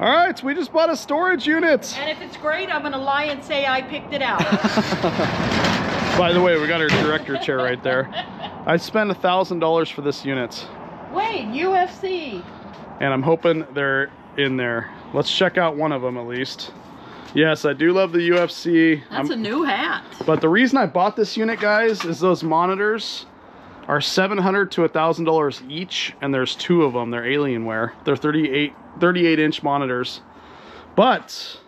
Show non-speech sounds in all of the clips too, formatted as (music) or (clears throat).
All right, so we just bought a storage unit. And if it's great, I'm gonna lie and say I picked it out. (laughs) By the way, we got our director chair right there. I spent a thousand dollars for this unit, Wait, UFC. and I'm hoping they're in there. Let's check out one of them at least. Yes, I do love the UFC. That's I'm- a new hat. But the reason I bought this unit, guys, is those monitors are 700 to $1,000 each, and there's two of them. They're Alienware. They're 38, 38 inch monitors. But,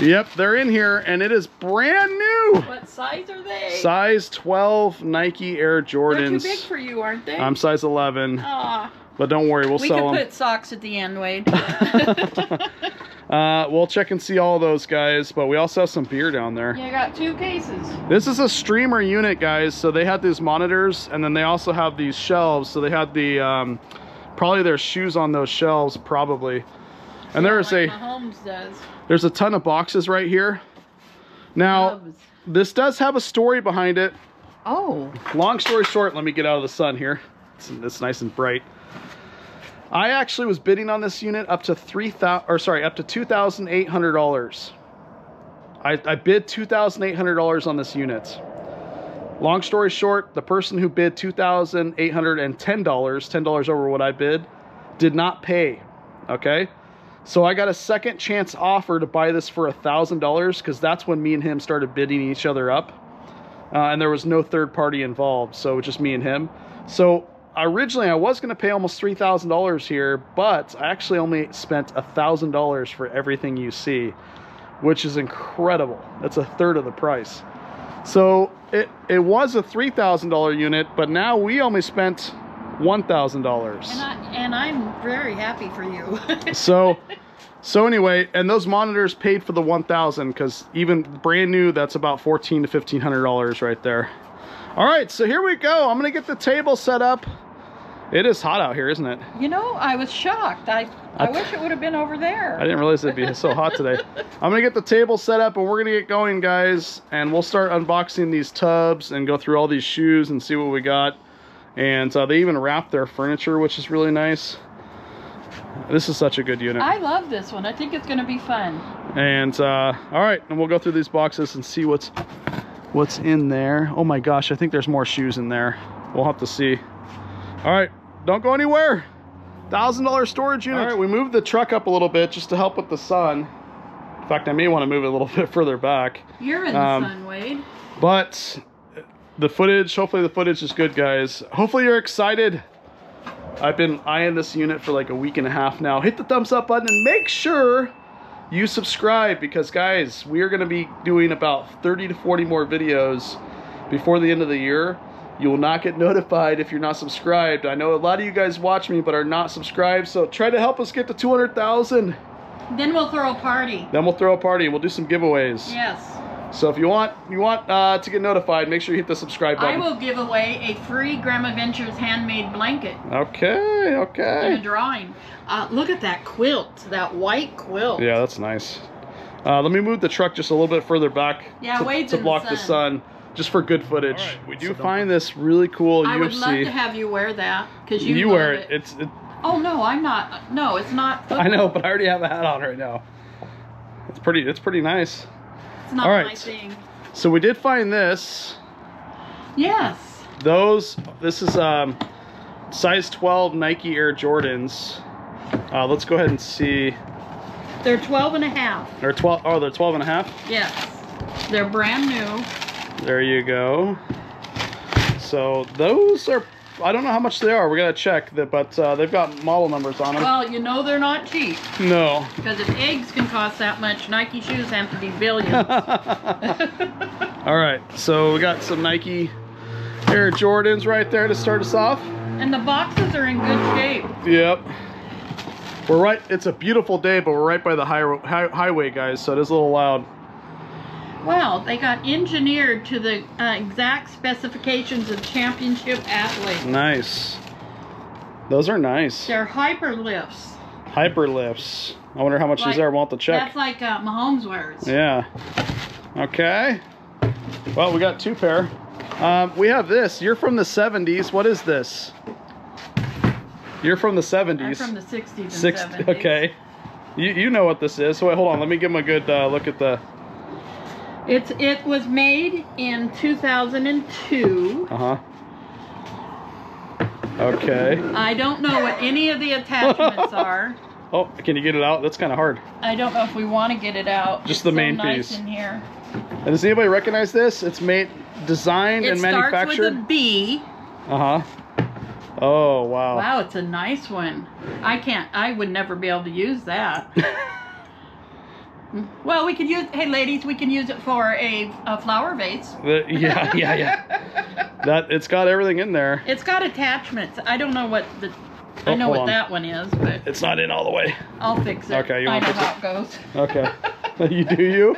yep, they're in here, and it is brand new. What size are they? Size 12 Nike Air They're too Jordans. big for you, aren't they? I'm size 11, Aw. but don't worry, we'll we sell could them. put socks at the end, Wade. (laughs) (laughs) (laughs) Uh, we'll check and see all those guys, but we also have some beer down there. you got two cases. This is a streamer unit, guys. So they had these monitors, and then they also have these shelves. So they had the um, probably their shoes on those shelves, probably. And there's like a Mahomes does. there's a ton of boxes right here. Now Gloves. this does have a story behind it. Oh. Long story short, let me get out of the sun here. It's, it's nice and bright. I actually was bidding on this unit up to three thousand, or sorry, up to two thousand eight hundred dollars. I, I bid two thousand eight hundred dollars on this unit. Long story short, the person who bid two thousand eight hundred and ten dollars, ten dollars over what I bid, did not pay. Okay, so I got a second chance offer to buy this for a thousand dollars because that's when me and him started bidding each other up uh, and there was no third party involved, so just me and him. So originally, I was going to pay almost three thousand dollars here, but I actually only spent a thousand dollars for everything you see, which is incredible. That's a third of the price. So it it was a three thousand dollar unit, but now we only spent one thousand dollars. And, I, and I'm very happy for you. (laughs) So, so anyway, and those monitors paid for the 1000 because even brand new, that's about 14 to 1500 dollars right there. All right, so here we go. I'm gonna get the table set up. It is hot out here, isn't it? you know, I was shocked. I, I I- wish it would have been over there. I didn't realize it'd be so hot today. (laughs) I'm gonna get the table set up and we're gonna get going, guys. And we'll start unboxing these tubs and go through all these shoes and see what we got. And uh, they even wrap their furniture, which is really nice. This is such a good unit. I love this one. I think it's going to be fun. And uh, all right, and we'll go through these boxes and see what's what's in there. Oh my gosh, I think there's more shoes in there. We'll have to see. All right, don't go anywhere. Thousand dollar storage unit. All right, we moved the truck up a little bit just to help with the sun. In fact, I may want to move it a little (laughs) bit further back. You're in the Um, sun, Wade. But the footage, hopefully the footage is good, guys. Hopefully you're excited. I've been eyeing this unit for like a week and a half now. Hit the thumbs up button and make sure you subscribe because guys, we are gonna be doing about 30 to 40 more videos before the end of the year. You will not get notified if you're not subscribed. I know a lot of you guys watch me but are not subscribed, so try to help us get to 200,000. Then we'll throw a party. Then we'll throw a party and we'll do some giveaways. Yes. So if you want you want uh, to get notified, make sure you hit the subscribe button. I will give away a free Grandma Ventures handmade blanket Okay, okay. in a drawing. Uh, look at that quilt, that white quilt. Yeah, that's nice. Uh, let me move the truck just a little bit further back Yeah, to, to in the block the sun. Sun, just for good footage. All right, we do so find this really cool I would love to have you wear that because you, you wear it. It's. It, Oh no, I'm not. No, it's not. (laughs) I know, but I already have a hat on right now. It's pretty. It's pretty nice. It's not All my right. thing. So we did find this. Yes. Those. This is um, size 12 Nike Air Jordans. Uh, let's go ahead and see. They're 12 and a half. They're 12. Oh, they're 12 and a half. Yes. They're brand new. There you go. So those are, I don't know how much they are. We gotta check that, but uh, they've got model numbers on them. Well, you know they're not cheap no. because if eggs can cost that much, Nike shoes have to be billions. (laughs) (laughs) All right, so we got some Nike Air Jordans right there to start us off. and the boxes are in good shape. Yep. We're right. It's a beautiful day, but we're right by the high, high, highway, guys. So it is a little loud. Wow, they got engineered to the uh, exact specifications of championship athletes. Nice. Those are nice. They're hyper lifts. Hyper lifts. I wonder how much Like, these are. We'll have to check. That's like uh, Mahomes wears. Yeah. Okay. Well, we got two pair. Um, we have this. You're from the 70s. What is this? You're from the 70s. I'm 70s. from the 60s and Six. 70s. Okay. You you know what this is. So wait, hold on. Let me give him a good uh, look at the. It's it was made in 2002. Uh huh. Okay. I don't know what any of the attachments (laughs) are. Oh, can you get it out? That's kind of hard. I don't know if we want to get it out. Just It's the so main nice piece. in here. And does anybody recognize this? It's made, designed, It and starts with manufactured. a B. Uh huh. Oh wow. Wow, it's a nice one. I can't. I would never be able to use that. (laughs) Mm-hmm. well, we could use. Hey, ladies, we can use it for a, a flower vase. Yeah, yeah, yeah. (laughs) That it's got everything in there. It's got attachments. I don't know what the. I Oh, know what on. that one is, but It's not in all the way. I'll fix it. Okay, you I wanna know fix how it goes. Okay. (laughs) (laughs) you do you?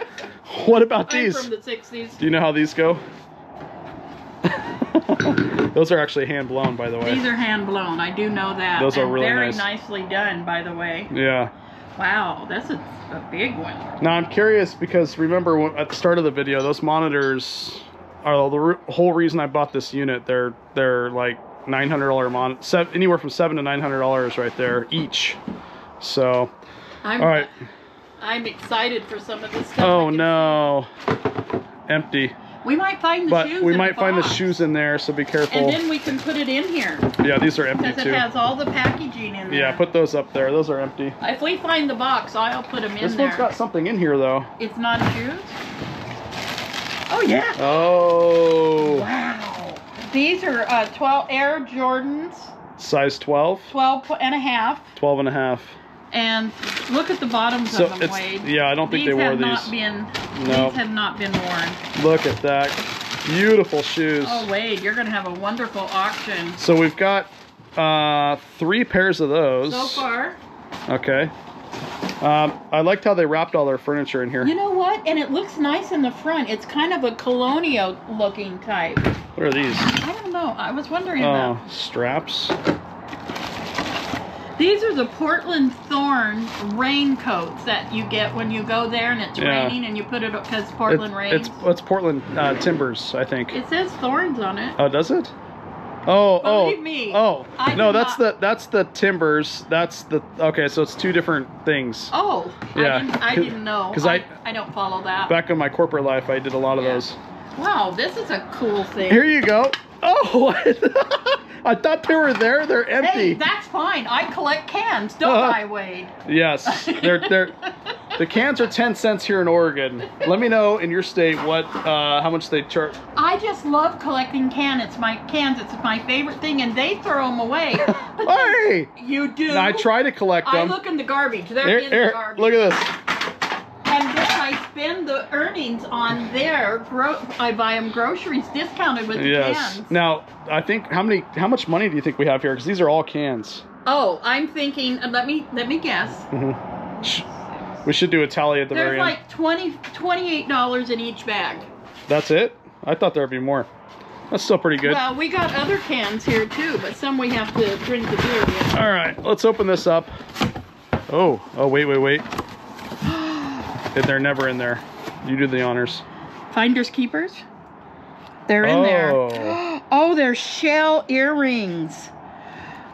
What about I'm these? from the 60s. Do you know how these go? Those are actually hand blown, by the way. These are hand blown. I do know that. Those are And really very nice. nicely done, by the way. yeah. Wow, that's a, a big one. Now I'm curious because remember at the start of the video, those monitors are the re- whole reason I bought this unit. They're they're like nine hundred dollar mon, anywhere from seven to nine hundred dollars right there each. So, I'm, all right. I'm excited for some of this stuff. Oh no, empty. We might find the But shoes. we in might find the shoes in there, so be careful. And then we can put it in here Yeah, these are empty because it has all the packaging in there. Yeah, put those up there. Those are empty. If we find the box, I'll put them in This there. one's got something in here though. It's not shoes. Oh yeah. Oh, Wow. These are uh, 12 Air Jordans, size 12, 12 and a half. 12 and a half. And look at the bottoms So of them, Wade. yeah, I don't think these they wore have these. not been. No. These have not been worn. Look at that. Beautiful shoes. Oh Wade, you're gonna have a wonderful auction. So we've got uh, three pairs of those. So far, Okay. Um, I liked how they wrapped all their furniture in here. you know what? And it looks nice in the front. It's kind of a colonial looking type. What are these? I don't know. I was wondering Oh, about. straps. These are the Portland Thorn raincoats that you get when you go there and it's Yeah. raining and you put it because Portland It- rains. It's it's Portland uh, Timbers, I think. It says thorns on it. Oh, does it? Oh, Believe oh, me, oh. I no, that's not- the that's the Timbers. That's the okay. So it's two different things. Oh, Yeah. I didn't, I didn't (laughs) know. 'Cause I- I don't follow that. Back in my corporate life, I did a lot of Yeah. those. Wow, this is a cool thing. Here you go. Oh, (laughs) I thought they were there. They're hey, empty. that's fine. I collect cans, don't Uh-huh. I, Wade? yes, they're they're. The cans are ten cents here in Oregon. Let me know in your state what uh, how much they charge. I just love collecting cans. It's my cans. It's my favorite thing, and they throw them away. (laughs) Hey, you do. I try to collect them. I look in the garbage. They're Here- in here, the garbage. look at this. And then I spend the earnings on their gro- I buy them groceries discounted with the Yes. cans. Now, I think how many how much money do you think we have here? Because these are all cans. Oh, I'm thinking. uh, Let me let me guess. Sh- We should do a tally at the There's very end. There's like 20 $28 in each bag. That's it? I thought there'd be more. That's still pretty good. Well, we got other cans here too, but some we have to drink the beer with. All right, let's open this up. Oh, oh, wait, wait, wait. They're never in there. You do the honors. Finders keepers? They're in there. Oh. (gasps) Oh, they're shell earrings.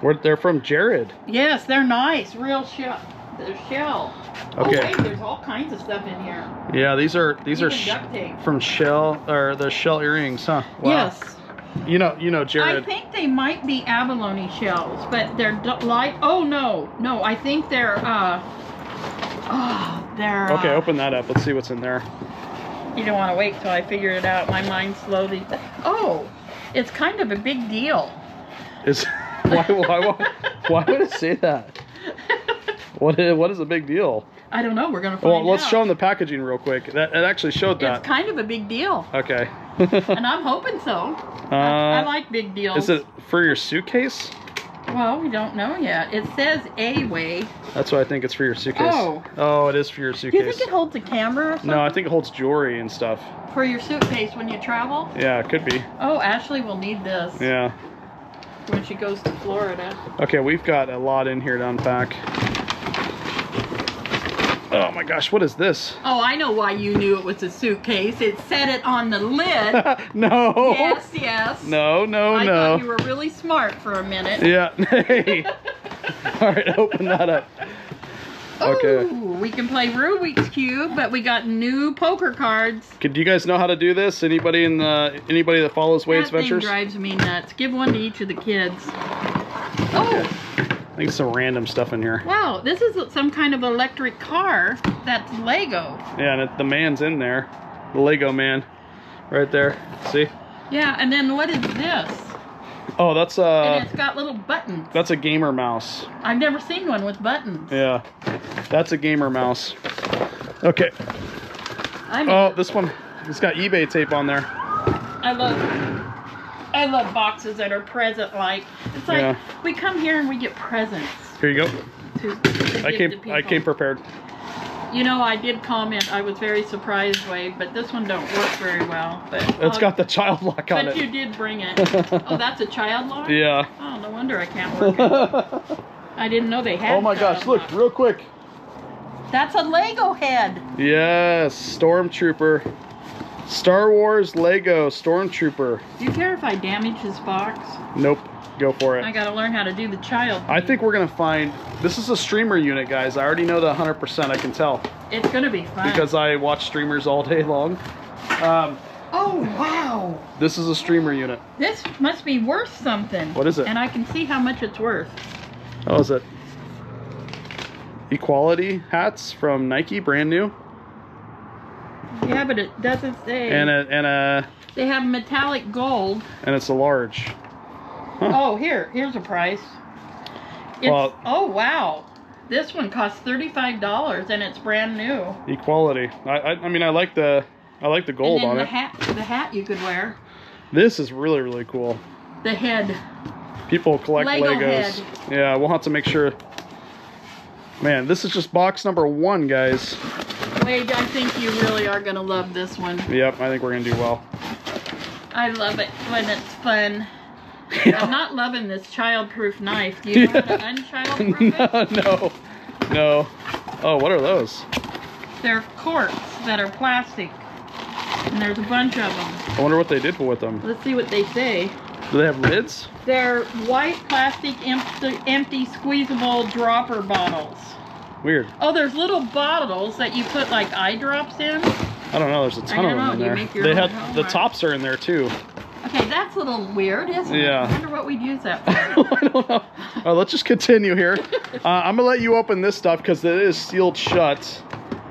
We're, they're from Jared. Yes, they're nice. Real shell. They're shell. Okay. Oh, wait, there's all kinds of stuff in here. Yeah, these are these are sh- from Shell or the Shell earrings, huh? Wow. Yes. You know, you know Jared. I think they might be abalone shells, but they're light. Oh no, no, I think they're uh. Oh, they're. Okay, uh, open that up. Let's see what's in there. You don't want to wait till I figure it out. My mind slowly. Oh, it's kind of a big deal. Is (laughs) why why why, why would it say that? What is, what is a big deal? I don't know. We're gonna find Well, let's out. show them the packaging real quick. That it actually showed that. It's kind of a big deal, Okay. and I'm hoping so. I, I Uh, like big deals. Is it for your suitcase? Well, we don't know yet. It says a way. That's why I think it's for your suitcase. Oh. Oh, it is for your Do you suitcase. think it holds a camera or something? No, I think it holds jewelry and stuff. For your suitcase when you travel? Yeah, it could be. Oh, Ashley will need this Yeah. when she goes to Florida. Okay, we've got a lot in here to unpack. Oh my gosh, what is this? Oh, I know why you knew it was a suitcase. It said it on the lid. (laughs) no. yes, yes. No, no, I no. thought you were really smart for a minute. Yeah. (laughs) Hey. All right, open that up. Okay. Ooh, we can play Rubik's Cube, but we got new poker cards. Okay, do you guys know how to do this? Anybody in the anybody that follows Wade's that thing Ventures? drives me nuts. Give one to each of the kids. Oh, I think some random stuff in here. wow. This is some kind of electric car that's Lego. Yeah, and it, the man's in there, the Lego man, right there. See? Yeah, and then what is this? Oh, that's and uh, it's got little buttons. that's a gamer mouse. I've never seen one with buttons. Yeah, that's a gamer mouse. Okay. I mean, Oh, this one, it's got eBay tape on there. I love I love boxes that are present like. It's like Yeah. we come here and we get presents Here you go. to, to I came, I came prepared. You know, I did comment. I was very surprised, Wade, but this one don't work very well. But It's I'll- got um, the child lock on it. But you did bring it. (laughs) oh, that's a child lock. Yeah. Oh, no wonder I can't work it. (laughs) I didn't know they had. oh my gosh! Look, real quick. That's a Lego head. Yes, Stormtrooper. Star Wars Lego Stormtrooper. Do you care if I damage this box? Nope. Go for it. I gotta learn how to do the child. I think we're gonna find this is a streamer unit, guys. I already know that 100%. I can tell it's gonna be fun. because I watch streamers all day long. Um, oh wow, this is a streamer unit. this must be worth something. What is it? And I can see how much it's worth. How is it? Equality hats from Nike, brand new, Yeah, but it doesn't say. and a and a they have metallic gold. and it's a large. Oh, here, here's a price. It's, Well- oh wow, this one costs thirty-five dollars and it's brand new. Equality. I, I I mean I like the I like the gold on the it. hat, the hat you could wear. This is really really cool. The head. People collect Lego Legos. head. Yeah, we'll have to make sure. Man, this is just box number one, guys. Wade, I think you really are gonna love this one. Yep, I think we're gonna do well. I love it when it's fun. I'm not loving this childproof knife. Do you know how to unchildproof (laughs) it? no, no. Oh, what are those? They're corks that are plastic. And there's a bunch of them. I wonder what they did with them. Let's see what they say. Do they have lids? They're white plastic empty, empty squeezable dropper bottles. Weird. Oh, there's little bottles that you put like eye drops in. I don't know. There's a ton of them know, in there. They have home, the right? tops are in there too. Okay, that's a little weird, isn't it? Yeah. I wonder what we'd use that (laughs) for. I don't know. All right, let's just continue here. (laughs) Uh, I'm gonna let you open this stuff because it is sealed shut.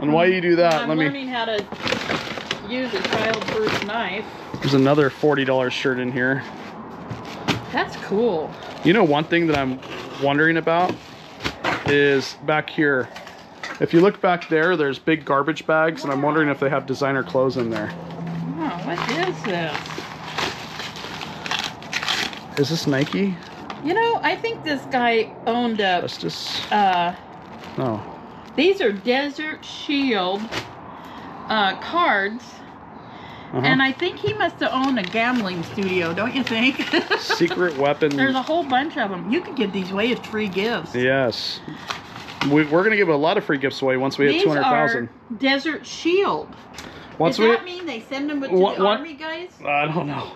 And while you do that, I'm let me. learning how to use a childproof knife. There's another forty dollars shirt in here. That's cool. You know, one thing that I'm wondering about is back here. If you look back there, there's big garbage bags, and I'm wondering if they have designer clothes in there. Wow, what is this? Is this Nike? You know, I think this guy owned a. Justice? Uh, No. these are Desert Shield uh, cards, Uh-huh. and I think he must have owned a gambling studio, don't you think? (laughs) Secret weapon. There's a whole bunch of them. You could give these away as free gifts. Yes. We, we're gonna give a lot of free gifts away once we hit These thousand. are Desert Shield. Once Does we, that mean they send them to What- the what- army guys? I don't know.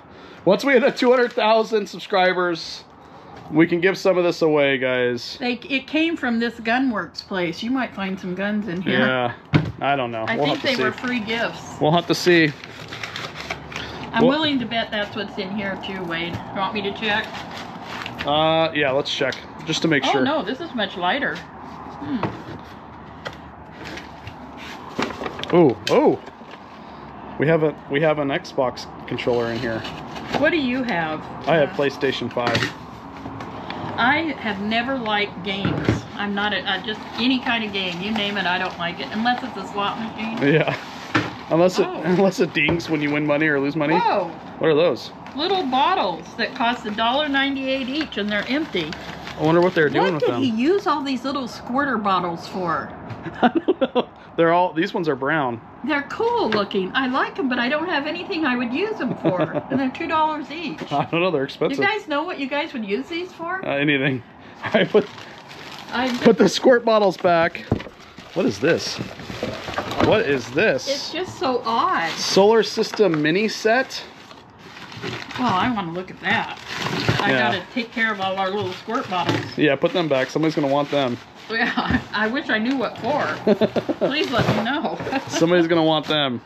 Once we hit a two hundred thousand subscribers, we can give some of this away, guys. They, it came from this Gunworks place. You might find some guns in here. Yeah. I don't know. I we'll think to they see. were free gifts. We'll have to see. I'm Well- willing to bet that's what's in here too, Wade. You want me to check? Uh, yeah. Let's check just to make Oh sure. Oh no, this is much lighter. Hmm. Oh, oh. We have a we have an Xbox controller in here. What do you have? I have Uh, PlayStation Five. I have never liked games. I'm not a, I just any kind of game. You name it, I don't like it unless it's a slot machine. Yeah. Unless it Oh. (laughs) unless it dings when you win money or lose money. Whoa! What are those? Little bottles that cost $1.98 each and they're empty. I wonder what they're doing What with did he use all these little squirter bottles for? (laughs) I don't know. They're all these ones are brown. They're cool looking. I like them, but I don't have anything I would use them for. (laughs) and they're two dollars each. I don't know. They're expensive. You guys know what you guys would use these for? uh, anything. I put I put the squirt bottles back. What is this? What is this? It's just so odd. Solar system mini set. Well, I want to look at that. I Yeah. gotta take care of all our little squirt bottles. Yeah, put them back. Somebody's gonna want them. Yeah, (laughs) I wish I knew what for. (laughs) Please let me know. Somebody's gonna want them.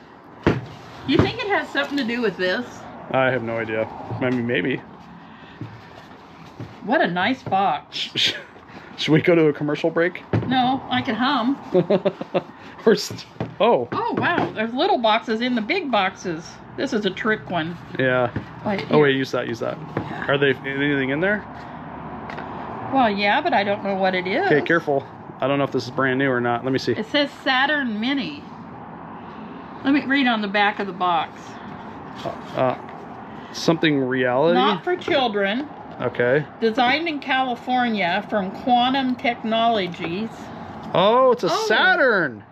you think it has something to do with this? I have no idea. I mean, maybe. What a nice box. (laughs) Sh- sh- Should we go to a commercial break? No, I can hum. (laughs) or st- oh, Oh wow, there's little boxes in the big boxes. This is a trick one. yeah. Oh wait, use that. Use that. Are they anything in there? Well, yeah, but I don't know what it is. Okay, careful. I don't know if this is brand new or not. Let me see. It says Saturn Mini. Let me read on the back of the box. Uh, something reality. Not for children. Okay. Designed in California from Quantum Technologies. Oh, it's a Oh. Saturn.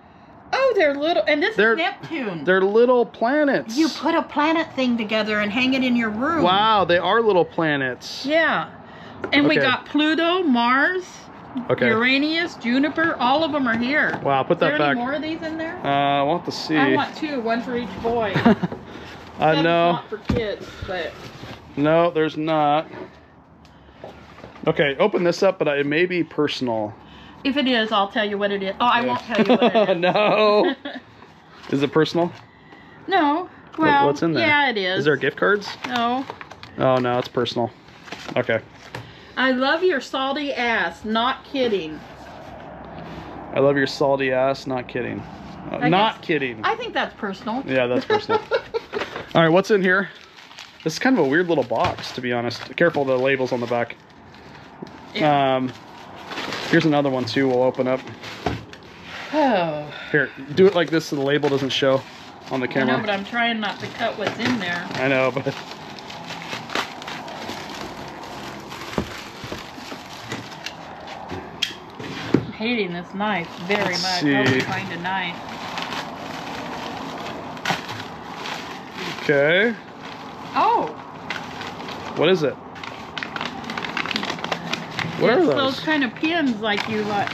Oh, they're little, and this They're- is Neptune. They're little planets. You put a planet thing together and hang it in your room. Wow, they are little planets. Yeah. And we got Pluto, Mars, Okay. Uranus, Juniper, all of them are here. Wow, put that any back. more of these in there? Uh, we'll have to see. I want two, one for each boy. (laughs) I know. Not for kids, but No, there's not. Okay, open this up, but it may be personal. if it is, I'll tell you what it is. Oh, I won't tell you what it (laughs) is. no. (laughs) Is it personal? no. Well, What's in there? Yeah, it is. Is there gift cards? No. Oh no, it's personal. Okay. I love your salty ass. Not kidding. I love your salty ass. Not kidding. Uh, not guess- kidding. I think that's personal. Yeah, that's personal. (laughs) All right, what's in here? This is kind of a weird little box, to be honest. Careful, the labels on the back. Yeah. Um, here's another one too. We'll open up. oh. Here, do it like this so the label doesn't show on the I camera. know, but I'm trying not to cut what's in there. I know, but I'm hating this knife very Let's much. See. find a knife. okay. Oh, What is it? What are those? those kind of pins like you like,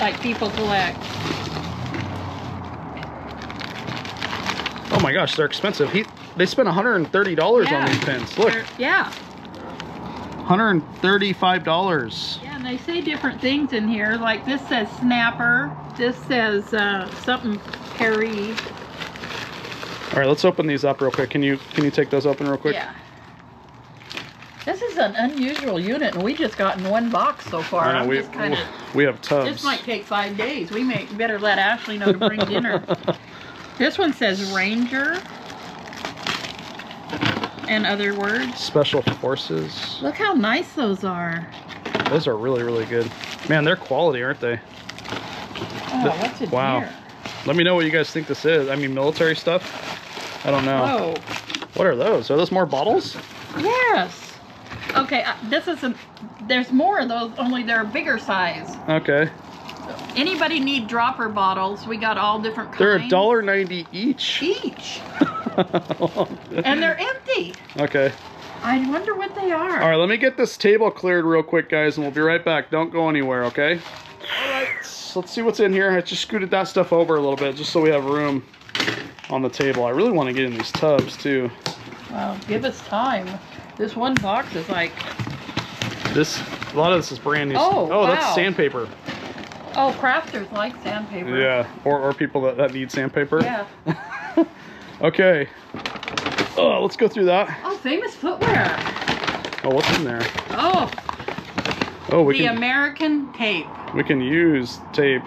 like people collect. Oh my gosh, they're expensive. He they spent $130 Yeah. on these pins. Look, They're- Yeah, $135. yeah, and they say different things in here. Like this says snapper. This says uh, something Perry. All right, let's open these up real quick. Can you can you take those open real quick? Yeah. This is an unusual unit, and we just got in one box so far. I know, I'm we, just kind of. (laughs) we have tubs. This might take five days. We may better let Ashley know to bring dinner. (laughs) This one says Ranger and other words. Special forces. Look how nice those are. Those are really really good. Man, they're quality, aren't they? Oh, what's in wow. here? Let me know what you guys think this is. I mean, military stuff. I don't know. Oh, What are those? Are those more bottles? yes. Okay, uh, this is a. There's more of those, only they're bigger size. Okay. Anybody need dropper bottles? We got all different kinds. They're a dollar ninety each. each, (laughs) and they're empty. okay. I wonder what they are. All right, let me get this table cleared real quick, guys, and we'll be right back. Don't go anywhere, okay? All right, so let's see what's in here. I just scooted that stuff over a little bit just so we have room on the table. I really want to get in these tubs too. Well, give us time. This one box is like, This, a lot of this is brand new. Oh, oh, that's sandpaper. oh, crafters like sandpaper. Yeah, or, or people that, that need sandpaper. Yeah. (laughs) okay. Oh, let's go through that. Oh, famous footwear. Oh, what's in there? Oh, Oh, we the can American tape. we can use tape.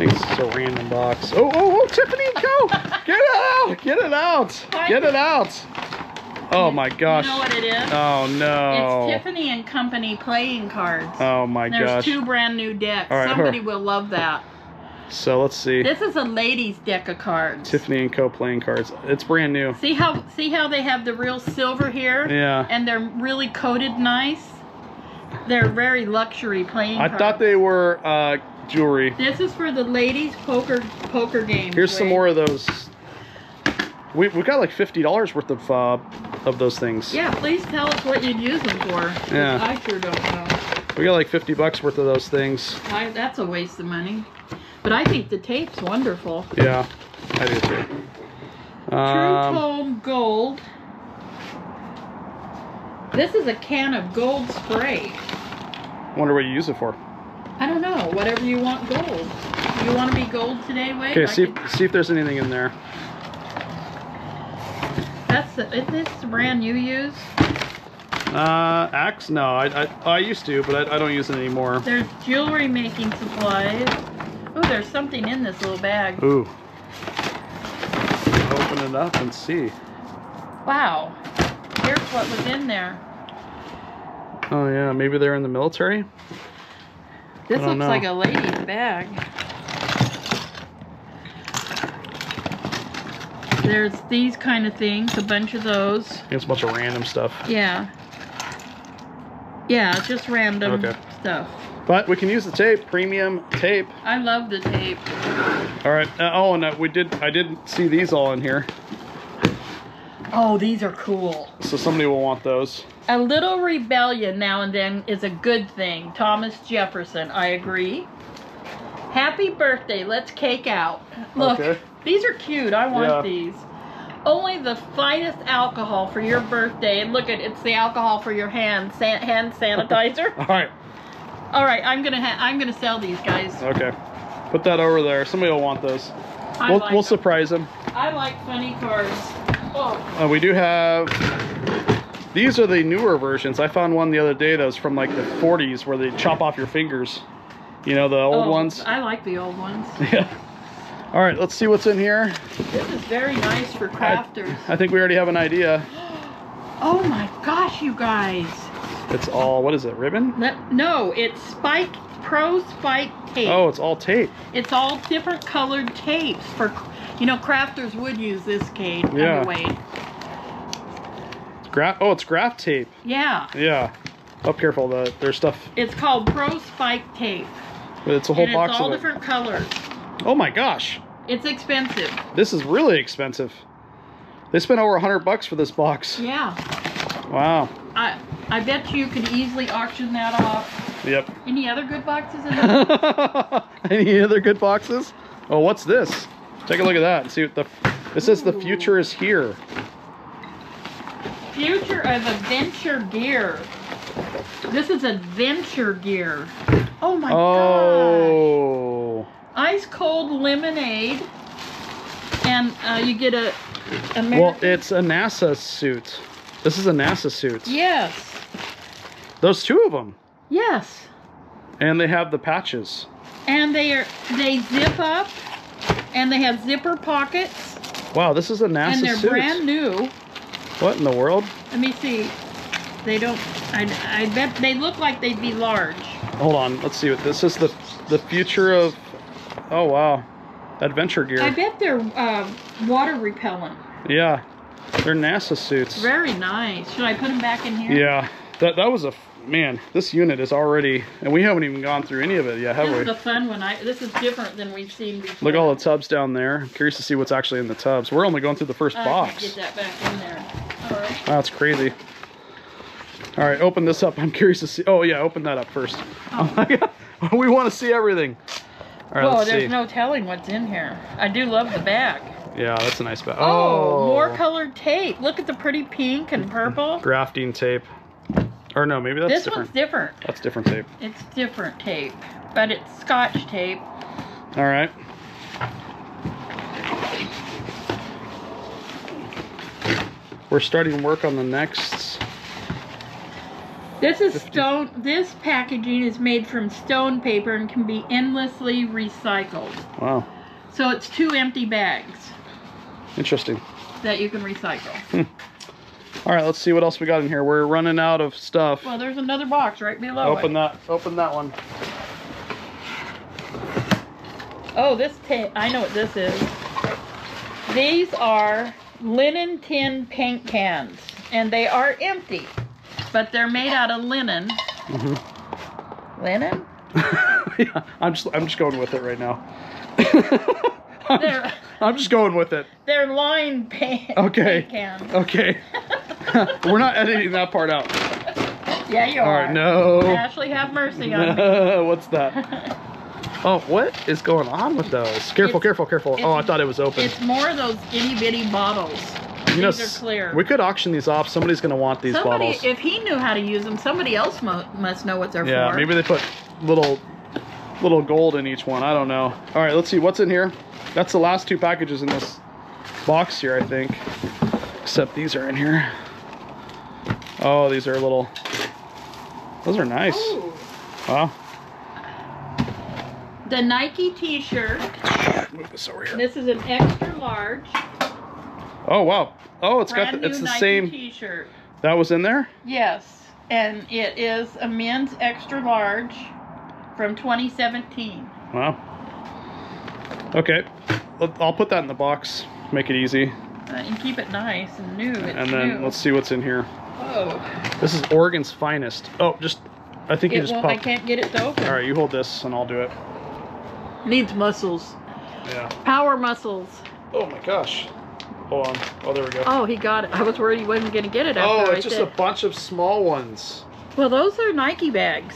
I think this is a random box. Oh, oh, oh, Tiffany go! Get it out! Get it out! Get it out! Oh my gosh! You know what it is? Oh no! It's Tiffany and Company playing cards. Oh my There's gosh! two brand new decks. All right, Somebody her- will love that. So let's see. This is a ladies deck of cards. Tiffany and Co. playing cards. It's brand new. See how see how they have the real silver here? Yeah. And they're really coated nice. They're very luxury playing cards. I cards. thought they were uh, jewelry. This is for the ladies poker poker games. Here's some more of those. We we got like fifty dollars worth of uh, of those things. Yeah, please tell us what you'd use them for. Yeah. I sure don't know. We got like fifty bucks worth of those things. I, that's a waste of money. But I think the tape's wonderful. Yeah, I do too. True Um, Tone Gold. This is a can of gold spray. Wonder what you use it for. I don't know. Whatever you want gold. You want to be gold today, Wade? Okay, I see could- see if there's anything in there. That's the, is this the brand you use? Uh, axe? No, I I, I used to, but I, I don't use it anymore. There's jewelry making supplies. Oh, there's something in this little bag. Ooh. Open it up and see. Wow. Here's what was in there. Oh yeah, maybe they're in the military. This looks know. like a lady's bag. There's these kind of things, a bunch of those. It's a bunch of random stuff. Yeah. Yeah, just random Okay. stuff. But we can use the tape, premium tape. I love the tape. All right. Uh, oh, and uh, we did. I did see these all in here, Oh, these are cool. so somebody will want those. A little rebellion now and then is a good thing. Thomas Jefferson, I agree. Happy birthday, let's cake out. Look, Okay. these are cute. I want Yeah. these. Only the finest alcohol for your birthday. And look at it's the alcohol for your hand san- hand sanitizer. (laughs) All right. All right, I'm gonna I'm gonna sell these guys. Okay. Put that over there. Somebody will want those. I We'll, like we'll surprise them. I like funny cars. Oh, Uh, we do have. These are the newer versions. I found one the other day that was from like the 40s where they chop off your fingers. You know, the old oh, ones? I like the old ones. (laughs) Yeah. All right, let's see what's in here. This is very nice for crafters. I think we already have an idea. (gasps) Oh my gosh, you guys. It's all, what is it, ribbon? No, it's Spike Pro Spike tape. Oh, it's all tape. It's all different colored tapes for, you know, crafters would use this, Kate. Yeah. Underweight. Gra- oh, it's graph tape. Yeah. Yeah. Oh, careful. The, there's stuff. It's called Pro Spike tape. It's a whole and box it's all of it. different colors. Oh my gosh. It's expensive. This is really expensive. They spent over a hundred bucks for this box. Yeah. Wow. I I bet you could easily auction that off. Yep. Any other good boxes in there? (laughs) Any other good boxes? Oh, what's this? Take a look at that and see what the. This says the future is here. Future of Adventure Gear. This is Adventure Gear. Oh my god. Oh. Ice cold lemonade. And uh, you get a American. Well, it's a NASA suit. This is a NASA suit. Yes. Those two of them, Yes. and they have the patches. And they are they zip up and they have zipper pockets Wow, this is a NASA suit. and they're suit. brand new. What in the world? Let me see. They don't I, I bet they look like they'd be large. Hold on, let's see what this is. The the future of. Oh wow, adventure gear. I bet they're uh, water repellent. Yeah, they're NASA suits. Very nice. Should I put them back in here? Yeah, that that was a man. This unit is already, and we haven't even gone through any of it yet, have This we? is a fun one. I this is different than we've seen before. Look at all the tubs down there. I'm curious to see what's actually in the tubs. We're only going through the first I box. Get that back in there. All right. That's crazy. All right, open this up. I'm curious to see. Oh yeah, open that up first. Oh, (laughs) oh my god, (laughs) we want to see everything. All right, let's there's see. no telling what's in here. I do love the bag. Yeah, that's a nice bag. Oh, Oh, more colored tape. Look at the pretty pink and purple. grafting tape. Or no, maybe that's this different. one's different. That's different tape. It's different tape, but it's scotch tape. All right. We're starting work on the next. This is 50. stone. This packaging is made from stone paper and can be endlessly recycled. Wow, So it's two empty bags interesting. that you can recycle. (laughs) All right, let's see what else we got in here. We're running out of stuff. Well, there's another box right below Open it. that. Open that one. Oh, this tape. I know what this is. These are linen tin paint cans, and they are empty, but they're made out of linen. Mm-hmm. Linen? (laughs) yeah, I'm just. I'm just going with it right now. (laughs) They're (laughs) I'm just going with it. they're line paint, Okay. Okay. (laughs) We're not editing that part out. Yeah, you All are. right. No. Ashley, have mercy on me. (laughs) What's that? Oh, what is going on with those? Careful, It's- careful, careful. Oh, I thought it was open. It's more of those itty bitty bottles. You know, These s- are clear. we could auction these off. Somebody's gonna want these somebody, bottles. if he knew how to use them, somebody else mo- must know what they're yeah, for. maybe they put little little gold in each one. I don't know. All right, let's see what's in here. That's the last two packages in this box here, I think. Except these are in here. Oh, these are a little. Those are nice. Ooh. Wow. The Nike T-shirt. Move this over here. This is an extra large. Oh wow. Oh, it's got the, it's the Nike same. T-shirt. That was in there. Yes, and it is a men's extra large from 2017. Wow. Okay, I'll put that in the box. Make it easy, Uh, and keep it nice and new. It's and then new. let's see what's in here. Oh, This is Oregon's finest. Oh, just I think you it just won't, I can't get it to open. All right, you hold this, and I'll do it. Needs muscles. Yeah. Power muscles. Oh my gosh. Hold on. Oh, there we go. Oh, he got it. I was worried he wasn't going to get it after Oh, I it's just said. a bunch of small ones. Well, those are Nike bags.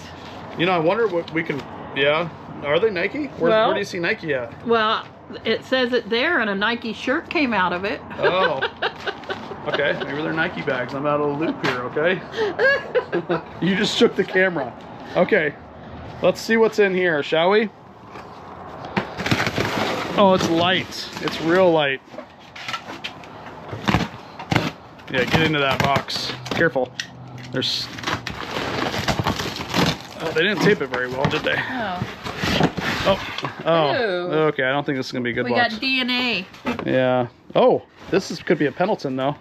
You know, I wonder what we can. Yeah. Are they Nike? Where, Well- where do you see Nike at? Well, it says it there, and a Nike shirt came out of it. Oh. (laughs) Okay, maybe they're Nike bags. I'm out of the loop here, okay? (laughs) you just shook the camera. Okay, let's see what's in here, shall we? Oh, it's light. It's real light. Yeah, get into that box. Careful. There's. Oh, they didn't tape it very well, did they? oh. Oh, oh. Ew. Okay, I don't think this is gonna be a good We box. got DNA. Yeah. Oh, this is could be a Pendleton though.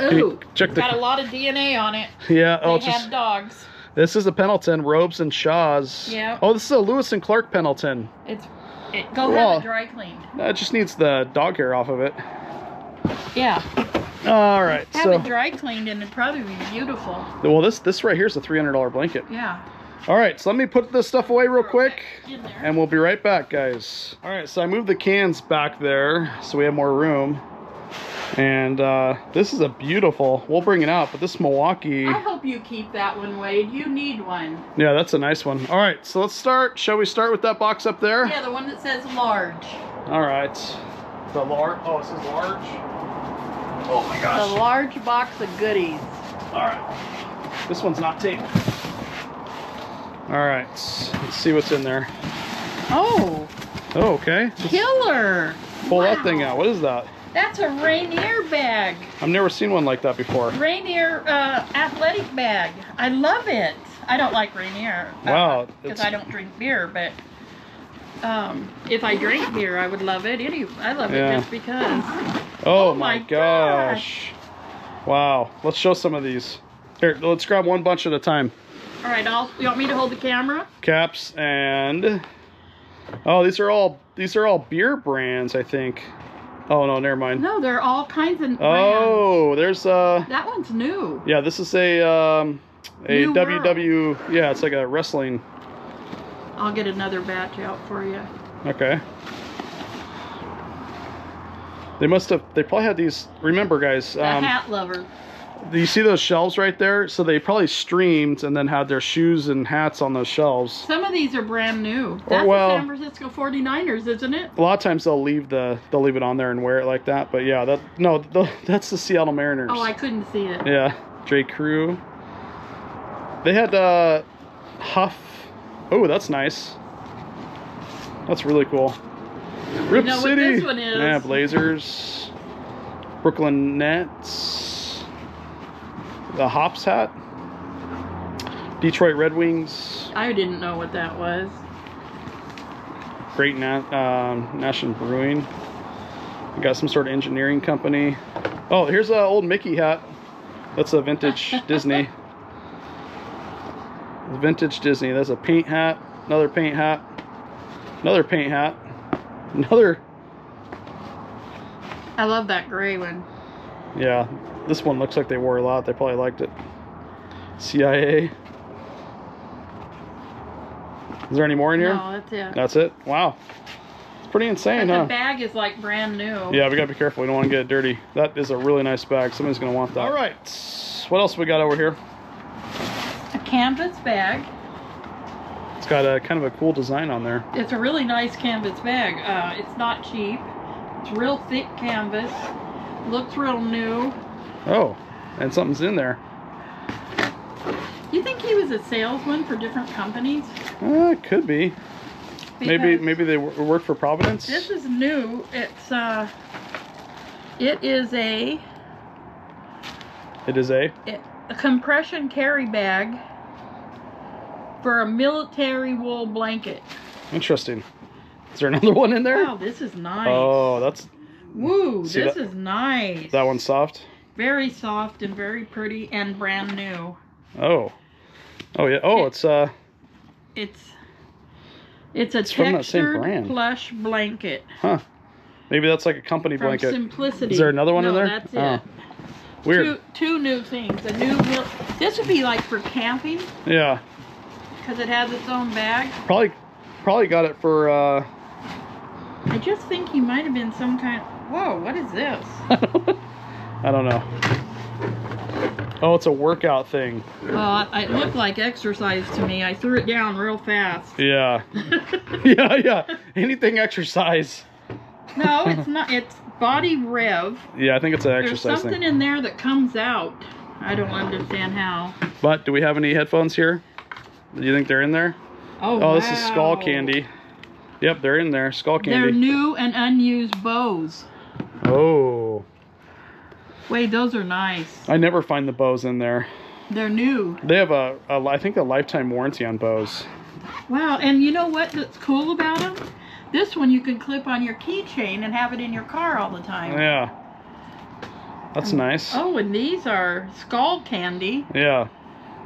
Ooh, check the- got a lot of DNA on it. (laughs) Yeah. Oh, they it's had just dogs. this is a Pendleton, Robes and Shaws. Yeah. Oh, this is a Lewis and Clark Pendleton. It's it go Well- have it dry cleaned. It just needs the dog hair off of it. Yeah, All right. have So, it dry cleaned and it'd probably be beautiful. well, this this right here is a three hundred dollar blanket. Yeah. All right. So let me put this stuff away real quick. And we'll be right back, guys. All right, so I moved the cans back there so we have more room. And uh, this is a beautiful, we'll bring it out, but this Milwaukee, I hope you keep that one, Wade. You need one. yeah, that's a nice one. All right, so let's start. Shall we start with that box up there? Yeah, the one that says large. All right. The large, oh, it says large. Oh my gosh. The gosh. large box of goodies. All right. This one's not taped. All right, let's see what's in there. Oh, Oh, okay. killer! Pull that thing out. What is that? That's a Rainier bag. I've never seen one like that before. Rainier uh, athletic bag. I love it. I don't like Rainier. Wow, Because it's- I don't drink beer, but um, if I drank beer, I would love it. Any, I love Yeah. it just because. Oh, Oh my my gosh. Wow. Let's show some of these. Here, let's grab one bunch at a time. All right, I'll. You want me to hold the camera? Caps and Oh, these are all these are all beer brands, I think. Oh no, never mind. No, they're all kinds of. Brands. Oh, there's uh That one's new. yeah, this is a um a New WW yeah, it's like a wrestling. I'll get another batch out for you. Okay. They must have they probably had these remember guys, The um hat lover. Do you see those shelves right there? So they probably streamed and then had their shoes and hats on those shelves. Some of these are brand new. That's Oh, well- the San Francisco 49ers, isn't it? A lot of times they'll leave the they'll leave it on there and wear it like that. But yeah, that no, the, (laughs) that's the Seattle Mariners. Oh, I couldn't see it. Yeah, J Crew. They had uh, Huff. Oh, that's nice. That's really cool. Rip know what City. this one is? Yeah, Blazers. Brooklyn Nets. The Hops hat. Detroit Red Wings. I didn't know what that was. Great Nat, um, National Brewing. We got some sort of engineering company. Oh, here's an old Mickey hat. That's a vintage (laughs) Disney. Vintage Disney. That's a paint hat. Another paint hat. Another paint hat. Another. I love that gray one. Yeah, this one looks like they wore a lot. They probably liked it. CIA. Is there any more in here? No, that's it. That's it. Wow. It's pretty But insane, the huh? bag is like brand new. Yeah, we gotta be careful. We don't want to get it dirty. That is a really nice bag. Somebody's gonna want that. All right. What else we got over here? A canvas bag. It's got a kind of a cool design on there. It's a really nice canvas bag. Uh, it's not cheap. It's real thick canvas. Looks real new. Oh, and something's in there. You think he was a salesman for different companies? Uh, it could be. Maybe Because maybe they w- work for Providence. This is new. It's uh, it is a It is a. a compression carry bag for a military wool blanket. Interesting. Is there another (laughs) one in there? Wow, this is nice. Oh, that's Woo, this that- is nice. that one's soft. Very soft and very pretty and brand new. Oh. Oh yeah. Oh, it's uh. It's it's a It's from that same textured brand. plush blanket Huh. Maybe that's like a company from blanket. Simplicity. Is there another one no, in there? That's it. Oh. Weird. Two, two new things. A new this would be like for camping Yeah. because it has its own bag. Probably probably got it for uh. I just think he might have been some kind. Whoa, what is this? (laughs) I don't know. Oh, it's a workout thing. Oh, it looked like exercise to me. I threw it down real fast. Yeah. (laughs) yeah, yeah. Anything exercise. no, it's not. It's body rev. Yeah, I think it's an There's exercise something thing. in there that comes out. I don't understand how. But do we have any headphones here? Do you think they're in there? Oh, Oh, this is Skullcandy. Yep, they're in there. Skullcandy. They're new and unused Bose. Oh. Wait, those are nice. I never find the Bose in there. They're new. They have a, a I think a lifetime warranty on Bose. Wow, and you know what that's cool about them? This one you can clip on your keychain and have it in your car all the time. Yeah. That's nice. Oh, and these are Skullcandy. Yeah.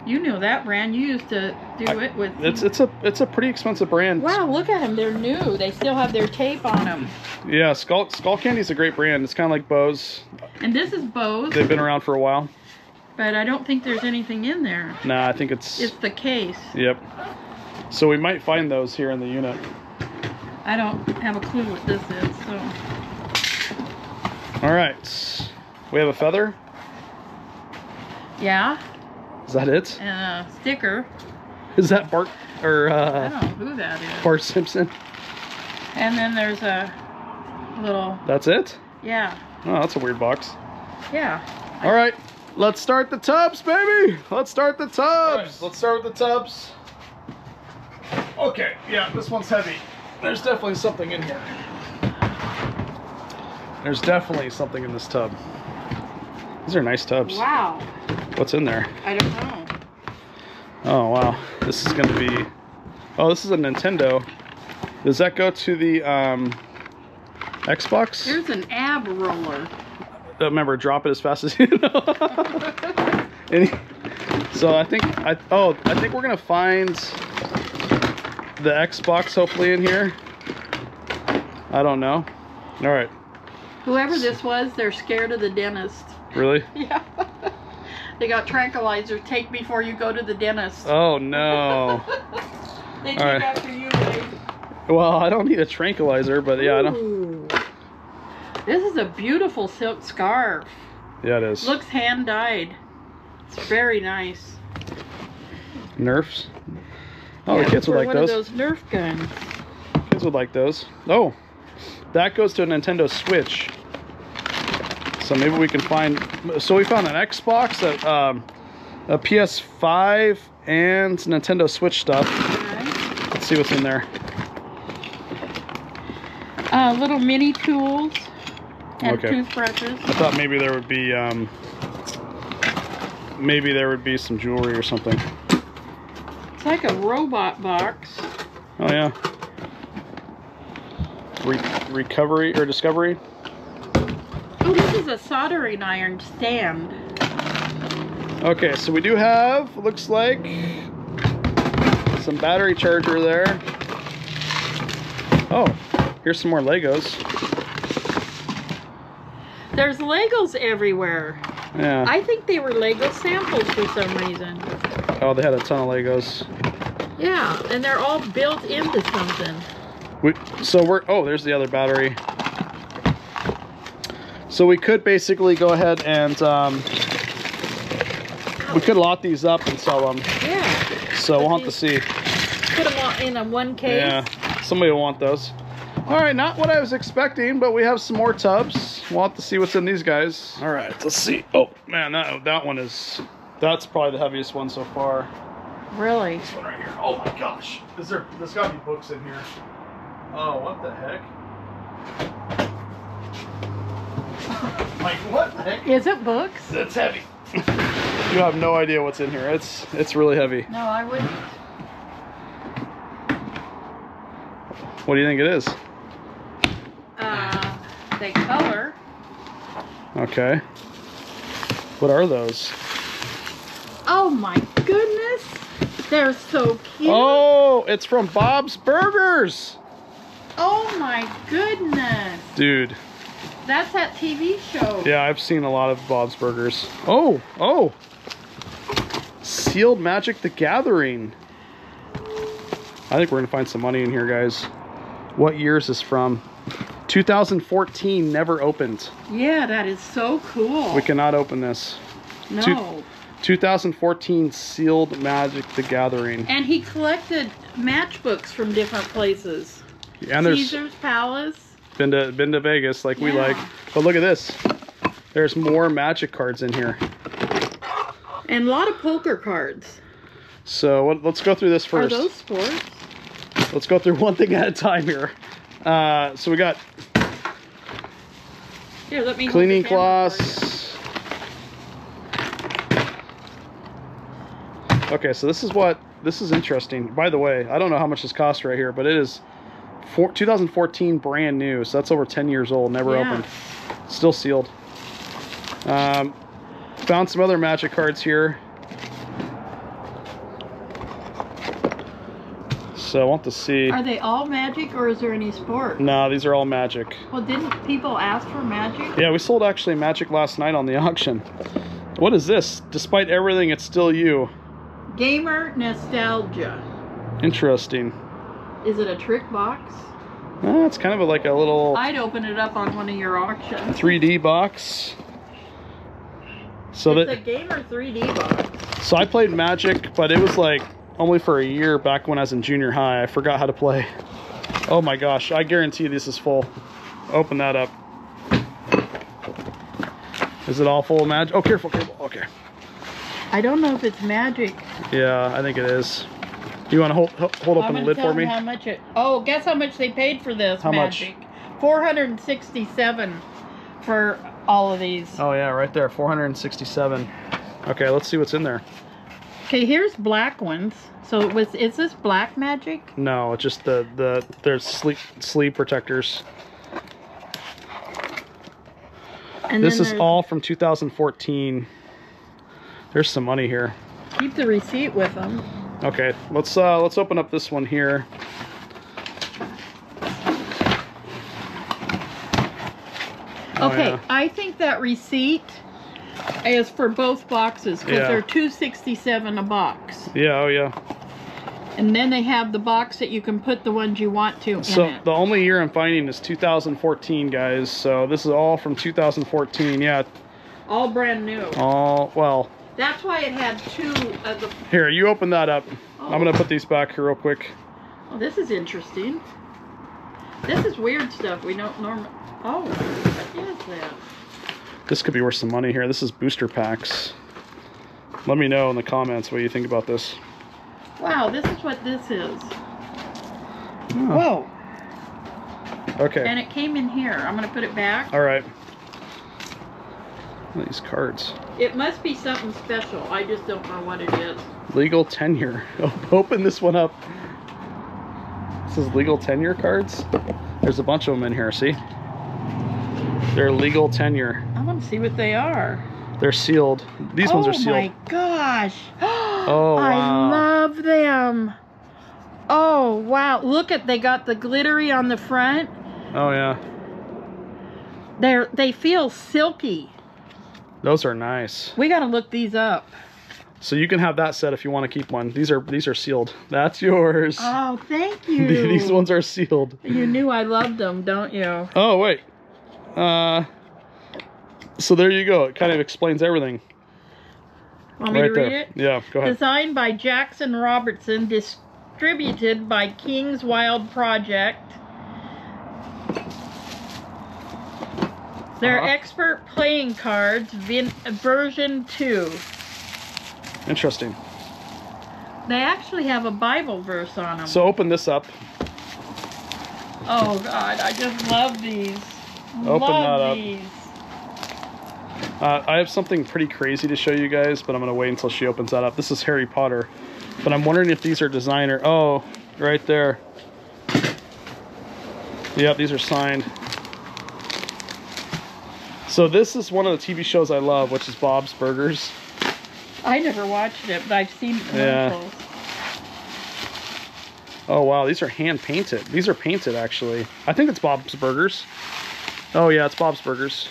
You knew that brand. You used to do I- it with. It's it's a it's a pretty expensive brand. Wow, look at them. They're new. They still have their tape on them. Yeah, Skull Skullcandy's a great brand. It's kind of like Bose. And this is Bose, They've been around for a while. but I don't think there's anything in there. Nah, I think it's It's the case. Yep. So we might find those here in the unit. I don't have a clue what this is, so. All right. We have a feather. Yeah, Is that it? and a sticker. Is that Bart or I uh, don't know who that is. Bart Simpson? And then there's a little, That's it? yeah, Oh, that's a weird box. yeah. All right. Let's start the tubs, baby. Let's start the tubs. let's start with the tubs. Okay. Yeah, this one's heavy. There's definitely something in here. There's definitely something in this tub. These are nice tubs. Wow. What's in there? I don't know. Oh wow, this is gonna be. Oh, this is a Nintendo. Does that go to the um, Xbox? There's an ab roller. Uh, remember, drop it as fast as (laughs) you know. (laughs) Any, so I think I oh I think we're gonna find the Xbox hopefully in here. I don't know. All right, Whoever this was, they're scared of the dentist. Really? (laughs) Yeah. they got tranquilizer. Take before you go to the dentist. Oh no. (laughs) they take right. after you, babe. well, I don't need a tranquilizer, but yeah, I don't. This is a beautiful silk scarf. Yeah, it is. Looks hand dyed. It's very nice. Nerfs. Oh, Yeah, the kids would like one those. of those Nerf guns. Kids would like those. Oh, that goes to a Nintendo Switch. So maybe we can find. So we found an Xbox, a, um, a PS5, and Nintendo Switch stuff. Let's see what's in there. Uh, little mini tools and Okay. toothbrushes. I thought maybe there would be. Um, maybe there would be some jewelry or something. It's like a robot box. Oh yeah. Re- recovery or discovery. Oh, this is a soldering iron stand. Okay, so we do have, looks like, some battery charger there. Oh, here's some more Legos. There's Legos everywhere. Yeah. I think they were Lego samples for some reason. Oh, they had a ton of Legos. Yeah, and they're all built into something. We, so we're, oh, there's the other battery. So we could basically go ahead and, um, we could lot these up and sell them. Yeah. So we'll have to see. Put them all in a one case. Yeah, somebody will want those. All right, not what I was expecting, but we have some more tubs. We'll have to see what's in these guys. All right, let's see. Oh man, that that one is that's probably the heaviest one so far. Really? This one right here. Oh my gosh, is there? There's got to be books in here. Oh, what the heck? Like what the heck? Is it books? That's heavy. you have no idea what's in here. It's it's really heavy. No, I wouldn't. What do you think it is? Uh, they color. Okay. What are those? Oh my goodness. They're so cute. Oh, it's from Bob's Burgers. Oh my goodness. Dude, That's that TV show. yeah, I've seen a lot of Bob's Burgers. Oh, oh. Sealed Magic the Gathering. I think we're going to find some money in here, guys. What year is this from? 2014, never opened. Yeah, that is so cool. We cannot open this. no. 2014 Sealed Magic the Gathering. And he collected matchbooks from different places. And Caesar's Palace. Been to been to Vegas like we like. But look at this. There's more magic cards in here. And a lot of poker cards. So let's go through this first. Are those sports? Let's go through (laughs) one thing at a time here. Uh, so we got Here, let me cleaning the camera for you. cloths. Okay, so this is what this is interesting. By the way, I don't know how much this costs right here, but it is four, 2014 brand new. So that's over 10 years old, never Yeah. opened, still sealed. Um, found some other magic cards here. So I want to see. Are they all magic or is there any sport? No, these are all magic. Well, didn't people ask for magic? Yeah, we sold actually magic last night on the (laughs) auction. What is this? Despite everything, it's still you. Gamer nostalgia. Interesting. Is it a trick box? Uh, it's kind of a, like a little I'd open it up on one of your auctions. 3D box. So it's a gamer 3D box. so I played Magic, but it was like only for a year back when I was in junior high. I forgot how to play. Oh my gosh! I guarantee this is full. Open that up. Is it all full of Magic? Oh, careful, careful. Okay. I don't know if it's magic. Yeah, I think it is. Do you want to hold hold open the lid for me? how much it. Oh, guess how much they paid for this How much? Four hundred and sixty-seven for all of these. Oh yeah, right there, 467. Okay, let's see what's in there. Okay, here's black ones. So it was is this black magic? No, it's just the the there's sleep sleeve protectors. And this is all from 2014. There's some money here. Keep the receipt with them. Okay, let's uh let's open up this one here. Oh, Okay, yeah. I think that receipt is for both boxes because Yeah. they're two sixty-seven a box, Yeah, oh yeah. and then they have the box that you can put the ones you want to So in it. the only year I'm finding is 2014, guys. So this is all from 2014. Yeah, All brand new. all well. That's why it had two of the. Here, you open that up. Oh. I'm Oh. gonna put these back here real quick. Oh, this is interesting. This is weird stuff we don't normally. Oh, what is that? This could be worth some money here. This is booster packs. Let me know in the comments what you think about this. Wow, this is what this is. Oh, Whoa! okay. And it came in here. I'm gonna put it back. All right. Look at These cards. It must be something special. I just don't know what it is. Legal tender. (laughs) Open this one up. This is legal tender cards. There's a bunch of them in here. See? They're legal tender. I want to see what they are. They're sealed. These ones oh are sealed. Oh my gosh! (gasps) Oh, I love them. Oh wow! Look at they got the glittery on the front. Oh yeah. They're they feel silky. Those are nice. We gotta look these up. So you can have that set if you want to keep one. These are these are sealed. That's yours. Oh, thank (laughs) you. These ones are sealed. You knew I loved them, don't you? Oh wait. Uh. So there you go. It kind of explains everything. Want me right to read there. it? Yeah. Go ahead. Designed by Jackson Robertson, distributed by King's Wild Project. They're Uh-huh. expert playing cards, vin- version 2. Interesting. They actually have a Bible verse on them. So open this up. oh, God, I just love these. Open love that up. these. Uh, I have something pretty crazy to show you guys, but I'm gonna wait until she opens that up. This is Harry Potter, but I'm wondering if these are designer. Oh, right there. Yep, these are signed. So this is one of the TV shows I love, which is Bob's Burgers. I never watched it, but I've seen commercials. Yeah. Oh wow, these are hand painted. These are painted actually. I think it's Bob's Burgers. Oh yeah, it's Bob's Burgers.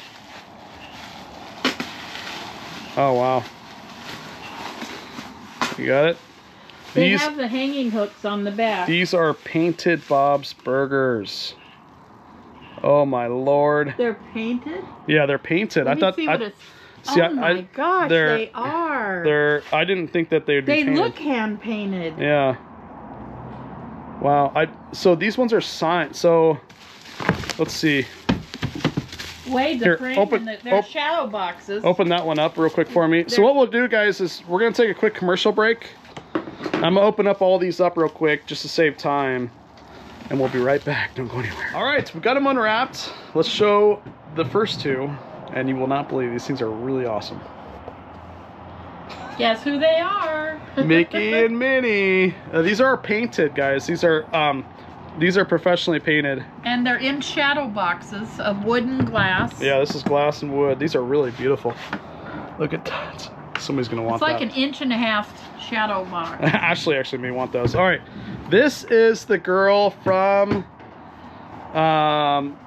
Oh wow. You got it? They These have the hanging hooks on the back. these are painted Bob's Burgers. Oh my lord. They're painted? Yeah, they're painted. Let I thought see I, see, oh I- my I- gosh, they're- they are. they're I didn't think that they'd be They painted. look hand painted. Yeah. Wow. I so these ones are signed. So let's see. Wade, the Here, frame open- the, they're op- shadow boxes. Open that one up real quick for me. So what we'll do, guys, is we're gonna take a quick commercial break. I'm gonna open up all these up real quick just to save time, and we'll be right back. Don't go anywhere. All right, we've got them unwrapped. Let's show the first two, and you will not believe these things are really awesome. Guess who they are? (laughs) Mickey and Minnie. Uh, these are painted, guys. These are um, these are professionally painted. and they're in shadow boxes of wooden glass. Yeah, this is glass and wood. These are really beautiful. Look at that. Somebody's gonna want It's like that. an inch and a half shadow box. (laughs) Ashley actually may want those. All right, this is the girl from um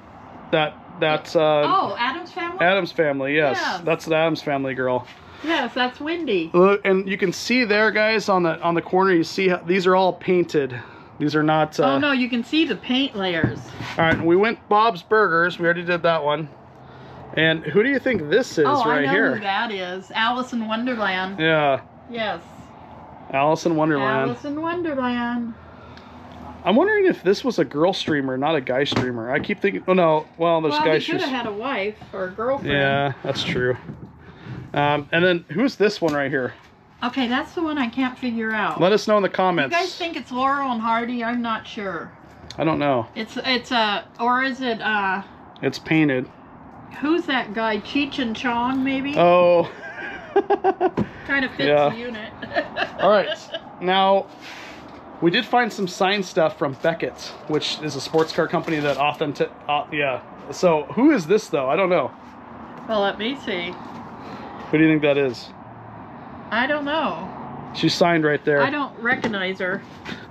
that that's uh oh, Addams family? Addams family. Yes, Yes. that's the Addams family girl. Yes, that's Wendy. Look, and you can see there, guys, on the on the corner. You see how, these are all painted. These are not. Uh, oh no, you can see the paint layers. All right, we went Bob's Burgers. We already did that one. And who do you think this is right here? oh, right I know here? who that is. Alice in Wonderland. Yeah, Yes. Alice in Wonderland. Alice in Wonderland. I'm wondering if this was a girl streamer, not a guy streamer. I keep thinking, oh no, well, there's well, guys. he could have had a wife or a girlfriend. Yeah, that's true. Um, and then who's this one right here? Okay, that's the one I can't figure out. Let us know in the comments. you guys think it's Laurel and Hardy? I'm not sure. I don't know. It's it's a or is it uh It's painted. Who's that guy? Cheech and Chong maybe? Oh. kind of fits yeah. the unit. (laughs) All right. Now, we did find some signed stuff from Beckett, which is a sports car company that authentic. Uh, yeah. So who is this though? I don't know. well, let me see. Who do you think that is? I don't know. She's signed right there. I don't recognize her.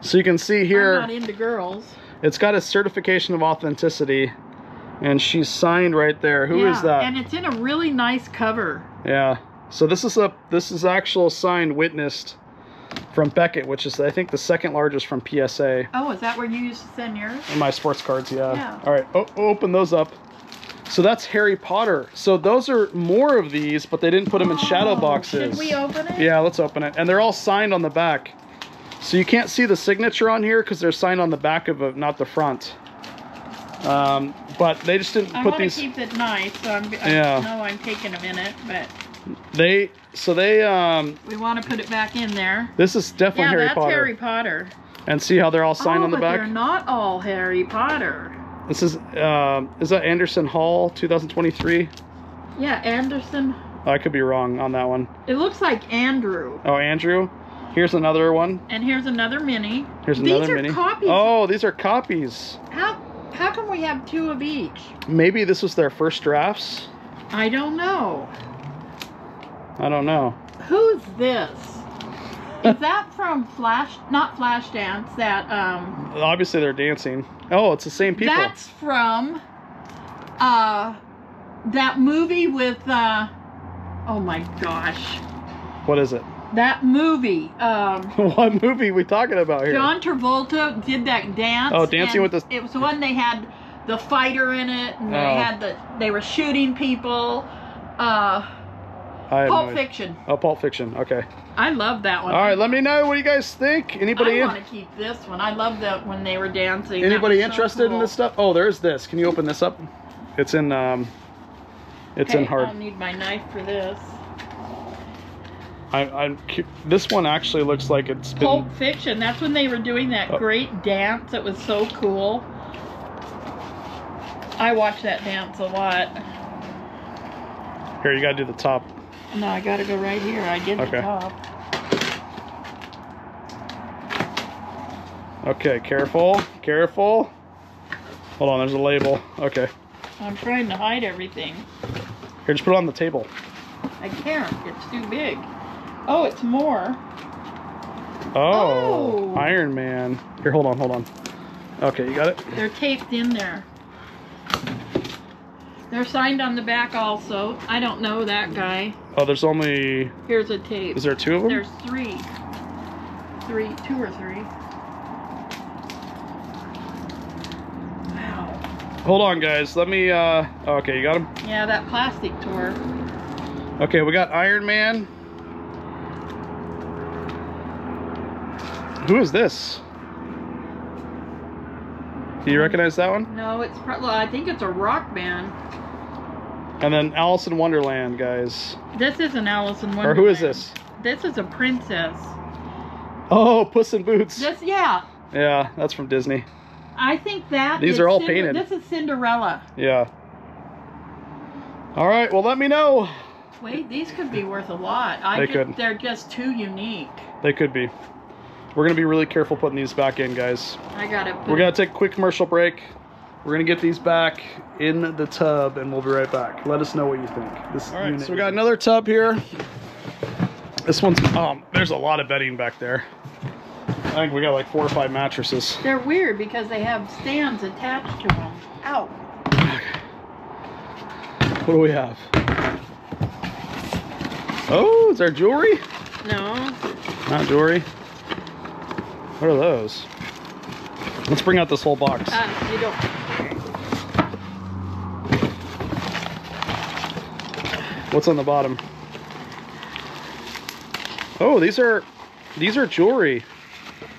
So you can see here. I'm not into girls. it's got a certification of authenticity, and she's signed right there. Who is Yeah, that? And it's in a really nice cover. Yeah. So this is a this is actual signed witnessed from Beckett, which is I think the second largest from PSA. Oh, is that where you used to send yours? In my sports cards, yeah. Yeah. All right, open those up. So that's Harry Potter. So those are more of these, but they didn't put them in shadow Oh, boxes. Should we open it? Yeah, let's open it. And they're all signed on the back. So you can't see the signature on here because they're signed on the back of it, not the front. Um, but they just didn't I put these. I want to keep it nice, so I'm, I Yeah. know I'm taking a minute, but They so they um. we want to put it back in there. This is definitely yeah, Harry that's Potter. Harry Potter. And see how they're all signed oh, on the but back. they're not all Harry Potter. This is um, is that Anderson Hall 2023? Yeah, Anderson. Oh, I could be wrong on that one. It looks like Andrew. Oh, Andrew. Here's another one. And here's another mini. Here's another mini. These are mini. copies. Oh, these are copies. How how come we have two of each? Maybe this was their first drafts. I don't know. I don't know. Who's this? Is (laughs) that from Flash? Not Flashdance. That um. Obviously, they're dancing. Oh, it's the same people. That's from uh that movie with uh oh my gosh. What is it? That movie. Um (laughs) what movie we talking about here? John Travolta did that dance. Oh, Dancing with the- It was the one they had the fighter in it and they Oh. had the they were shooting people. Uh I Pulp no. Fiction. Oh, Pulp Fiction. Okay. I love that one. All right. Let me know what you guys think. Anybody? I want to keep this one. I love that when they were dancing. Anybody was so interested in this stuff? Oh, there's this. Can you open this up? It's in um, It's Okay, in hard. I'll need my knife for this. I, I'm. This one actually looks like it's been. Pulp Fiction. That's when they were doing that Oh. great dance. It was so cool. I watch that dance a lot. Here, you gotta do the top. No, I gotta go right here. I did Okay. the top. Okay, careful, careful. Hold on, there's a label. Okay, I'm trying to hide everything. here, just put it on the table. I can't. It's too big. Oh, it's more. Oh, Oh. Iron Man. Here, hold on, hold on. Okay, you got it. They're taped in there. They're signed on the back also. I don't know that guy. Oh, there's only. Here's a tape. Is there two of them? There's three. Three, two or three. Wow. Hold on, guys. Let me. uh Okay, you got them. Yeah, that plastic tour. Okay, we got Iron Man. Who is this? Do you recognize that one? No, it's probably. I think it's a rock band. And then Alice in Wonderland, guys. This isn't Alice in Wonderland. Or who is this? This is a princess. Oh, Puss in Boots. This, yeah. Yeah, that's from Disney. I think that. These is are all Cinder- painted. This is Cinderella. Yeah. All right, well, let me know. Wait, these could be worth a lot. I They just, could. They're just too unique. They could be. We're going to be really careful putting these back in, guys. I gotta. Put We're going to take a quick commercial break. We're going to get these back in the tub, and we'll be right back. Let us know what you think. This All right, so we got another tub here. This one's, um, there's a lot of bedding back there. I think we got like four or five mattresses. They're weird because they have stands attached to them. Ow. What do we have? Oh, is there jewelry? No. Not jewelry. What are those? Let's bring out this whole box. Uh, you don't. What's on the bottom? Oh, these are these are jewelry.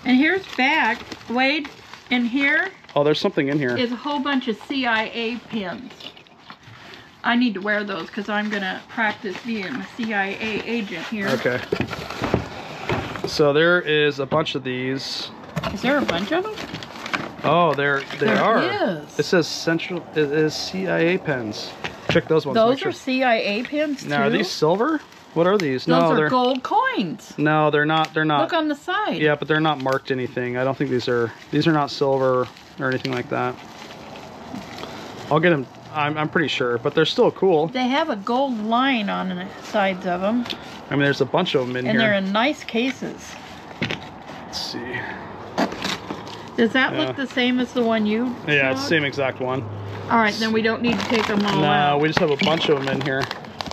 And here's back. Wade. And here Oh, there's something in here. is a whole bunch of CIA pins. I need to wear those because I'm gonna practice being a CIA agent here. Okay. So there is a bunch of these. Is there a bunch of them? Oh, there they There are. is. It says central. It is CIA pens. Check those ones. Those sure- are CIA pins too. Now are these silver? What are these? Those no, are they're gold coins. no, they're not. They're not. Look on the side. Yeah, but they're not marked anything. I don't think these are these are not silver or anything like that. I'll get them. I'm, I'm pretty sure, but they're still cool. They have a gold line on the sides of them, I mean, there's a bunch of them in and here. And they're in nice cases. Let's see. Does that Yeah. look the same as the one you? Yeah, it's the same exact one. All right, then we don't need to take them all No, out. we just have a bunch of them in here.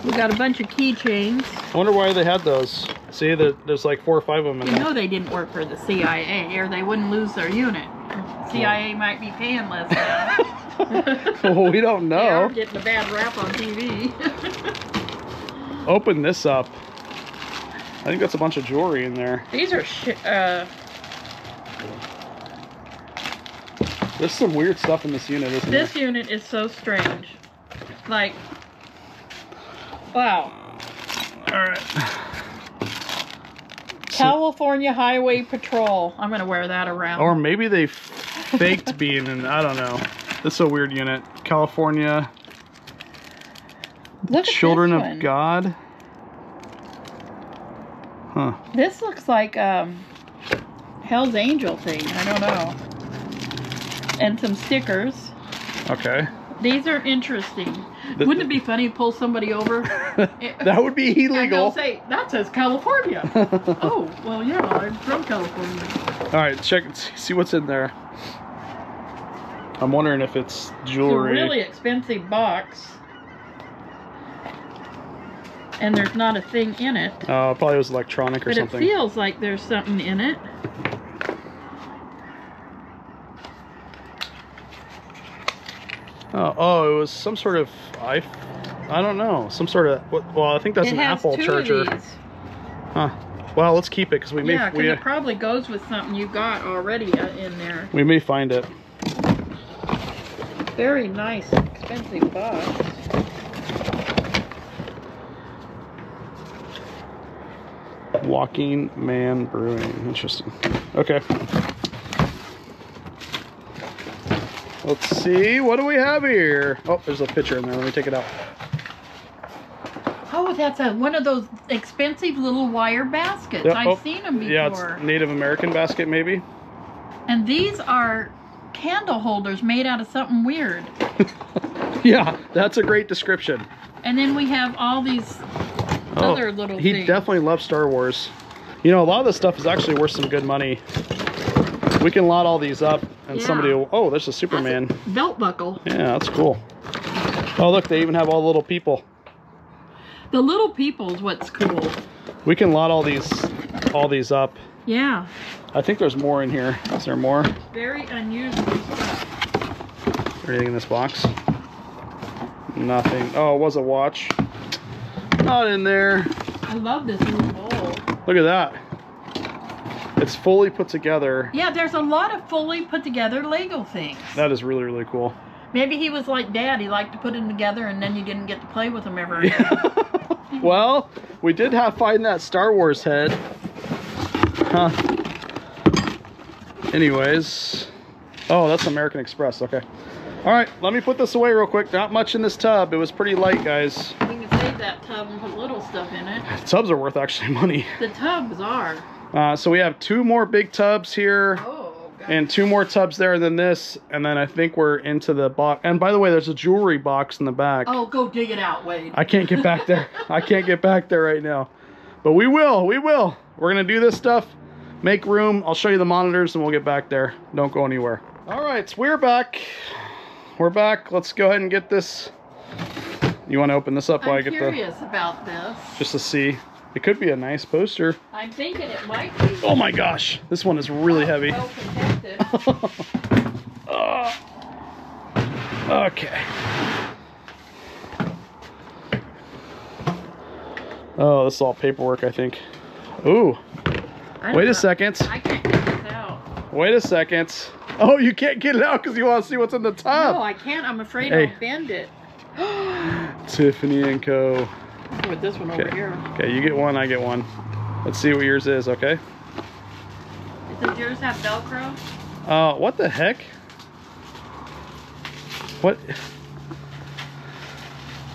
We got a bunch of keychains. I wonder why they had those. See, there, there's like four or five of them in You there. know they didn't work for the CIA, or they wouldn't lose their unit. CIA might be paying less now. (laughs) well, we don't (laughs) They are know. getting a bad rap on TV. (laughs) Open this up. I think that's a bunch of jewelry in there. These are uh, There's some weird stuff in this unit, isn't this unit is so strange. Like, wow. there? All right. (sighs) California Highway Patrol. I'm gonna wear that around. Or maybe they faked (laughs) being in. I don't know. This is a weird unit. California Children of. God. Huh. This looks like um, Hell's Angel thing. I don't know. And some stickers. Okay. These are interesting. The- Wouldn't it be funny to pull somebody over? (laughs) that would be And they'll illegal. say, that says California. (laughs) oh, well, yeah, I'm from California. All right, check. See what's in there. I'm wondering if it's It's a jewelry. really expensive box. And there's not a thing in it. Uh, probably was electronic or But something. it feels like there's something in it. oh, oh, it was some sort of I, I don't know, some sort of. Well, I think that's it an has Apple two charger. of these. Huh. Well, let's keep it because we may Yeah, because it probably goes with something you got already uh, in there. we may find it. Very nice, expensive box. Walking Man Brewing. Interesting. Okay. Let's see. What do we have here? Oh, there's a pitcher in there. Let me take it out. Oh, that's a one of those expensive little wire baskets. Yep, I've oh, seen them before. Yeah, it's Native American basket, maybe. And these are candle holders made out of something weird. (laughs) yeah, that's a great description. And then we have all these Oh. other little Oh, he things. definitely loves Star Wars. You know, a lot of this stuff is actually worth some good money. We can lot all these up, and Yeah. somebody will. Oh, there's a That's a Superman. belt buckle. Yeah, that's cool. Oh, look, they even have all the little people. The little people's what's cool. We can lot all these, all these up. Yeah. I think there's more in here. Is there more? Very unusual stuff. Anything in this box? Nothing. Oh, it was a watch. Not in there. I love this little bowl. Look at that. It's fully put together. Yeah, there's a lot of fully put together Lego things. That is really, really cool. Maybe he was like dad. He liked to put them together and then you didn't get to play with them ever again. (laughs) well, we did have find that Star Wars head. Huh. Anyways. Oh, that's American Express. Okay. All right, let me put this away real quick. Not much in this tub. It was pretty light, guys. You can save that tub and put little stuff in it. (sighs) Tubs are worth actually (laughs) money. The tubs are. Uh, so we have two more big tubs here. Oh, and two more tubs there than this and then i think we're into the box and by the way there's a jewelry box in the back oh, go dig it out, Wade. i can't get back there (laughs) i can't get back there right now but we will we will we're gonna do this stuff make room i'll show you the monitors and we'll get back there don't go anywhere all right so we're back we're back let's go ahead and get this you want to open this up while i I'm get curious about this. the just to see it could be a nice poster I'm thinking it might be. oh my gosh this one is really heavy Well protected. Uh, okay. Oh, this is all paperwork, I think. Ooh, I wait know. a second. I can't get this out. Wait a second. Oh, you can't get it out because you want to see what's in the top. No, top. I can't. I'm afraid Hey. I'll bend it. (gasps) Tiffany and Co. With this one over Okay. here. Okay, you get one, I get one. Let's see what yours is, okay? Does yours have Velcro? Uh, what the heck? What?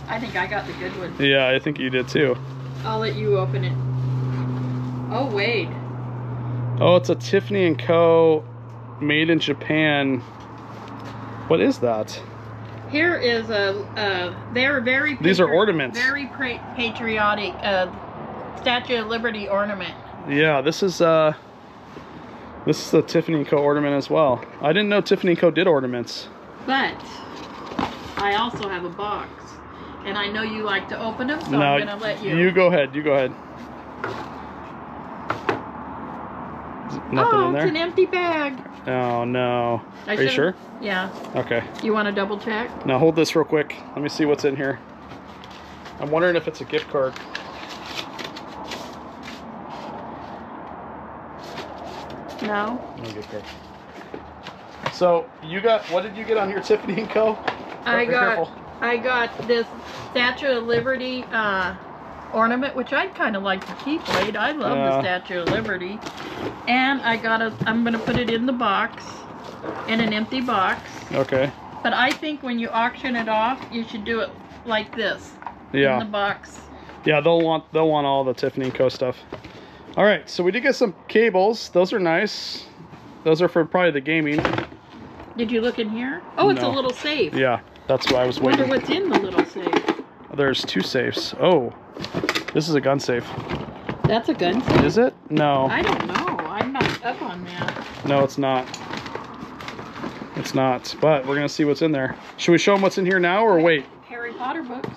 I think I got the good one. Yeah, I think you did too. I'll let you open it. Oh, Wade. Oh, it's a Tiffany and Co. made in Japan. What is that? Here is a, uh, they're very These are ornaments. Very patriotic uh, Statue of Liberty ornament. Yeah, this is uh this is the Tiffany Co ornament as well. I didn't know Tiffany Co did ornaments. But I also have a box. And I know you like to open them, so no, I'm going to let you. you. go ahead. You go ahead. Nothing oh, in it's an empty bag. Oh no. I Are you sure? Yeah. Okay. You want to double check? Now hold this real quick. Let me see what's in here. I'm wondering if it's a gift card. No. No gift card. So you got what did you get on your (laughs) Tiffany and Co? I got careful. I got this Statue of Liberty uh, ornament, which I'd kind of like to keep, Wade. I love Yeah. the Statue of Liberty. And I got a, I'm going to put it in the box, in an empty box. Okay. But I think when you auction it off, you should do it like this, in Yeah. the box. Yeah, they'll want they'll want all the Tiffany Co stuff. All right, so we did get some cables. Those are nice. Those are for probably the gaming. Did you look in here? Oh, it's No. a little safe. Yeah, that's what I was I wonder what's in the little safe. Oh, there's two safes. Oh, this is a gun safe. That's a gun safe. Is it? No, I don't know. I'm not up on that. no, it's not. It's not. But we're gonna see what's in there. Should we show them what's in here now or wait? Harry Potter books.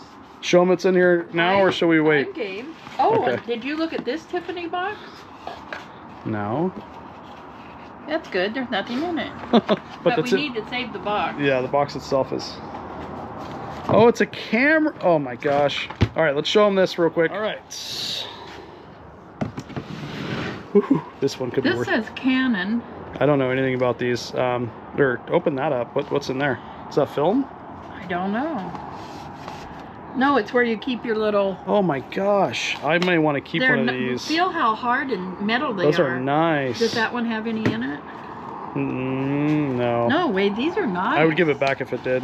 Show them what's in here now or should we wait? I'm game. Oh, Okay. did you look at this Tiffany box? No. That's good. There's nothing in it. (laughs) but But, we need to save the box. Yeah, the box itself is. Oh, it's a camera. Oh my gosh. All right, let's show them this real quick. All right. Whew, this one could be This worth. says Canon. I don't know anything about these. Um, or open that up. What, what's in there? Is that film? I don't know. No, it's where you keep your little. Oh my gosh. I may want to keep They're one of these. Feel how hard and metal they Those are. Those are nice. Does that one have any in it? Mm, no. No, Wade, these are nice. I would give it back if it did.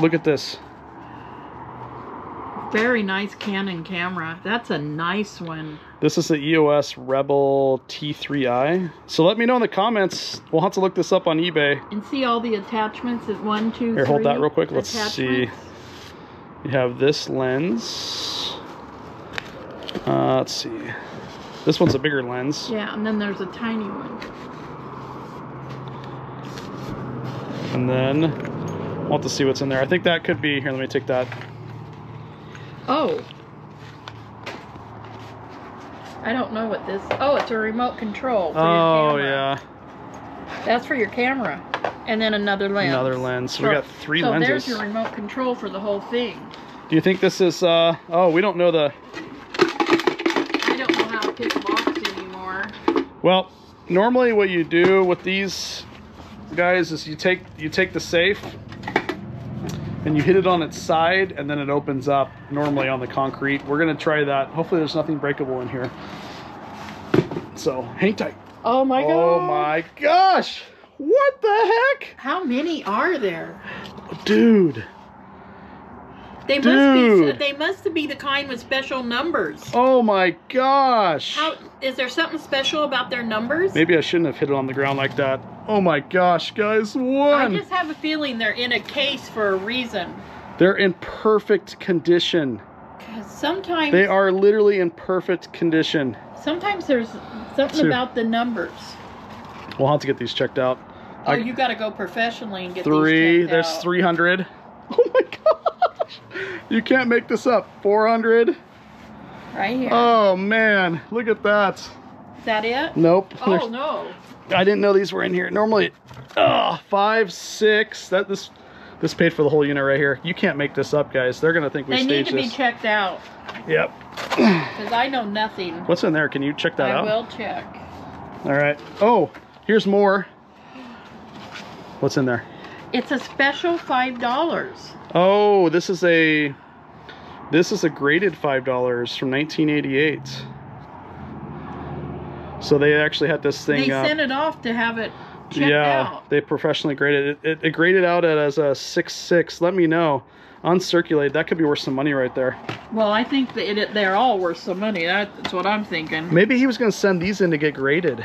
Look at this. Very nice Canon camera. That's a nice one. This is the EOS Rebel T3i. So let me know in the comments. We'll have to look this up on eBay. And see all the attachments at one, two, Here, hold that real quick. Let's see. You have this lens. Uh, let's see. This one's a bigger lens. Yeah, and then there's a tiny one. And then we'll have to see what's in there. I think that could be, here, let me take that. Oh. I don't know what this. Oh, it's a remote control. For Oh, your camera. yeah. That's for your camera. And then another lens. Another lens. So we got three so lenses. there's your remote control for the whole thing. Do you think this is, uh, oh, we don't know the, I don't know how to pick locks anymore. well, normally what you do with these guys is you take, you take the safe and you hit it on its side and then it opens up normally on the concrete. We're going to try that. Hopefully there's nothing breakable in here. So hang tight. Oh my god. Oh my gosh. What the heck? How many are there? Dude. They must be. They must be the kind with special numbers. Oh my gosh. How is there something special about their numbers? Maybe I shouldn't have hit it on the ground like that. Oh my gosh, guys. One. I just have a feeling they're in a case for a reason. They're in perfect condition. sometimes They are literally in perfect condition. Sometimes there's something Two. about the numbers. We'll have to get these checked out. Oh, I- you got to go professionally and get Three. these checked There's out. 300. (laughs) Oh my gosh. You can't make this up. 400. right here. Oh man. Look at that. Is that it? Nope. Oh There's- no. I didn't know these were in here. Normally, uh, five, six. That this this paid for the whole unit right here. You can't make this up, guys. They're gonna think we They need staged to be checked out Yep. (clears throat) because I know nothing. What's in there? Can you check that I out? I will check. All right. Oh, here's more. What's in there? It's a special five dollars. Oh, this is a this is a graded five dollars from 1988. So they actually had this thing. They sent it off to have it checked yeah, out. they professionally graded it. it. It graded out as a six six. Let me know. Uncirculated. That could be worth some money right there. Well, I think that it, they're all worth some money. That's what I'm thinking. Maybe he was going to send these in to get graded.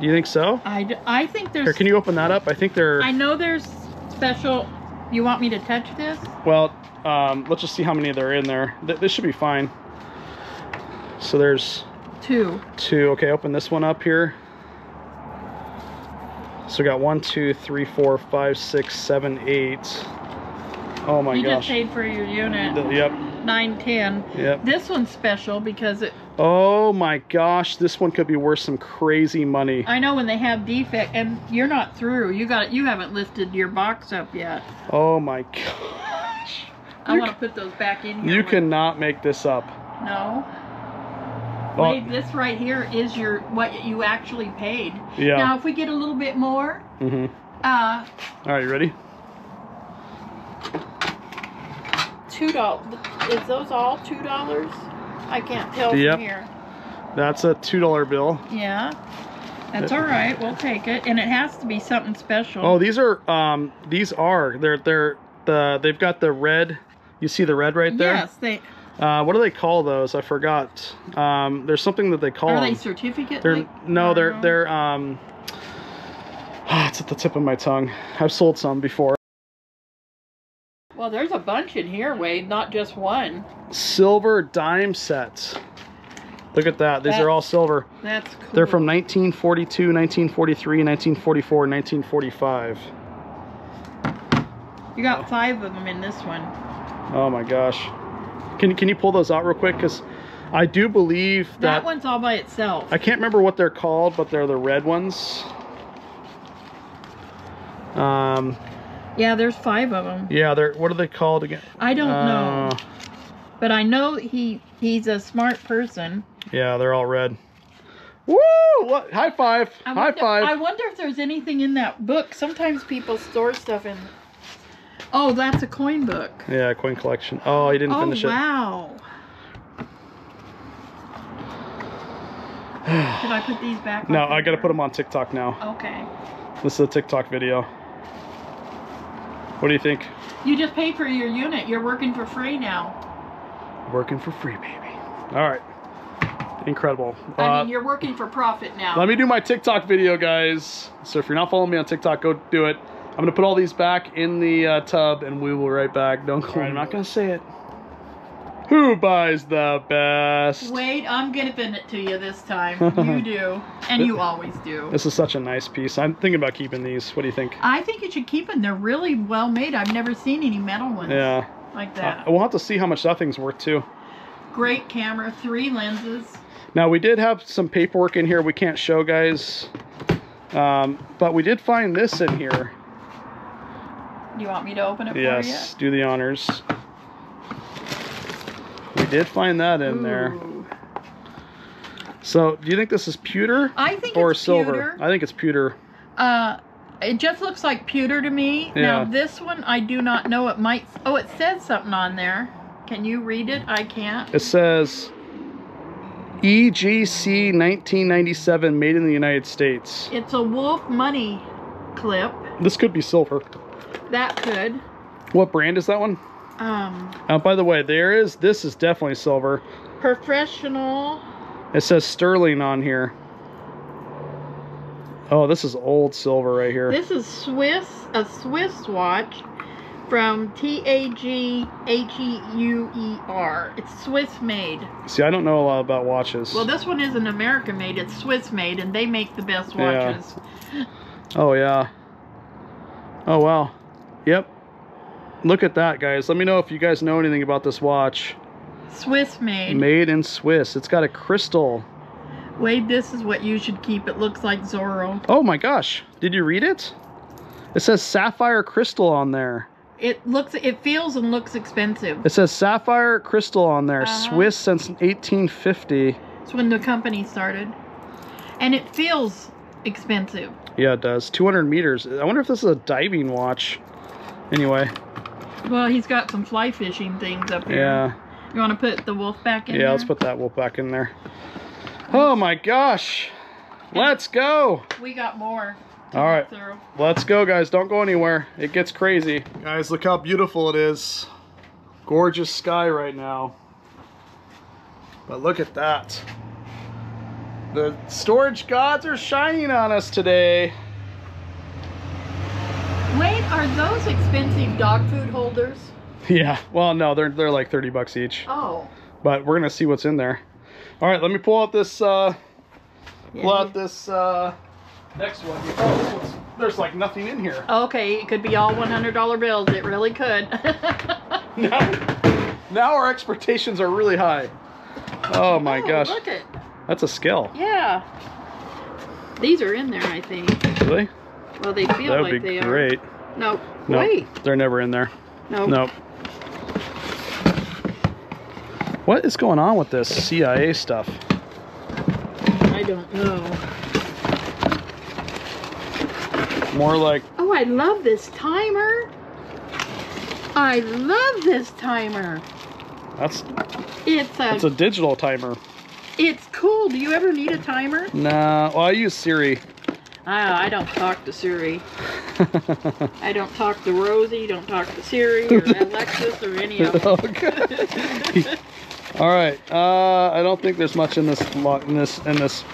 Do you think so? I, I think there's. Here, can you open that up? I think they're. I know there's special. You want me to touch this? Well, um, let's just see how many there are in there. Th- this should be fine. So there's Two. two. Okay, open this one up here. So we got one, two, three, four, five, six, seven, eight. Oh my you gosh. You just paid for your unit. The- yep, Nine ten. yep. This one's special because it. Oh my gosh, this one could be worth some crazy money. I know when they have defect, and you're not through. You got you haven't lifted your box up yet. Oh my gosh. I want to put those back in here. You cannot make this up. No. Oh, Wait, this right here is your what you actually paid. yeah. Now, if we get a little bit more, hmm uh, All right, you ready? two dollars. Is those all two dollars? I can't tell Yep. from here. That's a two dollar bill. Yeah, that's all right. We'll take it, and it has to be something special. Oh, these are um these are they're they're the they've got the red. You see the red right there? yes. They Uh, what do they call those? I forgot. Um, there's something that they call are them. they certificate? They're like- no, they're they're um. (sighs) it's at the tip of my tongue. I've sold some before. Well, there's a bunch in here, Wade. Not just one. Silver dime sets. Look at that. These are all silver. That's cool. They're from 1942, 1943, 1944, 1945. You got five of them in this one. Oh my gosh. Can can you pull those out real quick? Because I do believe That, that, one's all by itself. I can't remember what they're called, but they're the red ones. Um, yeah, there's five of them. yeah, they're what are they called again? I don't know, Uh, but I know he he's a smart person. Yeah, they're all red. Woo! What? High five! I High wonder, five! I wonder if there's anything in that book. Sometimes people store stuff in. Oh, that's a coin book. Yeah, coin collection. Oh, you didn't oh, finish it. wow. (sighs) Should I put these back? No, on I gotta put them on TikTok now. Okay. This is a TikTok video. What do you think? You just paid for your unit. You're working for free now. Working for free, baby. All right. Incredible. I Uh, mean, you're working for profit now. let me do my TikTok video, guys. So if you're not following me on TikTok, go do it. I'm gonna put all these back in the uh, tub, and we will right back. Don't call. I'm not gonna say it. Who buys the best? Wait, I'm giving it to you this time. (laughs) You do, and you always do. This is such a nice piece. I'm thinking about keeping these. What do you think? I think you should keep them. They're really well made. I've never seen any metal ones Yeah. like Uh, that. we'll have to see how much that thing's worth too. Great camera, three lenses. Now we did have some paperwork in here we can't show guys, um, but we did find this in here. Do you want me to open it Yes, do the honors. We did find that in there. So, do you think this is pewter I think or it's silver? pewter. I think it's pewter. Uh, it just looks like pewter to me. Now this one, I do not know. It might. Oh, it says something on there. Can you read it? I can't. It says EGC 1997, made in the United States. It's a Wolf Money clip. This could be silver. That could. What brand is that one? Um, Uh, by the way, there is. This is definitely silver. professional. It says sterling on here. Oh, this is old silver right here. This is Swiss, a Swiss watch from T A G H E U E R. It's Swiss made. See, I don't know a lot about watches. Well, this one isn't American made, it's Swiss made, and they make the best watches. Yeah. watches. oh yeah. Oh wow. Yep. Look at that, guys. Let me know if you guys know anything about this watch. Swiss made. Made in Swiss. It's got a crystal. Wade, this is what you should keep. It looks like Zorro. Oh my gosh. Did you read it? It says sapphire crystal on there. It looks, it feels and looks expensive. It says sapphire crystal on there. Uh-huh. Swiss since 1850. It's when the company started. And it feels expensive. Yeah, it does. 200 meters. I wonder if this is a diving watch. Anyway, Well, he's got some fly fishing things up here. yeah. You want to put the wolf back in Yeah, there? let's put that wolf back in there. Oh my gosh. Let's go. We got more. All right. through. Let's go, guys. Don't go anywhere. It gets crazy. Guys, look how beautiful it is. Gorgeous sky right now. But look at that. The storage gods are shining on us today. Are those expensive dog food holders? Yeah. Well, no, they're they're like 30 bucks each. Oh. But we're gonna see what's in there. All right, let me pull out this uh pull out this uh next one. Oh, this there's like nothing in here. Okay, it could be all $100 bills. It really could. (laughs) now, now our expectations are really high. Oh my Oh, gosh. Look at. That's a skill. Yeah. These are in there, I think. Really? Well, they feel That like would be they great. are. No. No, Wait. they're never in there. No. Nope. What is going on with this CIA stuff? I don't know. More like, Oh, I love this timer. I love this timer. that's It's a, it's a digital timer. it's cool. Do you ever need a timer? Nah, well I use Siri. I, I don't talk to Siri. (laughs) I don't talk to Rosie, don't talk to Siri or (laughs) Alexis or any of them. okay. All right. Uh, I don't think there's much in this lo- in this in this.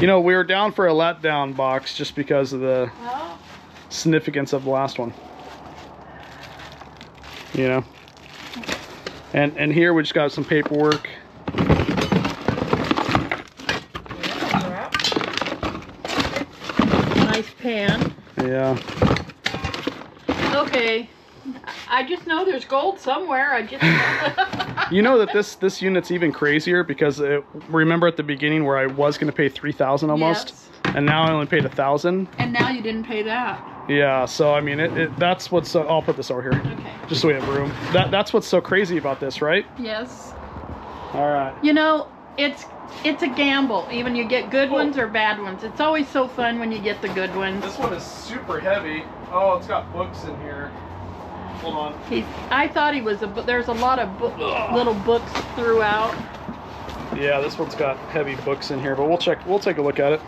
You know, we were down for a letdown box just because of the significance of the last one. You know. And and here we just got some paperwork. nice pan. Yeah. Okay. I just know there's gold somewhere. I just (laughs) You know that this this unit's even crazier because it, remember at the beginning where I was going to pay three thousand almost, Yes. and now I only paid a thousand. And now you didn't pay that. Yeah. So I mean, it, it that's what's. So, I'll put this over here. Okay. just so we have room. That that's what's so crazy about this, right? Yes. All right. You know, it's it's a gamble. Even you get good Oh. ones or bad ones. It's always so fun when you get the good ones. This one is super heavy. Oh, it's got books in here. Hold on. He's. I thought he was a. bu- There's a lot of book, little books throughout. Yeah, this one's got heavy books in here, but we'll check. We'll take a look at it.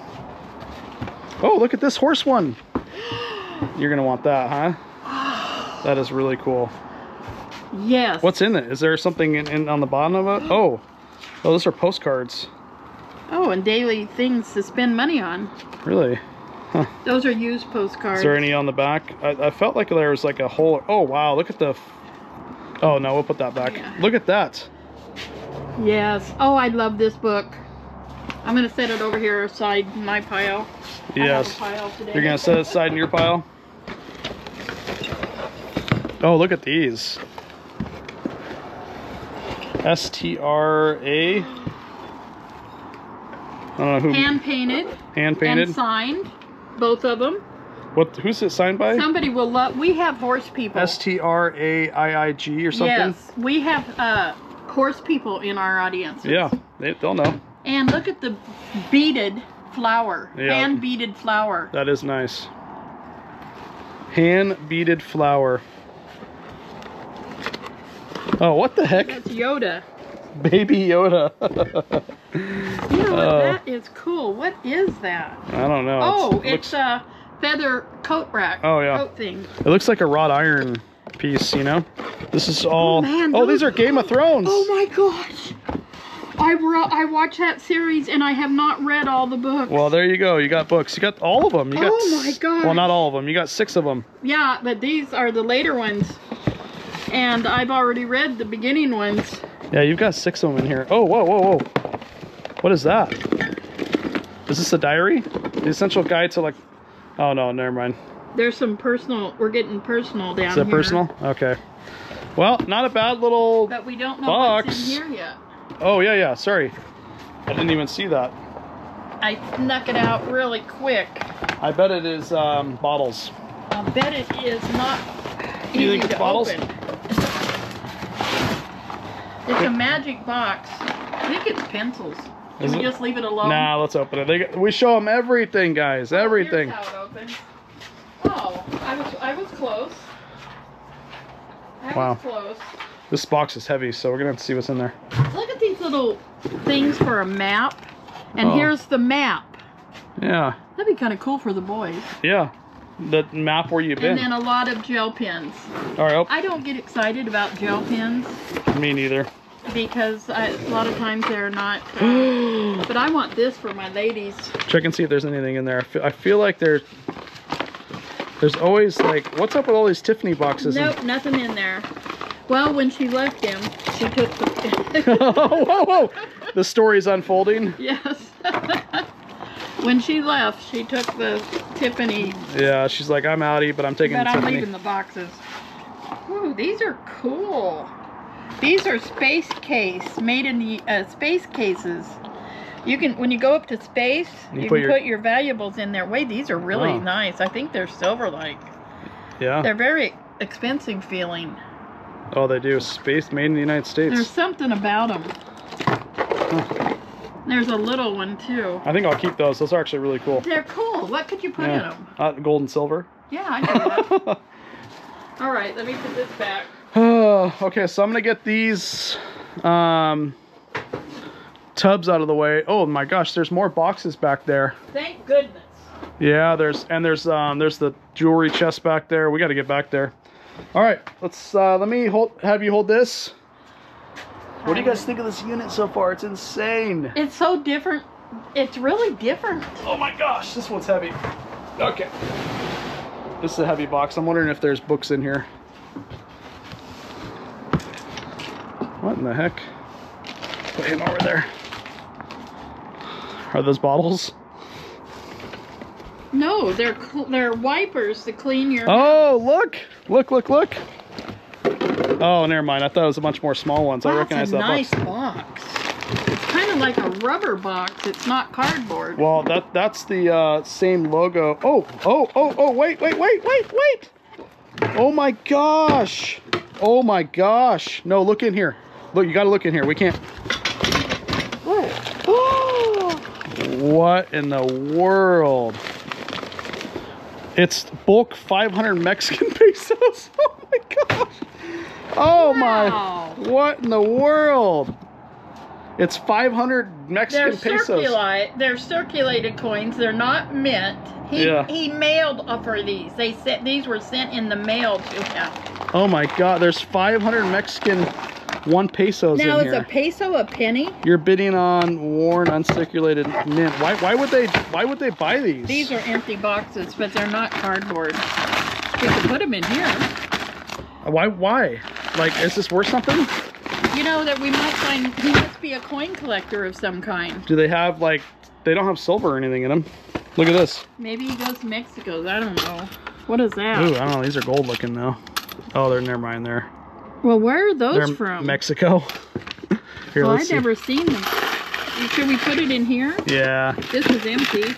Oh, look at this horse one. (gasps) You're gonna want that, huh? (gasps) That is really cool. Yes. What's in it? Is there something in, in on the bottom of it? Oh, oh, those are postcards. Oh, and daily things to spend money on. Really? Those are used postcards. Is there any on the back? I, I felt like there was like a whole. Oh wow! Look at the. Oh no, we'll put that back. Yeah. Look at that. Yes. Oh, I love this book. I'm gonna set it over here aside my pile. Yes. pile today. You're gonna set it aside in your pile. (laughs) Oh, look at these. S T R A. I don't know who hand painted hand painted. and signed, both of them. What? Who's it signed by? Somebody will love. We have horse people. S T R A I I G or something. Yes, we have uh, horse people in our audience. Yeah, they, they'll know. And look at the beaded flower. Yeah. Hand beaded flower. That is nice. Hand beaded flour. Oh, what the heck? That's Yoda. Baby Yoda. (laughs) You know what? Oh. that is cool. What is that? I don't know. oh, it it's looks, a feather coat rack. Oh, yeah. Coat thing. it looks like a wrought iron piece, you know? This is all. Oh, man, oh, these are Game of (gasps) Thrones. Oh my gosh. I I watched that series and I have not read all the books. Well, there you go. You got books. You got all of them. You got. Oh, my gosh. Well, not all of them. You got six of them. yeah, but these are the later ones. And I've already read the beginning ones. Yeah, you've got six of them in here. Oh, whoa, whoa, whoa. What is that? Is this a diary? The essential guide to like. Oh no, never mind. There's some personal, we're getting personal down Is that here. personal? Okay. Well, not a bad little. But we don't know what's in here yet. Oh yeah, yeah. Sorry, I didn't even see that. I snuck it out really quick. I bet it is um, bottles. I bet it is not You think it's to bottles? open. It's a magic box. I think it's pencils. Can Is we it? just leave it alone? Nah, let's open it. They, we show them everything, guys. Oh, Everything. Here's how it opens. Oh, I was I was close. I Wow. was close. This box is heavy, so we're gonna have to see what's in there. Look at these little things for a map. And Oh. here's the map. Yeah, That'd be kind of cool for the boys. yeah. The map where you've been. And then a lot of gel pens. All right. I don't get excited about gel pens Oh, me neither. because I, a lot of times they're not. (gasps) uh, but I want this for my ladies. Check and see if there's anything in there. I feel, I feel like there. There's always like, what's up with all these Tiffany boxes? Nope, nothing in there. Well, when she left him, she took the. (laughs) (laughs) whoa, whoa, whoa! The story's unfolding. yes. (laughs) when she left, she took the Tiffany, Yeah, she's like, I'm outie, but I'm taking but I'm Tiffany. leaving the boxes. Ooh, these are cool. These are space case, made in the uh, space cases. You can, when you go up to space, You you, put can your- put your valuables in there. Wait, these are really Oh. nice. I think they're silver like. Yeah. They're very expensive feeling. Oh, they do. Space made in the United States. There's something about them. There's a little one too. I think I'll keep those. Those are actually really cool. They're cool. What could you put in them? Uh, gold and silver. Yeah, I do that. (laughs) All right, let me put this back. Oh, (sighs) okay, so I'm gonna get these um, tubs out of the way. Oh my gosh, there's more boxes back there. Thank goodness. Yeah, there's and there's um there's the jewelry chest back there. We got to get back there. All right, let's uh, let me hold have you hold this. What do you guys think of this unit so far? It's insane. It's so different. It's really different. Oh my gosh, this one's heavy. Okay. This is a heavy box. I'm wondering if there's books in here. What in the heck? Put him over there. Are those bottles? No, they're they're wipers to clean your. Oh, look! Look, look, look! (laughs) Oh, never mind. I thought it was a bunch more small ones. I recognize it's a that nice box. box. It's kind of like a rubber box. It's not cardboard. Well, that that's the uh, same logo. Oh, oh, oh, oh! Wait, wait, wait, wait, wait! Oh my gosh! Oh my gosh! No, look in here. Look, you gotta look in here. We can't. Oh, (gasps) What in the world? It's bulk 500 Mexican (laughs) pesos. Oh my gosh. Oh Wow. my. What in the world? It's 500 Mexican They're pesos. They're circulated coins. They're not mint. He Yeah. he mailed uh, for these. They sent these were sent in the mail to him. Oh my god, there's 500 Mexican one pesos Now in is here. a peso a penny? You're bidding on worn uncirculated mint. Why why would they why would they buy these? These are empty boxes, but they're not cardboard. We could put them in here. Why why? Like is this worth something? You know that we might find. He must be a coin collector of some kind. Do they have like they don't have silver or anything in them? Look at this. Maybe he goes to Mexico. I don't know. What is that? Ooh, I don't know. These are gold looking though. Oh, they're never mind. They're Well, where are those they're from? Mexico. (laughs) Here, well, I've see. never seen them. Should we put it in here? Yeah. This is empty.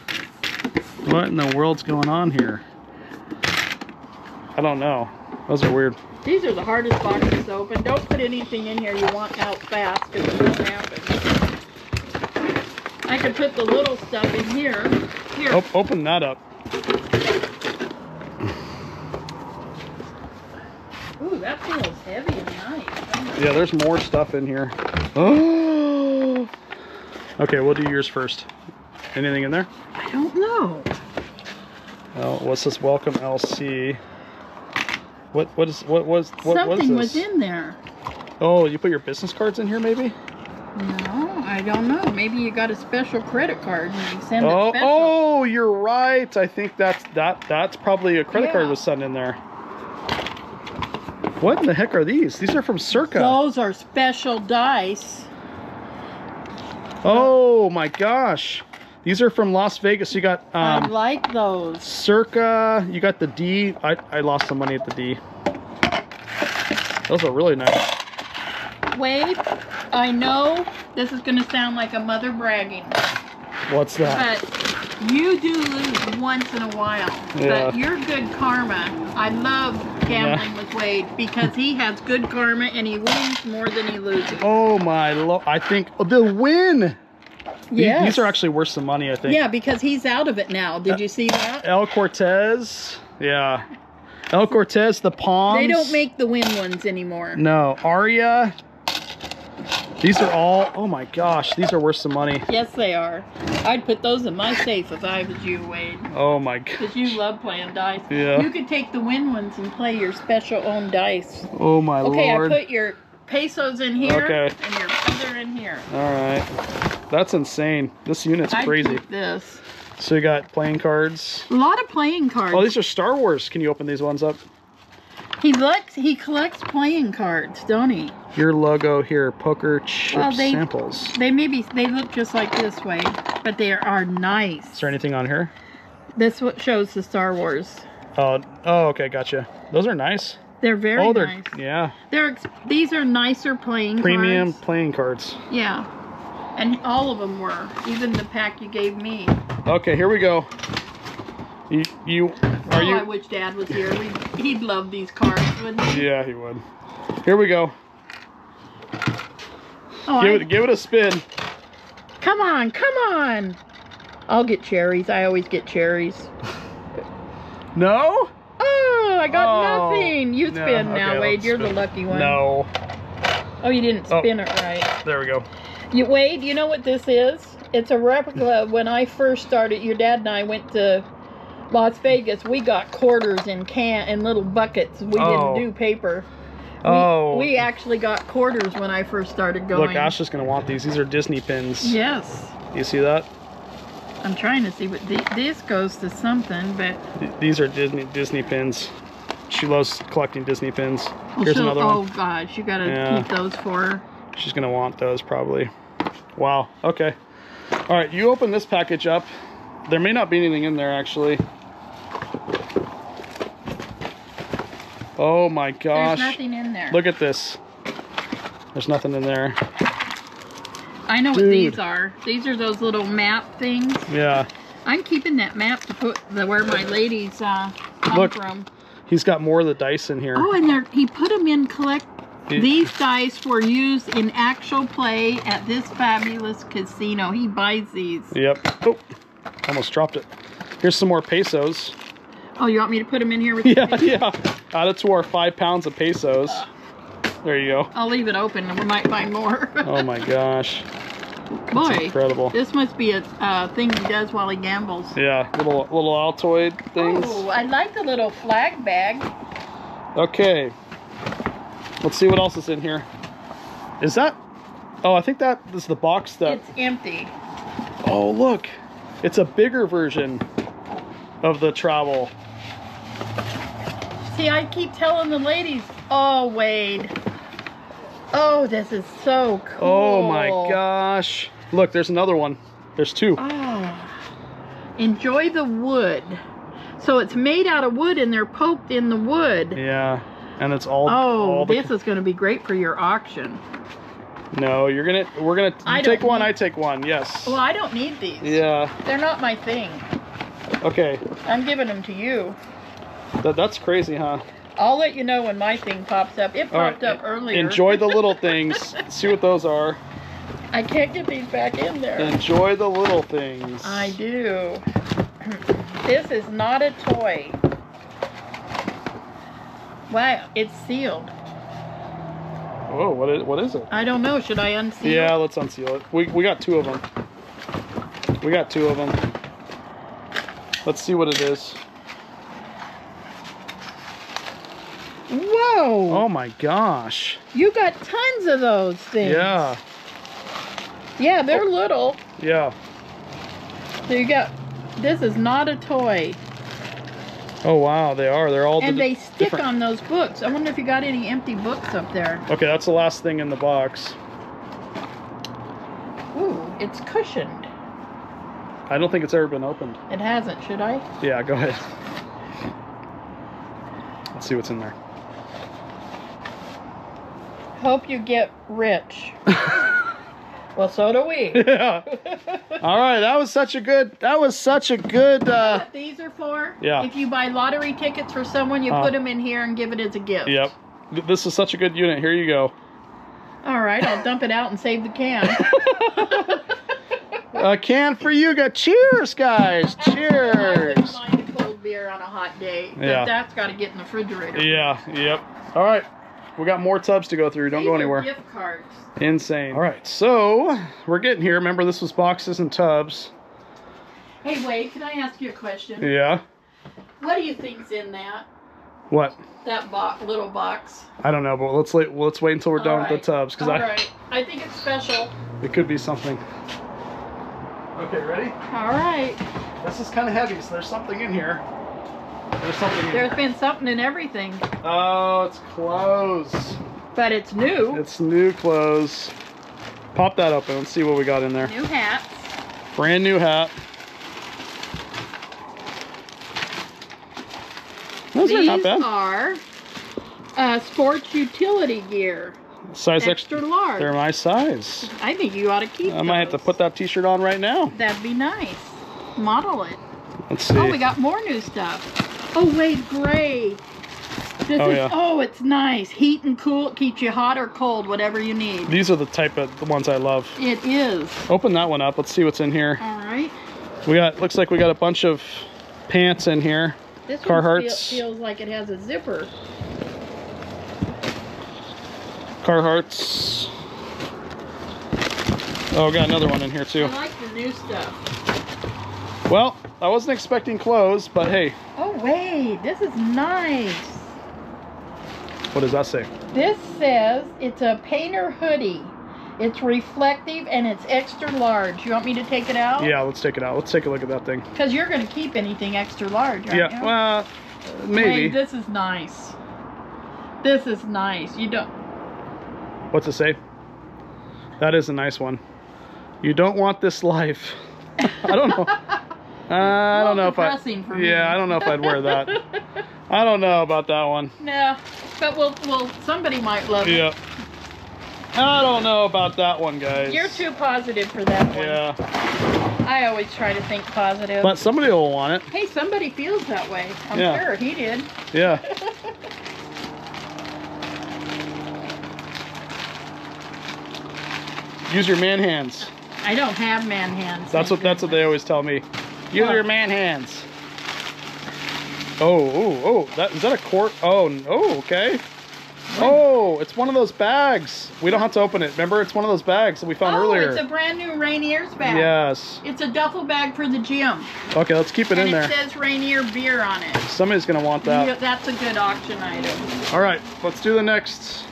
What in the world's going on here? I don't know. Those are weird. These are the hardest boxes to open. Don't put anything in here you want out fast because it won't happen. I could put the little stuff in here. Here. Oh, open that up. Ooh, that feels heavy and nice. Yeah, there's more stuff in here. Oh. (gasps) Okay, we'll do yours first. Anything in there? I don't know. Oh, what's this? Welcome LC. What what is what was what Something was was in there. Oh, you put your business cards in here, maybe? No, I don't know. Maybe you got a special credit card and you send Oh, it special. oh, you're right. I think that's that. That's probably a credit card was sent in there. What in the heck are these? These are from Circa. Those are special dice. Oh my gosh, these are from Las Vegas. You got I um, like those. Circa. You got the D. I I lost some money at the D. Those are really nice. Wade, I know this is going to sound like a mother bragging, What's that? but you do lose once in a while. Yeah. But you're good karma. I love gambling with Wade because he has good karma and he wins more than he loses. Oh my lord! I think oh, the Wynn. Yes. These are actually worth some money. I think. Yeah, because he's out of it now. Did you see that? Uh, El Cortez. Yeah. El Cortez, the Palms. They don't make the Wynn ones anymore. No. Aria. These are all, oh my gosh, these are worth some money. Yes, they are. I'd put those in my safe if I was you, Wade. Oh my god. Because you love playing dice. Yeah. You could take the Wynn ones and play your special own dice. Oh my Okay, lord. Okay, I put your pesos in here Okay. and your other in here. All right. That's insane. This unit's I'd crazy. this. So you got playing cards. A lot of playing cards. Oh, these are Star Wars. Can you open these ones up? he looks. He collects playing cards, don't he? Your logo here, poker chip Well, they- samples. They maybe they look just like this way, but they are nice. Is there anything on here? This what shows the Star Wars. Oh, oh, okay, gotcha. Those are nice. They're very oh, they're nice. yeah, They're these are nicer playing cards. premium cards. playing cards. Yeah, and all of them were. Even the pack you gave me. Okay, here we go. You, you are oh, you? I wish Dad was here. We'd, he'd love these cards, wouldn't he? Yeah, he would. Here we go. Oh, Give I- it, give it a spin. come on, come on. I'll get cherries. I always get cherries. (laughs) No. Oh, I got Oh, nothing. You no. spin now, Okay, Wade. You're the lucky one. No. Oh, you didn't Oh. spin it right. There we go. You Wade, you know what this is? It's a replica. When I first started, your dad and I went to Las Vegas. We got quarters in can in little buckets. We Oh. didn't do paper. We, Oh. we actually got quarters when I first started going. Look, Ash is gonna want these. These are Disney pins. Yes. You see that? I'm trying to see what the, this goes to something, but Th- These are Disney Disney pins. She loves collecting Disney pins. well, Here's another oh one. gosh, you gotta Yeah. keep those for her. She's gonna want those probably. Wow. Okay. All right. You open this package up. There may not be anything in there actually. Oh my gosh. There's nothing in there. Look at this. There's nothing in there. I know what these are. These are those little map things. Yeah. I'm keeping that map to put the where my ladies uh, come Look. from. He's got more of the dice in here. Oh, and there he put them in collect. He- These dice were used in actual play at this fabulous casino. He buys these. Yep. Oh, almost dropped it. Here's some more pesos. Oh, you want me to put them in here with Yeah, the (laughs) yeah. Add it to our five pounds of pesos. There you go. I'll leave it open and we might find more. (laughs) Oh my gosh. Boy, incredible. this must be a uh, thing he does while he gambles. Yeah, little little Altoid things. Oh, I like the little flag bag. Okay. Let's see what else is in here. Is that? Oh, I think that is the box that. It's empty. Oh, look. It's a bigger version of the travel. See, I keep telling the ladies, oh, Wade. Oh, this is so cool. Oh my gosh. Look, there's another one. There's two. Oh. Enjoy the wood. So it's made out of wood and they're poked in the wood. Yeah. And it's all. Oh, all this is going to be great for your auction. No, you're gonna. We're gonna. Take one. need- I take one. Yes. Well, I don't need these. Yeah. They're not my thing. Okay. I'm giving them to you. That, that's crazy, huh? I'll let you know when my thing pops up. It All popped right. up earlier. Enjoy the little (laughs) things. See what those are. I can't get these back in there. Enjoy the little things. I do. (clears throat) this is not a toy. Wow, it's sealed. Whoa, what is, what is it? I don't know. Should I unseal? It? Yeah, let's unseal it. We, we got two of them. We got two of them. Let's see what it is. Whoa! Oh my gosh. You got tons of those things. Yeah, Yeah, they're little. yeah. So you got. This is not a toy. Oh wow, they are. They're all And the they stick different- on those books. I wonder if you got any empty books up there. Okay, that's the last thing in the box. Ooh, it's cushioned. I don't think it's ever been opened. It hasn't, should I? Yeah, go ahead. Let's see what's in there. Hope you get rich. (laughs) well, so do we. (laughs) yeah. All right, that was such a good. That was such a good. uh what these are for? Yeah. If you buy lottery tickets for someone, you Uh. put them in here and give it as a gift. Yep. This is such a good unit. Here you go. All right, I'll dump it out and save the can. (laughs) A can for you. Got cheers, guys. I Cheers. cold beer on a hot day, but Yeah. that's got to get in the refrigerator. Yeah. Yep. All right. We got more tubs to go through. Don't These go anywhere. Gift cards. Insane. All right. So we're getting here. Remember, this was boxes and tubs. Hey, Wade, can I ask you a question? Yeah. What do you think's in that What? that bo- little box? I don't know, but let's wait. Let's wait until we're done with the tubs because All I right. I think it's special. it could be something. Okay, ready? All right. This is kind of heavy, so there's something in here. There's something in There's here. been something in everything, Oh, it's clothes. but it's new. It's new clothes. Pop that open and see what we got in there. New hats. Brand new hat. Those are These not bad. are uh, sports utility gear, Size extra extra. large. They're my size. I think you ought to keep. I might have to put that T-shirt on right now. That'd be nice. Model it. Let's see. Oh, we got more new stuff. Oh, wait, gray. This Oh, is, yeah. oh, it's nice. Heat and cool. It keeps you hot or cold, whatever you need. These are the type of the ones I love. It is. Open that one up. Let's see what's in here. All right. We got looks like we got a bunch of pants in here. This one Carhartts. feel, feels like it has a zipper. Carhartts. Oh, got another one in here too. I like the new stuff. Well, I wasn't expecting clothes, but hey, Oh, wait. This is nice. what does that say? This says it's a painter hoodie. It's reflective and it's extra large. You want me to take it out? Yeah, let's take it out. Let's take a look at that thing. Because you're going to keep anything extra large, aren't Yeah, you? well, maybe. This is nice. This is nice. You don't. What's it say? That is a nice one. You don't want this life. (laughs) I don't know. (laughs) Uh, I don't know if I. depressing for me. Yeah, I don't know if I'd wear that. (laughs) I don't know about that one. no, but well, well, somebody might love it. Yeah. I don't know about that one, guys. You're too positive for that one. Yeah, I always try to think positive. but somebody will want it. hey, somebody feels that way. I'm Yeah. sure he did. Yeah. (laughs) Use your man hands. I don't have man hands. That's what that's what they always tell me. Use What? your man hands. Oh, oh, oh, that is that a quart? Oh, n- oh, okay. Oh, it's one of those bags. We don't have to open it. Remember, it's one of those bags that we found oh, earlier. it's a brand new Rainier's bag. Yes. It's a duffel bag for the gym. Okay, let's keep it and in it there. says Rainier beer on it. Somebody's gonna want that. Yeah, that's a good auction item. All right, let's do the next.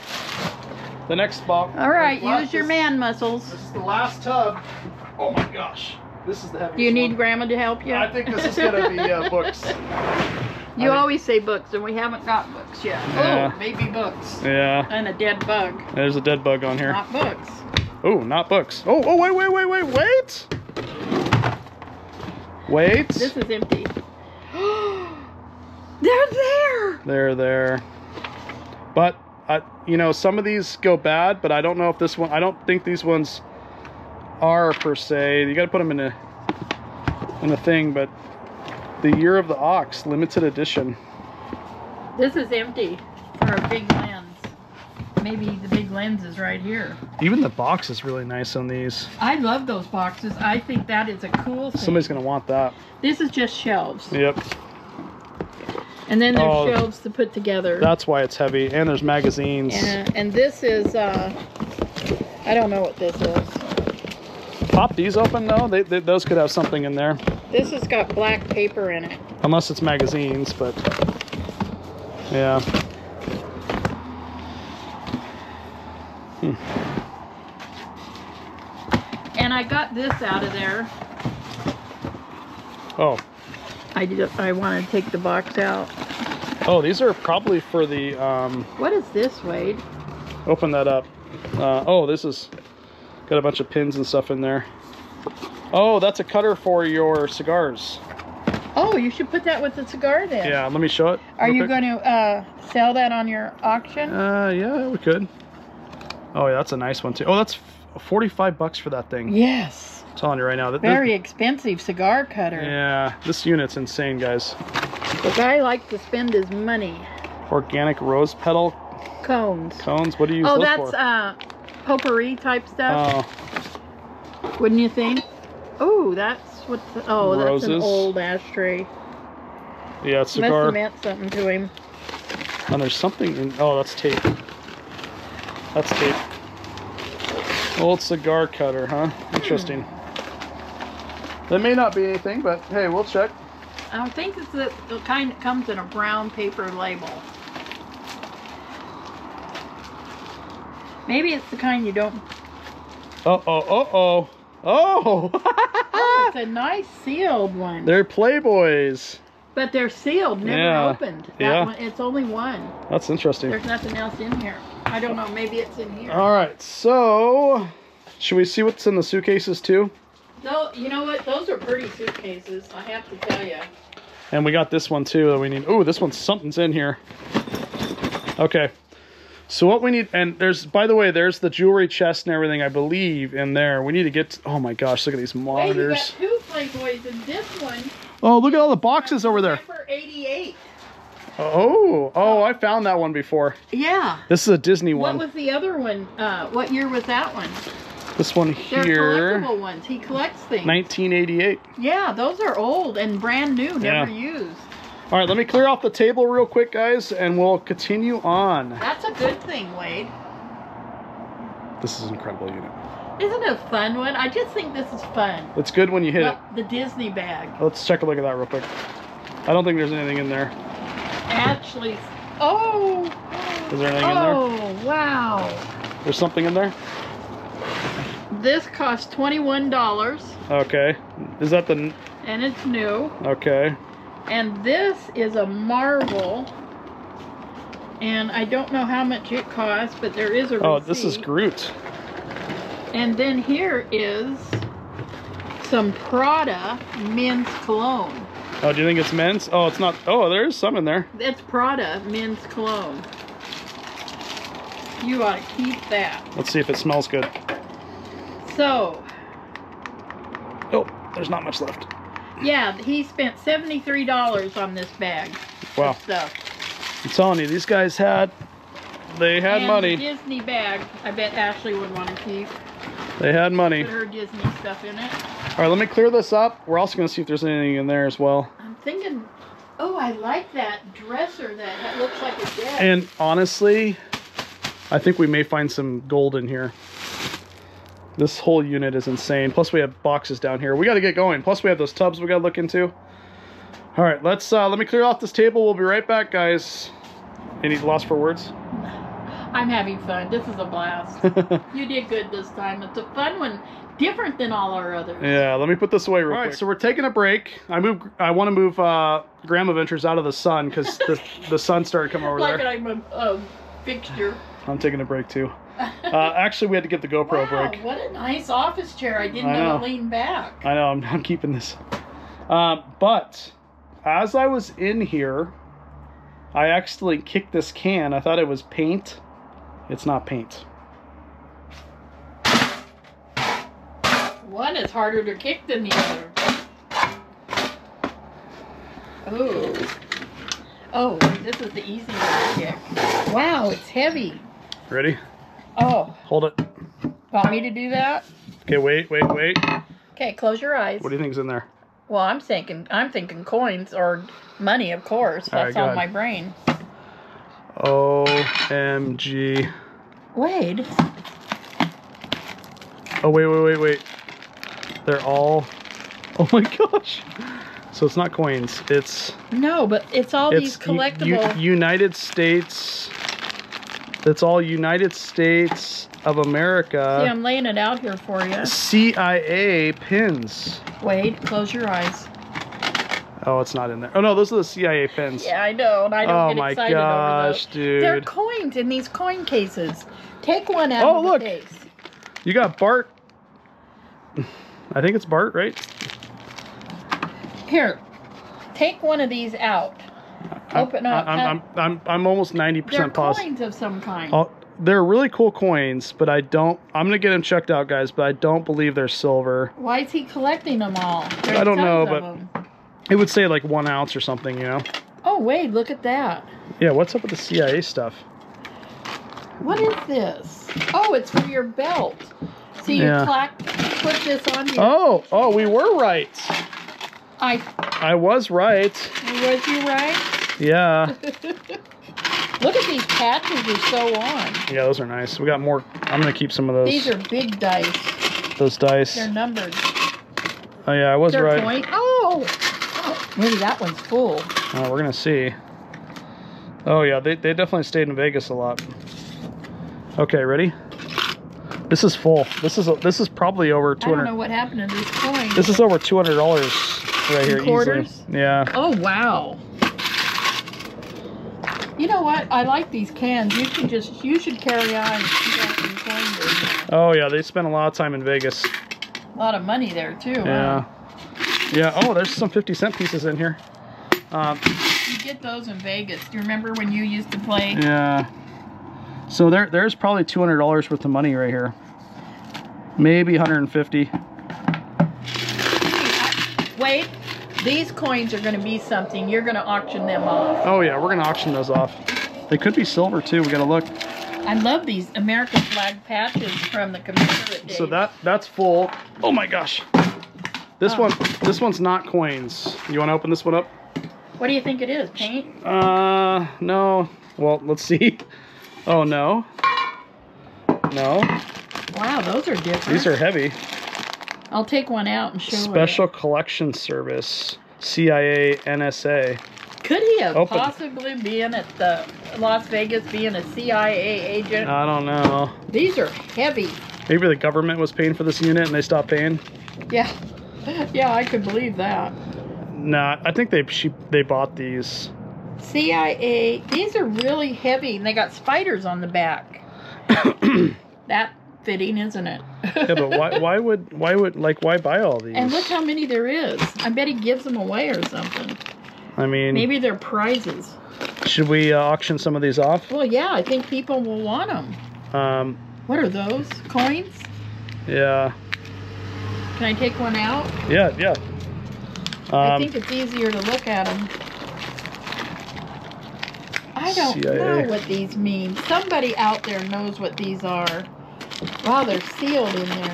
The next box. All right, use your man muscles. This is the last tub. Oh my gosh, this is the heaviest. Do you need one. Grandma to help you? I think this is gonna be uh, (laughs) books. You I- always say books, and we haven't got books yet. Yeah. Oh, maybe books. Yeah, And a dead bug. there's a dead bug on here. Not books. Oh, not books. Oh, oh, wait, wait, wait, wait, wait. Wait. This is empty. (gasps) They're there. They're there. But I, you know, some of these go bad, but I don't know if this one. I don't think these ones are per se. You got to put them in a in a thing. But the Year of the Ox limited edition. This is empty for a big lens. Maybe the big lens is right here. Even the box is really nice on these. I love those boxes. I think that is a cool thing. Somebody's gonna want that. This is just shelves. Yep. And then there's Oh. shelves to put together. That's why it's heavy. And there's magazines. And, and this is, uh, I don't know what this is. Pop these open though. They, they, those could have something in there, This has got black paper in it. unless it's magazines. But yeah. And I got this out of there. Oh, I did. I want to take the box out. oh, these are probably for the um, What is this, Wade? Open that up. Uh, oh, this is got a bunch of pins and stuff in there. Oh, that's a cutter for your cigars. Oh, you should put that with the cigar then. Yeah, let me show it. Are you quick. going to uh, sell that on your auction? Uh, yeah, we could. Oh, yeah, that's a nice one too. Oh, that's 45 bucks for that thing. yes. I'm telling you right now. That, Very expensive cigar cutter. yeah, this unit's insane, guys. The guy likes to spend his money. Organic rose petal Cones. cones. What do you use Oh, that's for? uh, potpourri type stuff. oh, Wouldn't you think? Oh, that's what. The, oh, that's an old ashtray. yeah, it's Must cigar. have meant something to him. And there's something in. Oh, that's tape. That's tape. Old cigar cutter, huh? Interesting. Hmm. That may not be anything, but hey, we'll check. I don't think it's the, the kind that comes in a brown paper label. Maybe it's the kind you don't. Uh oh, uh oh. Oh! Oh, (laughs) it's a nice sealed one. They're Playboys. but they're sealed, never Yeah. opened. That Yeah. one, it's only one. That's interesting. There's nothing else in here. I don't know. Maybe it's in here. All right, so should we see what's in the suitcases too? No, you know what? Those are pretty suitcases. I have to tell you. And we got this one too that we need. Oh, this one's something's in here. Okay. So what we need, and there's, by the way, there's the jewelry chest and everything, I believe, in there. We need to get, oh my gosh, look at these Wait, you monitors. got two Playboys in this one. Oh, look at all the boxes over there. Number 88. Oh, oh, I found that one before. Yeah. This is a Disney one. What was the other one? Uh, what year was that one? This one here. They're collectible ones. He collects things. 1988. Yeah, those are old and brand new, never Yeah. used. All right, let me clear off the table real quick, guys, and we'll continue on. That's a good thing, Wade. This is an incredible unit. Isn't it a fun one? I just think this is fun. It's good when you hit it. The Disney bag. Let's take a look at that real quick. I don't think there's anything in there. Actually, oh, Is there anything in there? oh, wow. There's something in there? This cost twenty-one dollars, Okay. Is that the. and it's new. Okay. And this is a marble. And I don't know how much it costs, but there is a Oh, this is. Groot. And then here is some Prada men's cologne. Oh, do you think it's men's? Oh, it's not. Oh, there is some in there. It's Prada men's cologne. You ought to keep that. Let's see if it smells good. So, Oh, there's not much left. Yeah, he spent $73 on this bag. Wow. Stuff. I'm telling you, these guys had. They had and money. The Disney bag, I bet Ashley would want to keep. They had money. Put her Disney stuff in it. All right, let me clear this up. We're also going to see if there's anything in there as well. I'm thinking Oh, I like that dresser that ha- looks like a desk. And honestly, I think we may find some gold in here. This whole unit is insane. Plus we have boxes down here. We got to get going. Plus we have those tubs we got to look into. All right, let's uh, let me clear off this table. We'll be right back, guys. Any lost for words? I'm having fun. This is a blast. (laughs) you did good this time. It's a fun one, different than all our others. Yeah, let me put this away real quick. All right, so we're taking a break. I move. I want to move uh, Grandma Ventures out of the sun because the the sun started coming over like there. I'm a, a fixture. I'm taking a break too. (laughs) Uh, actually, we had to get the GoPro wow, break. what a nice office chair. I didn't I know know. to lean back. I know. I'm, I'm keeping this. Um, but as I was in here, I accidentally kicked this can. I thought it was paint. It's not paint. One is harder to kick than the other. Oh. Oh, this is the easy one to kick. Wow, it's heavy. Ready? Oh, Hold it. want me to do that? Okay, wait, wait, wait. Okay, close your eyes. What do you think's in there? Well, I'm thinking I'm thinking coins or money, of course. All right, That's go on ahead. my brain. OMG. Wade. Oh, wait, wait, wait, wait. They're all. Oh my gosh. So it's not coins. It's No, but it's all it's these U- U- collectible. United States. It's all United States of America. See, I'm laying it out here for you. CIA pins. Wade, close your eyes. Oh, it's not in there. Oh no, those are the CIA pins. Yeah, I know, and I don't oh get my excited gosh, over those. They're dude. coins in these coin cases. Take one out Oh, of the look. case. You got Bart. I think it's Bart, right? Here, take one of these out. Open up. I'm, I'm, I'm, I'm almost 90% They're positive. coins of some kind. Oh, they're really cool coins, but I don't. I'm gonna get them checked out, guys. But I don't believe they're silver. Why is he collecting them all? There's I don't know, but- them. It would say like one ounce or something, you know. Oh, wait, look at that. Yeah, what's up with the CIA stuff? What is this? Oh, it's for your belt. So you Yeah. clack, put this on your. Oh, oh, we were right. I I was right. was you right? Yeah, (laughs) Look at these patches are so on. yeah, those are nice. We got more. I'm gonna keep some of those. These are big dice. those dice. They're numbered. Oh yeah, I was They're right. coin. Oh, oh, maybe that one's full. Uh, we're gonna see. Oh yeah, they, they definitely stayed in Vegas a lot. Okay, ready? This is full. This is this is probably over 200. I don't know what happened to this coin. This is over two hundred dollars right here quarters? easily. Yeah. Oh wow. You know what? I like these cans. You should just you should carry on. You got some coins in there. Oh yeah, they spent a lot of time in Vegas. A lot of money there too. Yeah. huh? Yeah. Oh, there's some fifty cent pieces in here. Um, You get those in Vegas. Do you remember when you used to play? yeah. So there there's probably two hundred dollars worth of money right here. Maybe 150. Wait, these coins are going to be something. You're going to auction them off. Oh yeah, we're gonna auction those off. They could be silver too. We gotta look. I love these American flag patches from the Confederate days. So that that's full. Oh my gosh. This Oh. one this one's not coins. You want to open this one up? What do you think it is? Paint? Uh no. Well, let's see. (laughs) Oh no. No. Wow, those are different. These are heavy. I'll take one out and show Special Collection Service. CIA NSA. Could he have Open. possibly been at the Las Vegas being a CIA agent? I don't know. These are heavy. Maybe the government was paying for this unit and they stopped paying. Yeah. Yeah, I could believe that. Nah, I think they she they bought these. CIA. These are really heavy, and they got spiders on the back. (coughs) that fitting, isn't it? Yeah, but why why (laughs) would why would like why buy all these? And look how many there is. I bet he gives them away or something. I mean, Maybe they're prizes. should we uh, auction some of these off? Well, yeah, I think people will want them. Um, What are those? Coins? yeah, Can I take one out? yeah, yeah. I Um, think it's easier to look at them. I don't CIA. know what these mean. Somebody out there knows what these are. Wow, they're sealed in there.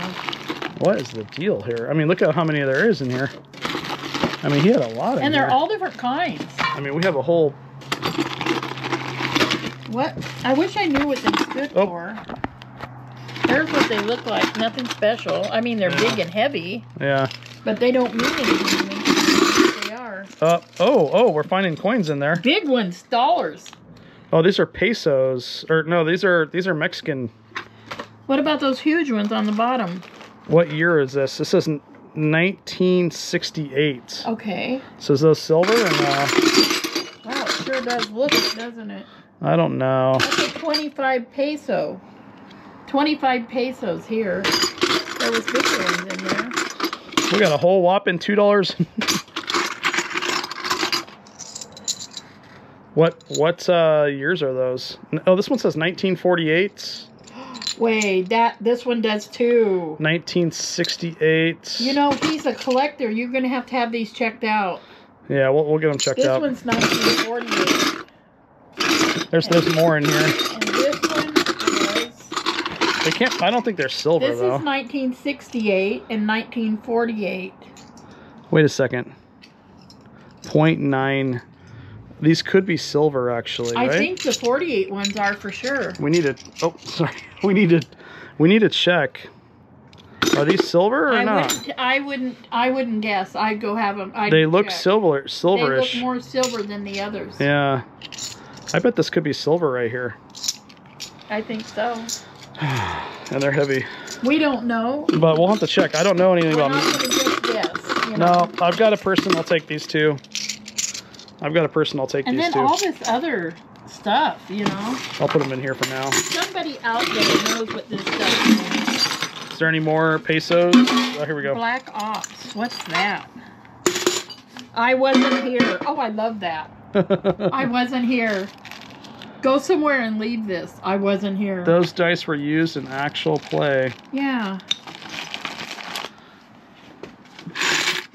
what is the deal here? I mean, look at how many there is in here. I mean, he had a lot of And they're all different kinds. I mean, we have a whole. What? I wish I knew what they stood Oh. for. Here's what they look like. Nothing special. I mean, they're Yeah. big and heavy, Yeah. but they don't mean anything to me. They are. Uh. Oh. Oh. We're finding coins in there. Big ones, dollars. Oh, these are pesos. Or no, these are these are Mexican. What about those huge ones on the bottom? What year is this? This is 1968. Okay. So is those silver or no? Wow, it sure does look it, doesn't it? I don't know. That's a 25 peso. 25 pesos here. There was bigger ones in there. We got a whole whopping two dollars. what what uh, years are those? Oh, this one says 1948, Wait, that this one does too. 1968. You know, he's a collector. You're gonna have to have these checked out. Yeah, we'll, we'll get them checked This out. This one's 1948, There's there's more in here. and this one is. They can't. I don't think they're silver This is 1968 and 1948. Wait a second. Point nine. These could be silver actually, I right? think the 48 ones are for sure. We need to. Oh, (laughs) sorry. We need to. We need to check. Are these silver or I not? wouldn't. I wouldn't. I wouldn't guess. I'd go have them. I'd They look check. silver, They silverish. look more silver than the others. Yeah. I bet this could be silver right here. I think so. (sighs) And they're heavy. We don't know. But we'll have to check. I don't know anything We're about not them. guess. You No. I've got a person. I'll take these two. I've got a person. I'll take And these then two. all this other stuff. You know, I'll put them in here for now. somebody out there knows what this stuff is. Is there any more pesos? Oh, here we go. Black Ops. What's that? I wasn't here. Oh, I love that. (laughs) I wasn't here. Go somewhere and leave this. I wasn't here. Those dice were used in actual play. Yeah.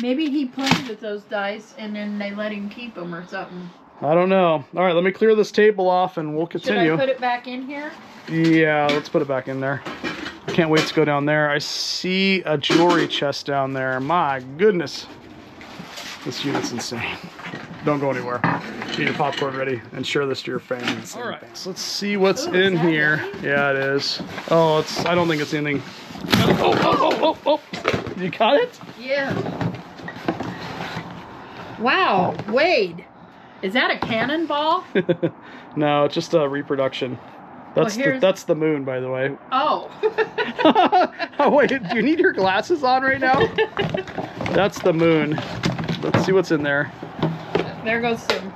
Maybe he played with those dice and then they let him keep them or something. I don't know. All right, let me clear this table off and we'll continue. Should continue. I put it back in here? Yeah, let's put it back in there. I can't wait to go down there. I see a jewelry chest down there. My goodness. This unit's insane. Don't go anywhere. Get your popcorn ready and share this to your family. All right, so let's see what's Ooh, in here. heavy? Yeah, it is. Oh, it's. I don't think it's anything. Oh, oh, oh, oh, oh. oh. You got it? Yeah. Wow, Wade. Is that a cannonball? (laughs) no, it's just a reproduction. That's the, that's the moon, by the way. (laughs) Oh. (laughs) oh wait, do you need your glasses on right now? That's the moon. Let's see what's in there. there goes some.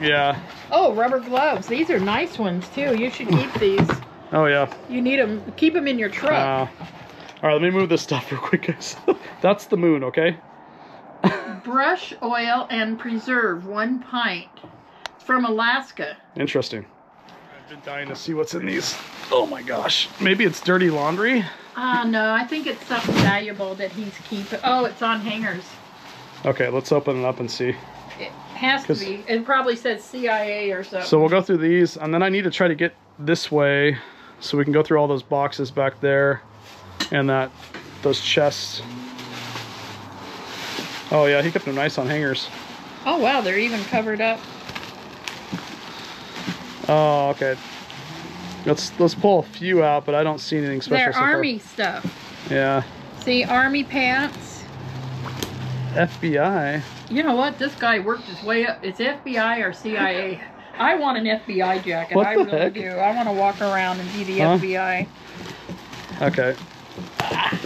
Yeah. Oh, rubber gloves. These are nice ones too. You should keep these. Oh yeah. You need them. Keep them in your truck. Uh, all right, let me move this stuff real quick, guys. That's the moon, okay? Brush oil and preserve, one pint. From Alaska. Interesting. I've been dying to see what's in these. Oh my gosh. Maybe it's dirty laundry. Ah, no, I think it's something valuable that he's keeping. Oh, it's on hangers. Okay, let's open it up and see. It has to be. It probably says CIA or something. So we'll go through these, and then I need to try to get this way so we can go through all those boxes back there and that those chests. Oh yeah, he kept them nice on hangers. oh, wow, they're even covered up. Oh, okay. Let's let's pull a few out, but I don't see anything special They're so far. army stuff. Yeah. See, army pants. FBI. You know what? This guy worked his way up. It's FBI or CIA. I want an FBI jacket. What I the really heck? do. I want to walk around and be the Huh? FBI. Okay.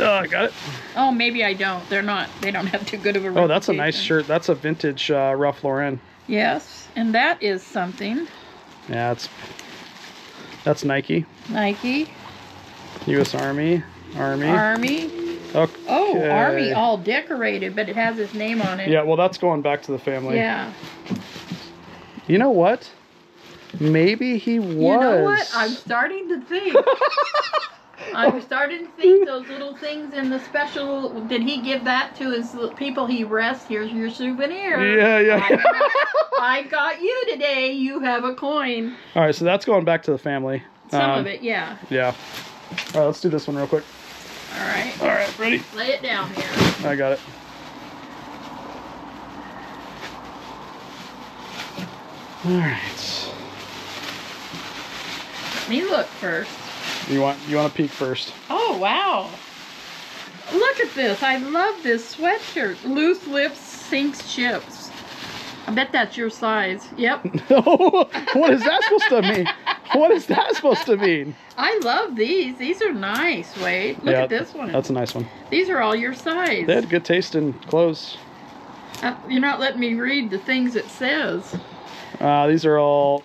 Oh, I got it. Oh, maybe I don't. They're not. They don't have too good of a. Oh, that's a nice shirt. That's a vintage uh, Ralph Lauren. Yes, and that is something. Yeah, it's that's Nike, Nike, U.S. Army, Army. Army. okay. Oh, Army, all decorated, but it has his name on it. Yeah, well, that's going back to the family. Yeah. You know what? Maybe he was. You know what? I'm starting to think. (laughs) I'm starting to think those little things in the special. Did he give that to his people he rests? Here's your souvenir. Yeah, yeah. I got, I got you today. You have a coin. All right, so that's going back to the family. Some Um, of it, yeah. Yeah. All right, let's do this one real quick. All right. All right, ready? Lay it down here. I got it. All right. Let me look first. You want you want to peek first? Oh, wow. Look at this. I love this sweatshirt. Loose lips sinks ships. I bet that's your size. Yep. (laughs) no. what is that supposed to mean? What is that supposed to mean? I love these. These are nice, Wade. Look Yeah, at this one. That's a nice one. These are all your size. They had good taste in clothes. Uh, you're not letting me read the things it says. Uh, these are all.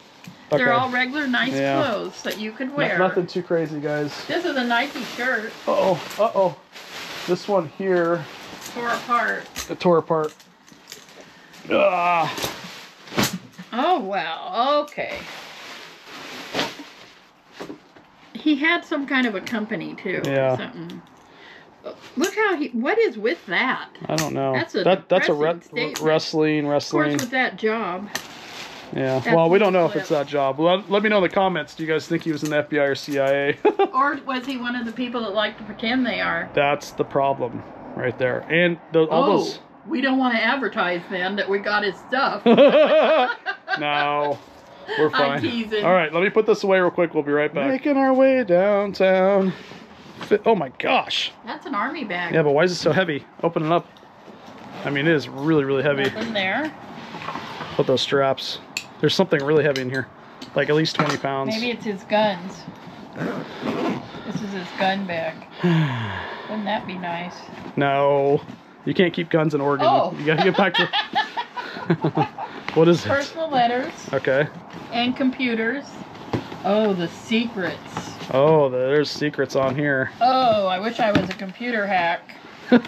Okay. They're all regular nice Yeah. clothes that you could No- wear. nothing too crazy, guys. This is a Nike shirt. Uh oh. Uh oh. This one here Tore apart. it tore apart. Ah. Oh wow. Okay. He had some kind of a company too. Yeah. Something. Uh, Look how he. What is with that? I don't know. That's a that that's a re- statement. wrestling Of course, wrestling. with that job. Yeah. That's Well, we don't know if it's that job. Let, let me know in the comments. Do you guys think he was in the FBI or CIA? (laughs) Or was he one of the people that like to pretend they are? That's the problem right there. And the, all oh, those. we don't want to advertise then that we got his stuff. (laughs) (laughs) no, we're I'm fine. teasing. All right, let me put this away real quick. We'll be right back. Making our way downtown. Fi- Oh my gosh. That's an army bag. Yeah, but why is it so heavy? Open it up. I mean, it is really, really heavy. Nothing there. Put those straps. There's something really heavy in here. Like at least 20 pounds. Maybe it's his guns. This is his gun bag. (sighs) Wouldn't that be nice? No. You can't keep guns in Oregon. Oh. You gotta get back to. (laughs) what is it? Personal letters Okay. and computers. Oh, the secrets. Oh, there's secrets on here. Oh, I wish I was a computer hack. (laughs)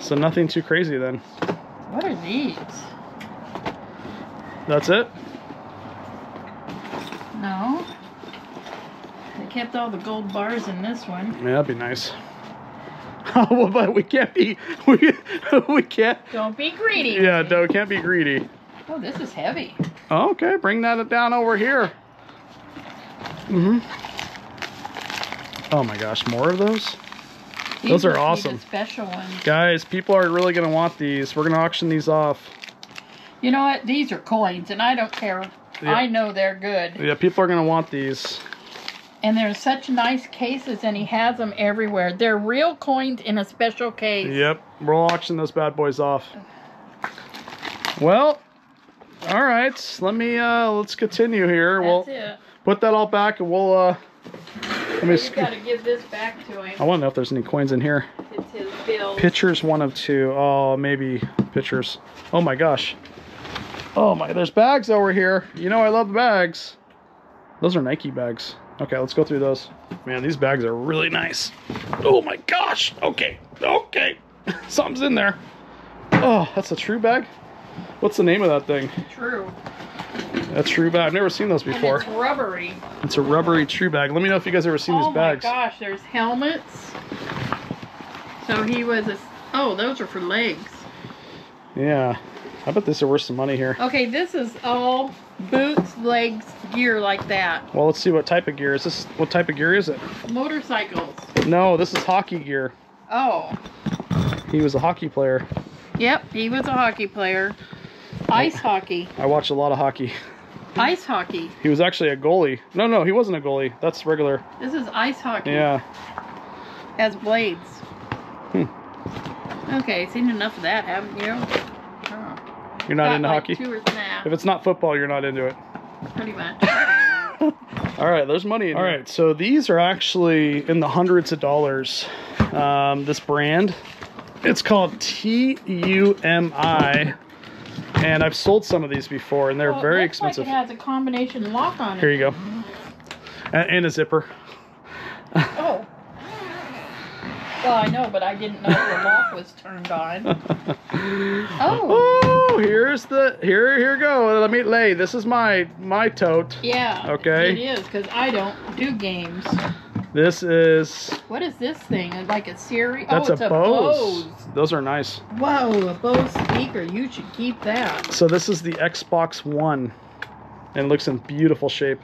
So nothing too crazy then. What are these? That's it? No. They kept all the gold bars in this one. Yeah, that'd be nice. (laughs) well, but we can't be (laughs) we (laughs) we can't. Don't be greedy. Yeah, Minnie. no, we can't be greedy. Oh, this is heavy. Okay, bring that down over here. Mhm. Oh my gosh, more of those? Those are must be the awesome. special ones. Guys, people are really gonna want these. We're gonna auction these off. You know what? These are coins, and I don't care. Yeah. I know they're good. Yeah, people are gonna want these. And they're such nice cases, and he has them everywhere. They're real coins in a special case. Yep, we'll auction those bad boys off. Well, all right. Let me uh let's continue here. That's we'll it. put that all back and we'll uh let me sc- got to give this back to him. I want to know if there's any coins in here. It's his bill. Pictures one of two. Oh, maybe pictures. Oh my gosh. Oh my, there's bags over here. You know I love the bags. Those are Nike bags. Okay, let's go through those. Man, these bags are really nice. Oh my gosh. Okay. Okay. (laughs) Something's in there. Oh, that's a true bag? What's the name of that thing? True. A true bag. I've never seen those And before. it's rubbery. It's a rubbery true bag. Let me know if you guys ever seen oh these bags. Oh my gosh, there's helmets. So he was a. Oh, those are for legs. Yeah. I bet these are worth some money here. Okay, this is all boots, legs, gear like that. Well, let's see what type of gear is this. What type of gear is it? Motorcycles. No, this is hockey gear. Oh, He was a hockey player. yep, he was a hockey player. Ice hockey. I watched a lot of hockey. Ice hockey. He was actually a goalie. No, no, he wasn't a goalie. That's regular. This is ice hockey. Yeah. Has blades. Hmm. Okay, seen enough of that, haven't you? Oh. You're not Got into like hockey? Two or snap, If it's not football, you're not into it. pretty much. (laughs) All right, there's money in All right, so these are actually in the hundreds of dollars. Um, this brand, it's called TUMI, and I've sold some of these before, and they're Well, very expensive. Like it has a combination lock on it. Here you go. And, and a zipper. Oh. Well, I know, but I didn't know the lock was turned on. (laughs) Oh. Oh, here's the here here go. Let me lay. This is my my tote. Yeah. Okay. It is because I don't do games. This is What is this thing? Like a series? that's oh, it's a Bose. Those are nice. Whoa, a Bose speaker. You should keep that. So this is the Xbox One, and it looks in beautiful shape.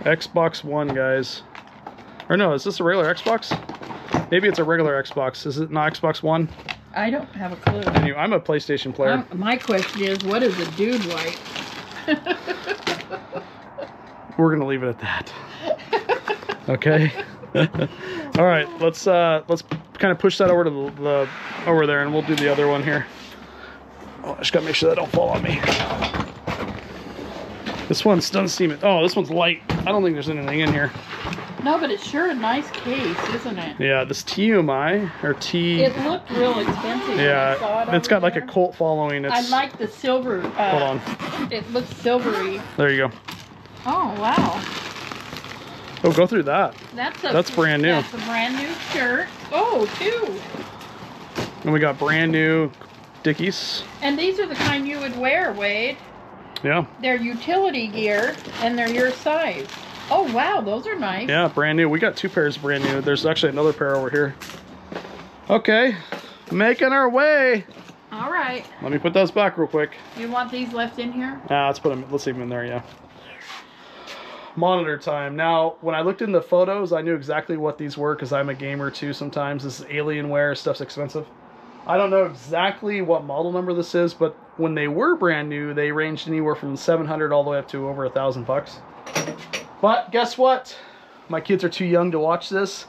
Xbox One, guys. Or no, is this a regular Xbox? Maybe it's a regular Xbox. Is it not Xbox One? I don't have a clue. Anyway, I'm a PlayStation player. My question is, what is a dude like? (laughs) We're gonna leave it at that. (laughs) Okay. (laughs) All right, let's uh let's kind of push that over to the, the over there, and we'll do the other one here. Oh, I just gotta make sure that don't fall on me. This one doesn't seem. Oh, this one's light. I don't think there's anything in here. no, but it's sure a nice case, isn't it? Yeah, this TUMI or T. It looked real expensive. when I saw yeah, it it's got over like a there. cult following. It's. I like the silver. Uh, Hold on. It looks silvery. There you go. Oh wow, Oh, go through that. that's a That's brand new. That's a brand new shirt. Oh, two. And we got brand new Dickies. And these are the kind you would wear, Wade. Yeah, They're utility gear and they're your size. Oh wow, those are nice. yeah, brand new. We got two pairs brand new. There's actually another pair over here. Okay, making our way. All right. Let me put those back real quick. You want these left in here? Ah, let's put them. Let's leave them in there. Yeah. Monitor time. Now, when I looked in the photos, I knew exactly what these were because I'm a gamer too. Sometimes this is Alienware stuff's expensive. I don't know exactly what model number this is, but when they were brand new, they ranged anywhere from 700 all the way up to over a thousand bucks. But guess what? My kids are too young to watch this.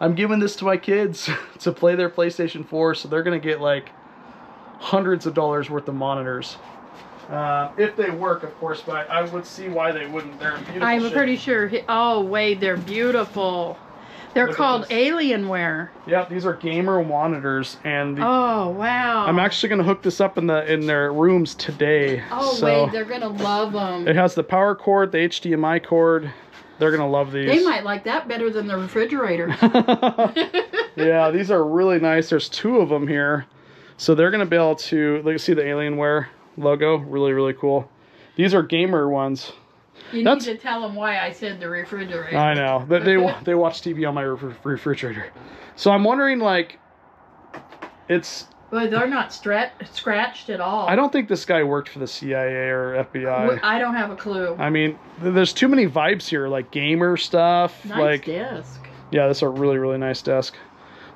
I'm giving this to my kids (laughs) to play their PlayStation 4, so they're gonna get like hundreds of dollars worth of monitors. Uh, if they work, of course, but I would see why they wouldn't. They're beautiful I'm shape. pretty sure. He, oh wait, they're beautiful. They're Look called. Alienware. Yeah, these are gamer monitors, and the, Oh wow. I'm actually going to hook this up in the in their rooms today. Oh so wait, they're gonna love them. it has the power cord, the HDMI cord. They're going to love these. They might like that better than the refrigerator. (laughs) yeah, these are really nice. There's two of them here, so they're going to be able to. Look, see the Alienware logo. Really, really cool. These are gamer ones. You That's- need to tell them why I said the refrigerator. I know. They they, (laughs) they watch TV on my refrigerator. So I'm wondering, like, it's. But they're not stra- scratched at all. I don't think this guy worked for the CIA or FBI. I don't have a clue. I mean, there's too many vibes here, like gamer stuff. nice like, desk. yeah, this is a really, really nice desk.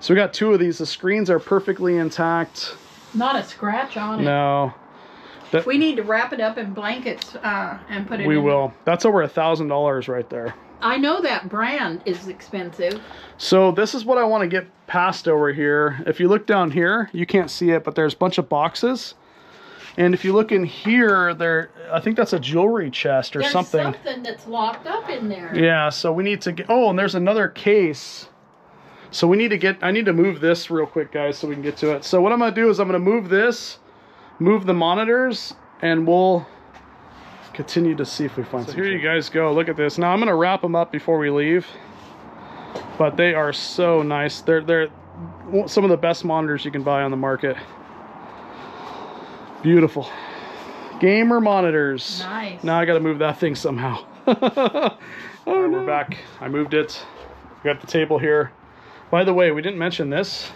So we got two of these. The screens are perfectly intact. Not a scratch on it. No, We need to wrap it up in blankets uh, and put it. we in. will. That's over a thousand dollars right there. I know that brand is expensive. So this is what I want to get past over here. If you look down here, you can't see it, but there's a bunch of boxes. And if you look in here, there, I think that's a jewelry chest or something. There's something. something that's locked up in there. Yeah, so we need to get. Oh, and there's another case. So we need to get. I need to move this real quick, guys, so we can get to it. So what I'm gonna do is I'm gonna move this, move the monitors, and we'll continue to see if we find. So here you guys go. Look at this. Now I'm gonna wrap them up before we leave. But they are so nice. They're they're some of the best monitors you can buy on the market. Beautiful. Gamer monitors. Nice. Now I got to move that thing somehow. (laughs) oh, We're back. I moved it. We got the table here. By the way, we didn't mention this,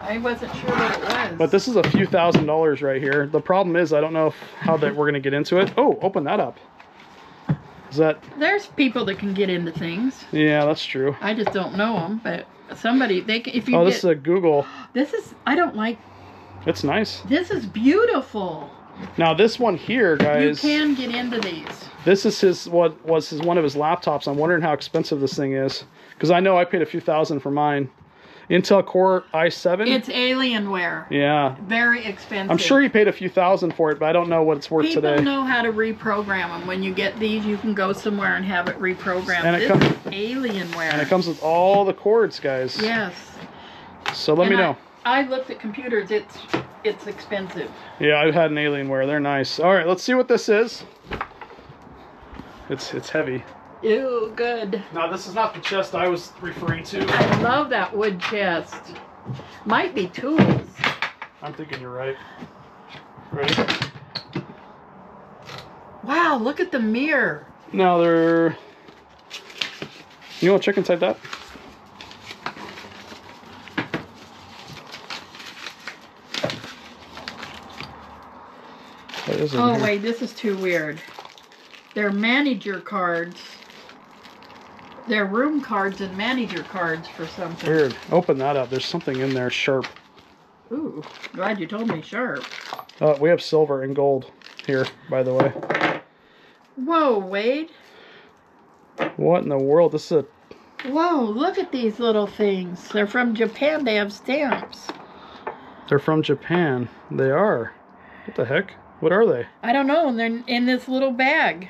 I wasn't sure what it was. but this is a few thousand dollars right here. The problem is I don't know if, how that we're gonna get into it. Oh, open that up. Is that? There's people that can get into things. Yeah, that's true. I just don't know them, but somebody they can, if you Oh, get this is a Google. this is I don't like It's nice. this is beautiful. Now this one here, guys. You can get into these. This is his what was his one of his laptops. I'm wondering how expensive this thing is because I know I paid a few thousand for mine. Intel Core i7. It's Alienware. yeah, Very expensive. I'm sure he paid a few thousand for it, but I don't know what it's worth today. People today. know how to reprogram them. When you get these, you can go somewhere and have it reprogrammed. And it this comes- is Alienware. And it comes with all the cords, guys. Yes. So let And me I- know. I looked at computers. It's it's expensive. Yeah, I've had an Alienware. They're nice. All right, let's see what this is. It's it's heavy. Ew, good. Now this is not the chest I was referring to. I love that wood chest. Might be tools. I'm thinking you're right. Ready? Wow, look at the mirror. Now they're. You want to check inside that? What is in Oh here? wait, this is too weird. They're manager cards. They're room cards and manager cards for something. Weird. Open that up. There's something in there sharp. Ooh, glad you told me sharp. Uh, we have silver and gold here, by the way. Whoa, Wade. What in the world? This is a Whoa, look at these little things. They're from Japan. They have stamps. They're from Japan. They are. What the heck? What are they? I don't know. And they're in this little bag.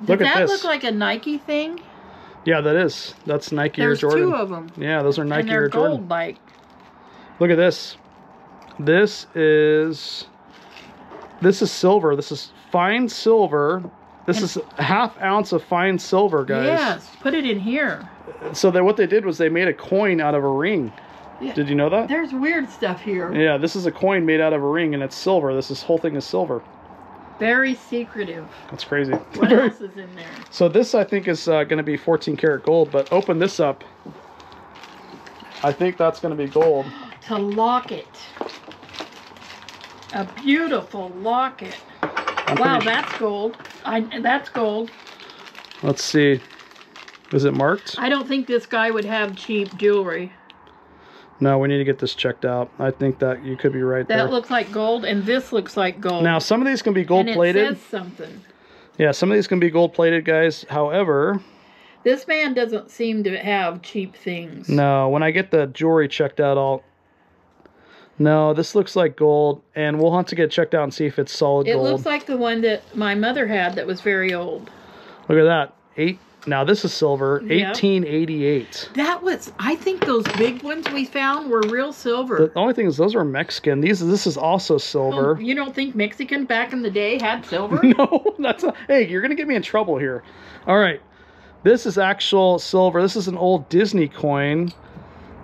Does Look at that this. look like a Nike thing? Yeah, that is. That's Nike There's or Jordan. two of them. yeah, those are Nike and they're or Jordan. gold like. Look at this. This is this is silver. This is fine silver. This is a half ounce of fine silver, guys. Yes, put it in here. So they, what they did was they made a coin out of a ring. Yeah. Did you know that? There's weird stuff here. Yeah, this is a coin made out of a ring, and it's silver. This is, whole thing is silver. Very secretive. That's crazy. What else is in there? (laughs) So this, I think, is uh, going to be 14 karat gold. But open this up. I think that's going to be gold. To locket. A beautiful locket. I'm Wow, that's gold. I that's gold. Let's see. Is it marked? I don't think this guy would have cheap jewelry. No, we need to get this checked out. I think that you could be right That there. That looks like gold, and this looks like gold. Now, some of these can be gold plated. says something. Yeah, some of these can be gold plated, guys. However, This man doesn't seem to have cheap things. no, when I get the jewelry checked out, I'll. No, this looks like gold, and we'll have to get it checked out and see if it's solid It gold. It looks like the one that my mother had that was very old. Look at that. Eight. Now this is silver. Yeah. 1888. That was, I think those big ones we found were real silver. The only thing is, those are Mexican. These. This is also Oh, silver. you don't think Mexican back in the day had silver? (laughs) No, that's a, hey, you're gonna get me in trouble here. All right, this is actual silver. This is an old Disney coin,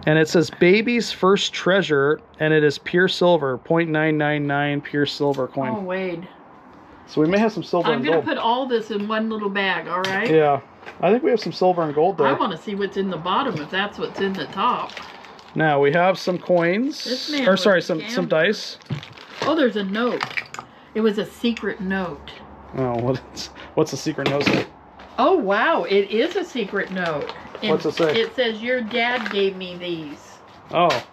and it says "Baby's First Treasure," and it is pure silver, 0.999 pure silver coin. Oh, Wade. So we may have some silver I'm and going gold. to put all this in one little bag, all right? yeah, I think we have some silver and gold there. I want to see what's in the bottom if that's what's in the top. Now we have some coins, This man or sorry, a some some dice. Oh, there's a note. It was a secret note. Oh, (laughs) what's what's the secret note say? Oh, wow. It is a secret note. And What's it say? It says, Your dad gave me these. Oh,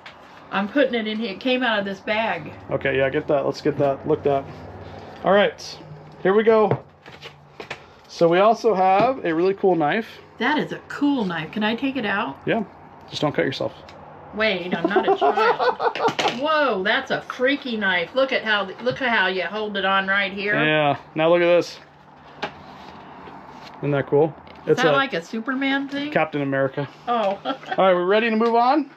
I'm putting it in here. It came out of this bag. okay, yeah, get that. Let's get that looked at. All right, here we go. So we also have a really cool knife. That is a cool knife. Can I take it out? Yeah, just don't cut yourself. Wait, I'm not a child. Whoa, that's a freaky knife. Look at how look at how you hold it on right here. Yeah. Now look at this. Isn't that cool? It's that a like a Superman thing? Captain America. Oh. (laughs) All right, we're ready to move on?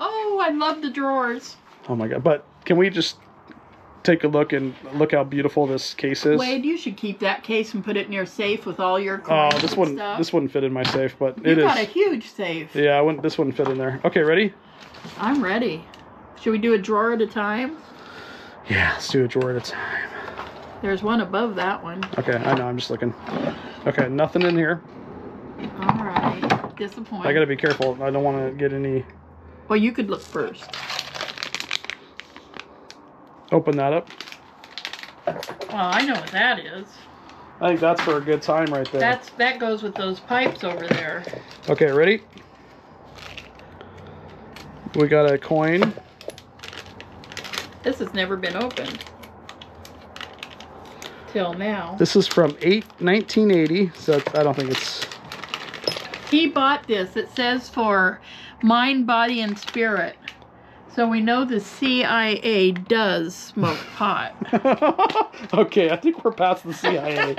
oh, I love the drawers. Oh my god! But can we just take a look and look how beautiful this case is? Wade, you should keep that case and put it in your safe with all your Oh, this wouldn't stuff. this wouldn't fit in my safe, but you it is. got a huge safe. Yeah, I wouldn't. This wouldn't fit in there. Okay, ready? I'm ready. Should we do a drawer at a time? Yeah, let's do a drawer at a time. There's one above that one. Okay, I know. I'm just looking. Okay, nothing in here. All right. Disappointing. I gotta be careful. I don't want to get any. Well, you could look first. Open that up. Well, I know what that is. I think that's for a good time right there. That's that goes with those pipes over there. Okay, ready? We got a coin. This has never been opened till now. This is from 8 1980. So I don't think it's. He bought this. It says for mind, body, and spirit. So we know the CIA does smoke (laughs) pot. (laughs) okay, I think we're past the CIA.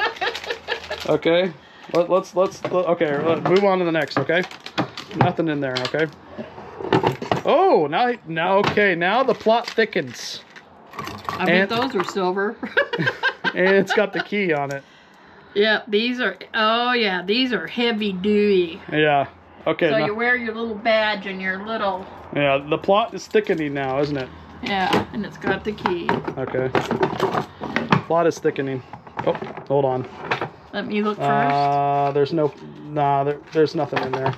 Okay, Let, let's let's let- okay. Let, move on to the next. Okay, nothing in there. Okay. Oh, now now okay. Now the plot thickens, I bet And- those are silver. (laughs) and it's got the key on it. yeah, these are. Oh yeah, these are heavy duty. Yeah. Okay. So now- you wear your little badge and your little. yeah, the plot is thickening now, isn't it? Yeah, and it's got the key. Okay. Plot is thickening. Oh, hold on. Let me look first. Uh, there's no, nah, there, there's nothing in there.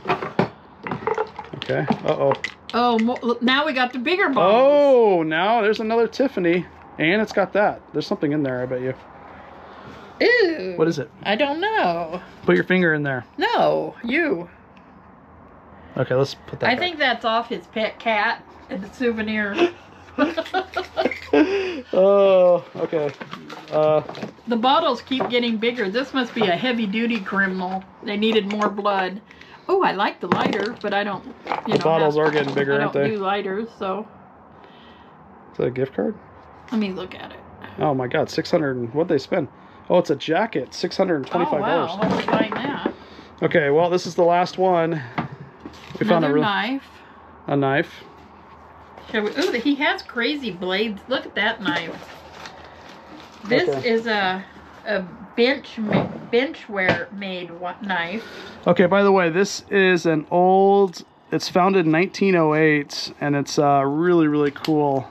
Okay. Uh oh. oh, now we got the bigger bottles. Oh, now there's another Tiffany, and it's got that. There's something in there, I bet you. Ew. What is it? I don't know. Put your finger in there. No, you. Okay, let's put that. I back. think that's off his pet cat and a souvenir. (laughs) (laughs) oh, okay. Uh, the bottles keep getting bigger. This must be a heavy duty criminal. They needed more blood. Oh, I like the lighter, but I don't. You the know, bottles have- are getting bigger, I aren't don't they? do lighters, so Is that a gift card? let me look at it. Oh my God, six hundred. What'd they spend? Oh, it's a jacket, six hundred and Oh twenty-five wow, dollars. what's buying that? Okay, well, this is the last one. We found a Another real knife. a knife. Shall we, ooh, he has crazy blades. Look at that knife. This Okay. is a a bench benchware made knife. Okay, by the way, this is an old. It's founded in 1908, and it's uh, really, really cool.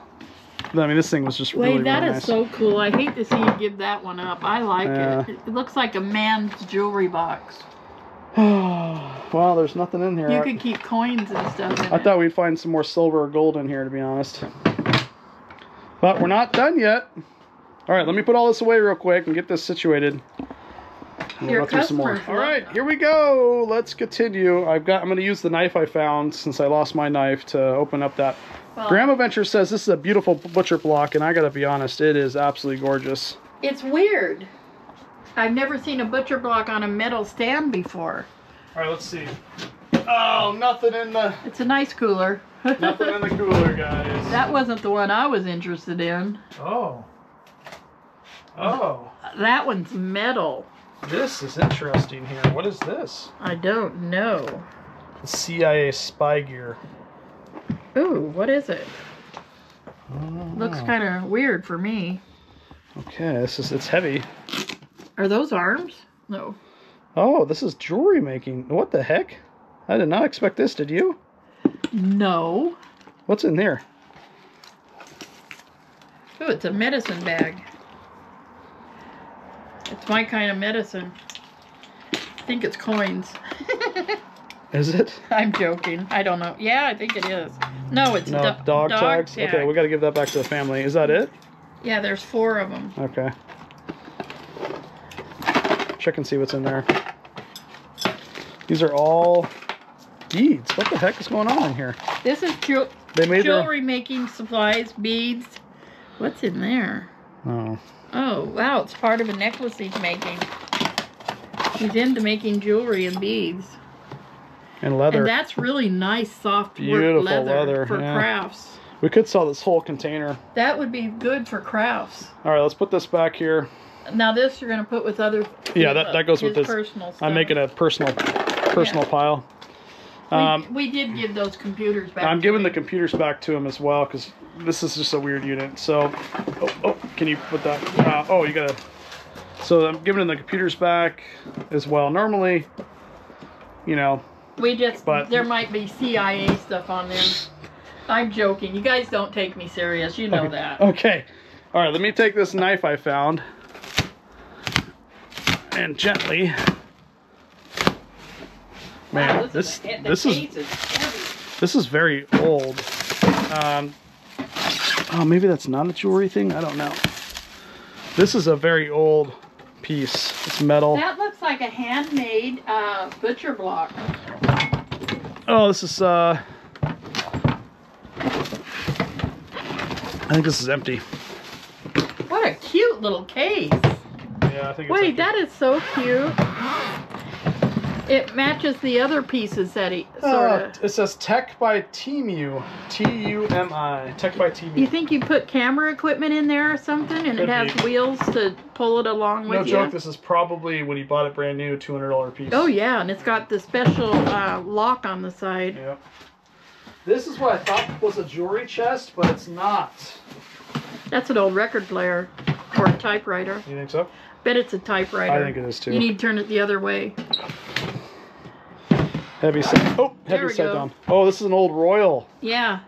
I mean, this thing was just really, Wait, that really is nice. so cool. I hate to see you give that one up. I like it. It looks like a man's jewelry box. (sighs) well, there's nothing in here. You could keep coins and stuff in I it. thought we'd find some more silver or gold in here, to be honest. But we're not done yet. All right, let me put all this away real quick and get this situated. We'll Your go some more. All right, here we go. Let's continue. I've got. I'm going to use the knife I found since I lost my knife to open up that. Well, Grandma Venture says this is a beautiful butcher block, and I got to be honest, it is absolutely gorgeous. It's weird. I've never seen a butcher block on a metal stand before. All right, let's see. Oh, nothing in the It's a nice cooler. (laughs) nothing in the cooler, guys. that wasn't the one I was interested in. Oh. Oh. That one's metal. This is interesting here. What is this? I don't know. The CIA spy gear. Ooh, what is it? Oh. Looks kind of weird for me. Okay, this is it's heavy. Are those arms? No. Oh, this is jewelry making. What the heck? I did not expect this, did you? No. What's in there? Oh, it's a medicine bag. It's my kind of medicine. I think it's coins. (laughs) Is it? I'm joking. I don't know. Yeah, I think it is. No, it's No, do- dog, tags. tag. Okay, we got to give that back to the family. Is that it? Yeah, there's four of them. Okay. Check and see what's in there. These are all beads. What the heck is going on in here? This is ju- They made their. jewelry making supplies, beads. What's in there? Oh. Oh, wow, it's part of a necklace he's making. He's into making jewelry and beads. And leather. And that's really nice, soft Beautiful work leather, leather, for yeah. crafts. we could sell this whole container. That would be good for crafts. All right, let's put this back here. Now this you're gonna put with other. Yeah, that- that goes with this. personal stuff. I'm making a personal personal pile. We, Um, we did give those computers back. I'm to giving the computers back to him as well because this is just a weird unit. So, oh, oh can you put that? Uh, oh, you gotta. So I'm giving him the computers back as well. Normally, you know, We just but- there might be CIA stuff on them. (laughs) I'm joking. You guys don't take me serious. You know okay. that. Okay. All right, let me take this knife I found and gently. Man, Wow, this is this is case is. This is very old. Um, oh, maybe that's not a jewelry thing. I don't know. This is a very old piece. It's metal. That looks like a handmade uh, butcher block. Oh, this is. Uh, I think this is empty. What a cute little case. Yeah, I think. Wait, that is so cute. It matches the other pieces that he sort Uh, of. it says Tech by Tumi. T U M I. Tech by You think you put camera equipment in there or something, and Could it has be. wheels to pull it along No with joke. you? No joke, this is probably when he bought it brand new, two hundred dollar piece. Oh yeah, and it's got the special uh, lock on the side. Yeah. This is what I thought was a jewelry chest, but it's not. That's an old record player or a typewriter. You think so? Bet it's a typewriter. I think it is too. You need to turn it the other way. Heavy set. Oh, There heavy set go. down. Oh, this is an old Royal. Yeah.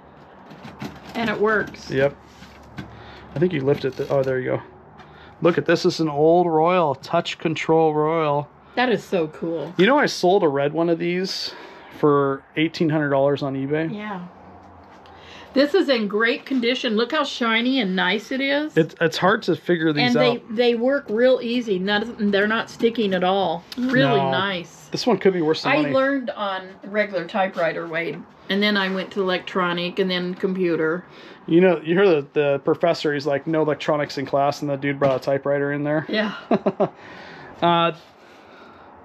And it works. Yep. I think you lift it. Oh, there you go. Look at this. This is an old Royal. Touch control Royal. That is so cool. You know, I sold a red one of these for $1,800 on eBay. Yeah. This is in great condition. Look how shiny and nice it is. It, it's hard to figure these out. and they out. they work real easy. Not they're not sticking at all. Really No. nice. This one could be worth some I money. learned on regular typewriter, Wade, and then I went to electronic and then computer. You know, you hear the, the professor, he's like, no electronics in class, and the dude brought a typewriter in there. Yeah. (laughs) uh,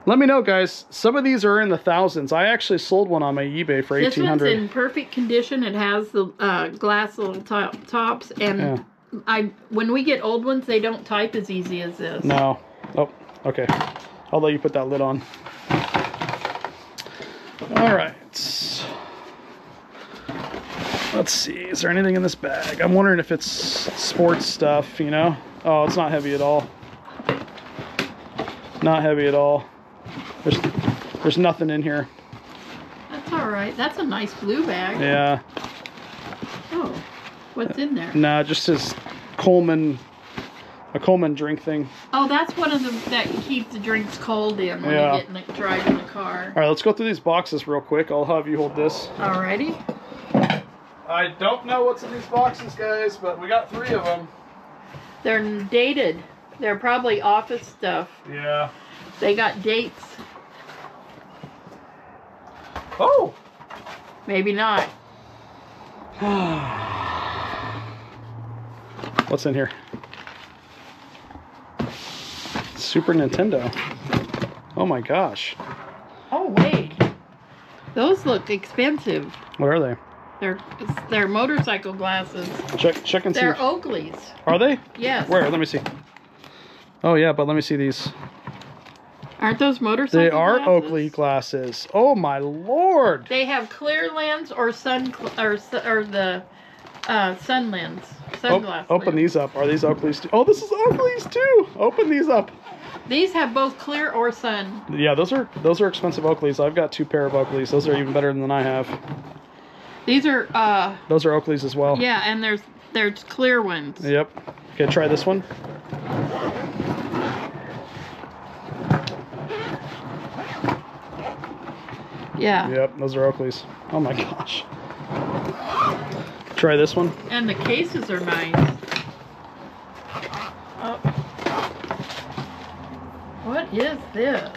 let me know, guys. Some of these are in the thousands. I actually sold one on my eBay for eighteen hundred. This one's in perfect condition. It has the uh, glass little top, tops, and Yeah. I when we get old ones, they don't type as easy as this. No. Oh, okay. I'll let you put that lid on. All right. Let's see. Is there anything in this bag? I'm wondering if it's sports stuff, you know? Oh, it's not heavy at all. Not heavy at all. There's there's nothing in here. That's all right. That's a nice blue bag. Yeah. Oh, what's in there? Nah, just his Coleman a Coleman drink thing. Oh, that's one of them that you keep the drinks cold in when Yeah. you get in the, drive in the car. All right, let's go through these boxes real quick. I'll have you hold this. Alrighty. I don't know what's in these boxes, guys, but we got three of them. They're dated. They're probably office stuff. Yeah. They got dates. Oh. Maybe not. (sighs) What's in here? Super Nintendo. Oh my gosh. Oh wait. Those look expensive. What are they? They're they're motorcycle glasses. Check check and see. They're Oakleys. Are they? Yes. Where? Let me see. Oh yeah, but let me see these. Aren't those motorcycle They are glasses? Oakley glasses. Oh my lord. They have clear lens or sun or or the uh, sun lens. Op- Sunglass. open lens. these up. Are these Oakleys too? Oh, this is Oakleys too. Open these up. These have both clear or sun. Yeah, those are those are expensive Oakleys. I've got two pair of Oakleys. Those are even better than I have. These are uh Those are Oakleys as well. yeah, and there's there's clear ones. Yep. Okay, try this one. Yeah. Yep, those are Oakleys. Oh my gosh. Try this one. And the cases are nice. Oh. What is this?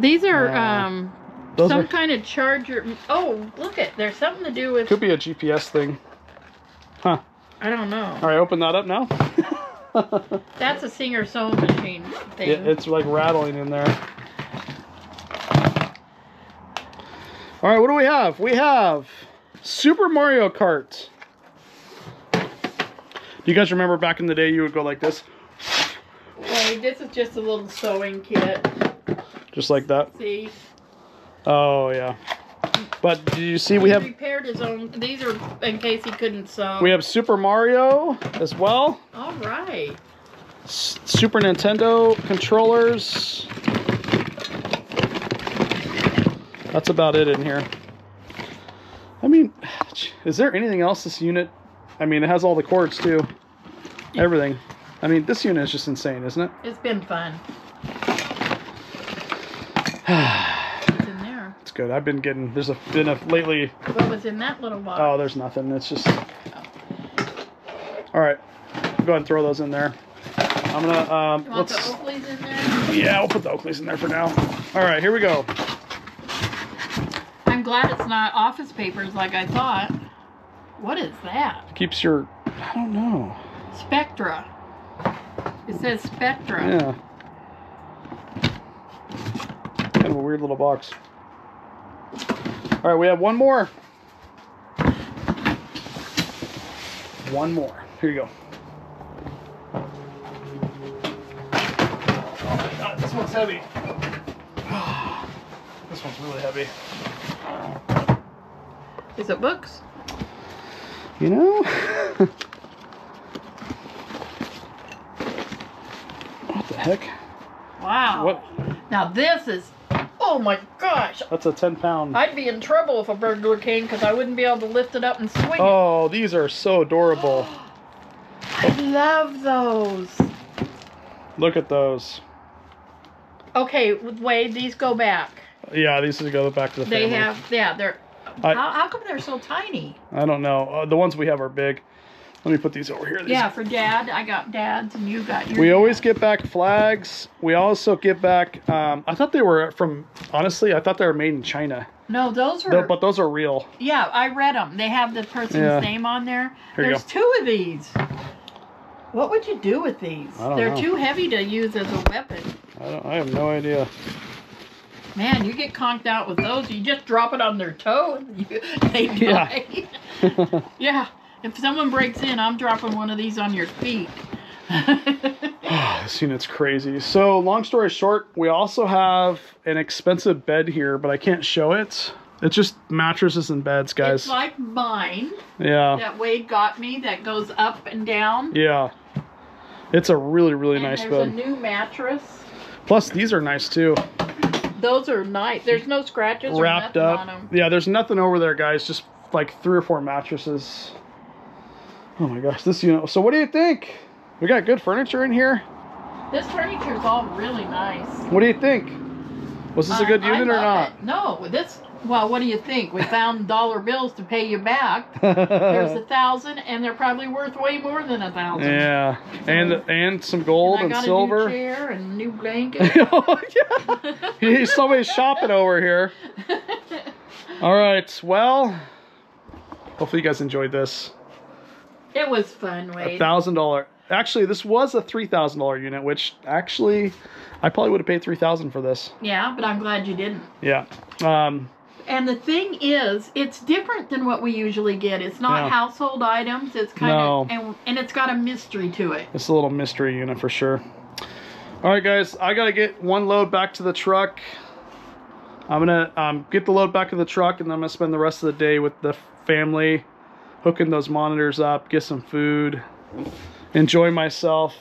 These are Uh, um Those some are, kind of charger. Oh, look it. There's something to do with could be a GPS thing. Huh. I don't know. All right, open that up now. (laughs) That's a singer sewing machine thing. It, it's like rattling in there. All right, what do we have? We have Super Mario Kart. Do you guys remember back in the day you would go like this? Wait, this is just a little sewing kit. Just like that? See, Oh, yeah. But do you see we he have repaired his own. These are in case he couldn't sew. we have Super Mario as well. All right. S- Super Nintendo controllers. That's about it in here. I mean, is there anything else this unit? I mean, it has all the cords too. Everything. I mean, this unit is just insane, isn't it? It's been fun. (sighs) What's in there? It's good. I've been getting there's a been a lately. What was in that little box? Oh, there's nothing. It's just. All right, go ahead and throw those in there. I'm gonna um, the let's. Oakleys in there? Yeah, we'll put the Oakleys in there for now. All right, here we go. I'm glad it's not office papers like I thought. What is that? Keeps your. I don't know. Spectra. It says Spectra. Yeah. Kind of a weird little box. All right, we have one more. One more. Here you go. Oh god, this one's heavy. (sighs) This one's really heavy. Is it books? You know? (laughs) what the heck? Wow. What? Now this is. Oh my gosh. That's a 10 pound. I'd be in trouble if a burglar came because I wouldn't be able to lift it up and swing it. Oh, these are so adorable. (gasps) I love those. Look at those. Okay, Wade, these go back. Yeah, these go back to the They family. have, yeah, they're I- how, how come they're so tiny? I don't know. Uh, the ones we have are big. Let me put these over here. These- Yeah, for dad, I got dad's and you got your. We always get back flags. We also get back. Um, I thought they were from. Honestly, I thought they were made in China, No, those are. But those are real. yeah, I read them. They have the person's Yeah. name on there. Here There's two of these. What would you do with these? They're know. too heavy to use as a weapon. I, don't, I have no idea. Man, you get conked out with those. You just drop it on their toe, and you, (laughs) they Yeah. die. (laughs) Yeah. If someone breaks in, I'm dropping one of these on your feet. oh, this unit's crazy. So, long story short, we also have an expensive bed here, but I can't show it. It's just mattresses and beds, guys. It's like mine yeah. that Wade got me that goes up and down. Yeah. It's a really, really and nice there's bed. a new mattress. Plus, these are nice too. Those are nice. There's no scratches Wrapped up. on them. Yeah, there's nothing over there, guys. Just like three or four mattresses. Oh my gosh, this you know. So, what do you think? We got good furniture in here. This furniture's all really nice. What do you think? Was this a good unit or not? it. No, this. Well, what do you think? We found dollar bills to pay you back. (laughs) There's a thousand, and they're probably worth way more than a thousand. yeah, and and some gold I and got a silver. new chair and a new blanket. (laughs) oh yeah, somebody's shopping over here. (laughs) All right, well, hopefully you guys enjoyed this. it was fun, A thousand dollar. Actually, this was a three thousand dollar unit, which actually, I probably would have paid three thousand for this. Yeah, but I'm glad you didn't. Yeah. Um. And the thing is, it's different than what we usually get. It's not Yeah. household items. It's kind No. of and, and it's got a mystery to it. It's a little mystery unit for sure. All right, guys, I gotta get one load back to the truck. I'm gonna um, get the load back to the truck, and then I'm gonna spend the rest of the day with the family, hooking those monitors up, get some food, enjoy myself,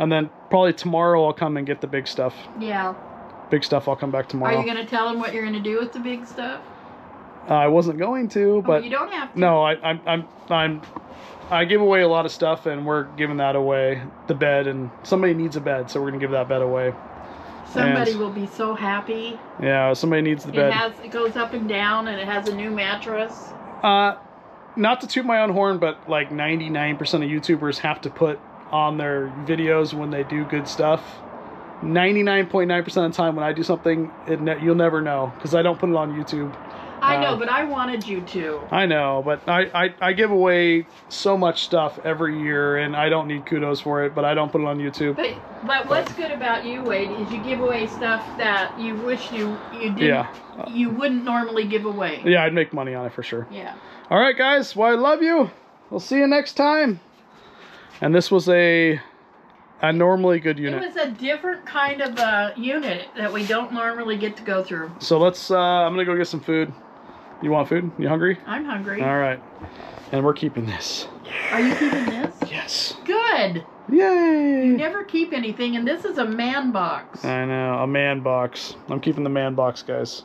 and then probably tomorrow I'll come and get the big stuff. Yeah. Big stuff. I'll come back tomorrow. Are you gonna tell them what you're gonna do with the big stuff? Uh, I wasn't going to, oh, but you don't have to. no, I, I'm I'm I'm I give away a lot of stuff, and we're giving that away. The bed, and somebody needs a bed, so we're gonna give that bed away. Somebody and- will be so happy. Yeah, somebody needs the It bed. has it goes up and down, and it has a new mattress. Uh, not to toot my own horn, but like 99% of YouTubers have to put on their videos when they do good stuff. 99.9% of the time when I do something, it ne- you'll never know because I don't put it on YouTube. I know, Uh, but I wanted you to. I know, but I, I, I give away so much stuff every year and I don't need kudos for it, but I don't put it on YouTube. But but what's good about you, Wade, is you give away stuff that you wish you you didn't. Yeah. You wouldn't normally give away. Yeah, I'd make money on it for sure. Yeah. All right, guys. Well, I love you. We'll see you next time. And this was a a normally good It unit. was a different kind of uh, unit that we don't normally get to go through. So let's. Uh, I'm gonna go get some food. You want food? You hungry? I'm hungry. All right. And we're keeping this. Are you keeping this? Yes. Good. Yay! You never keep anything, and this is a man box. I know a man box. I'm keeping the man box, guys.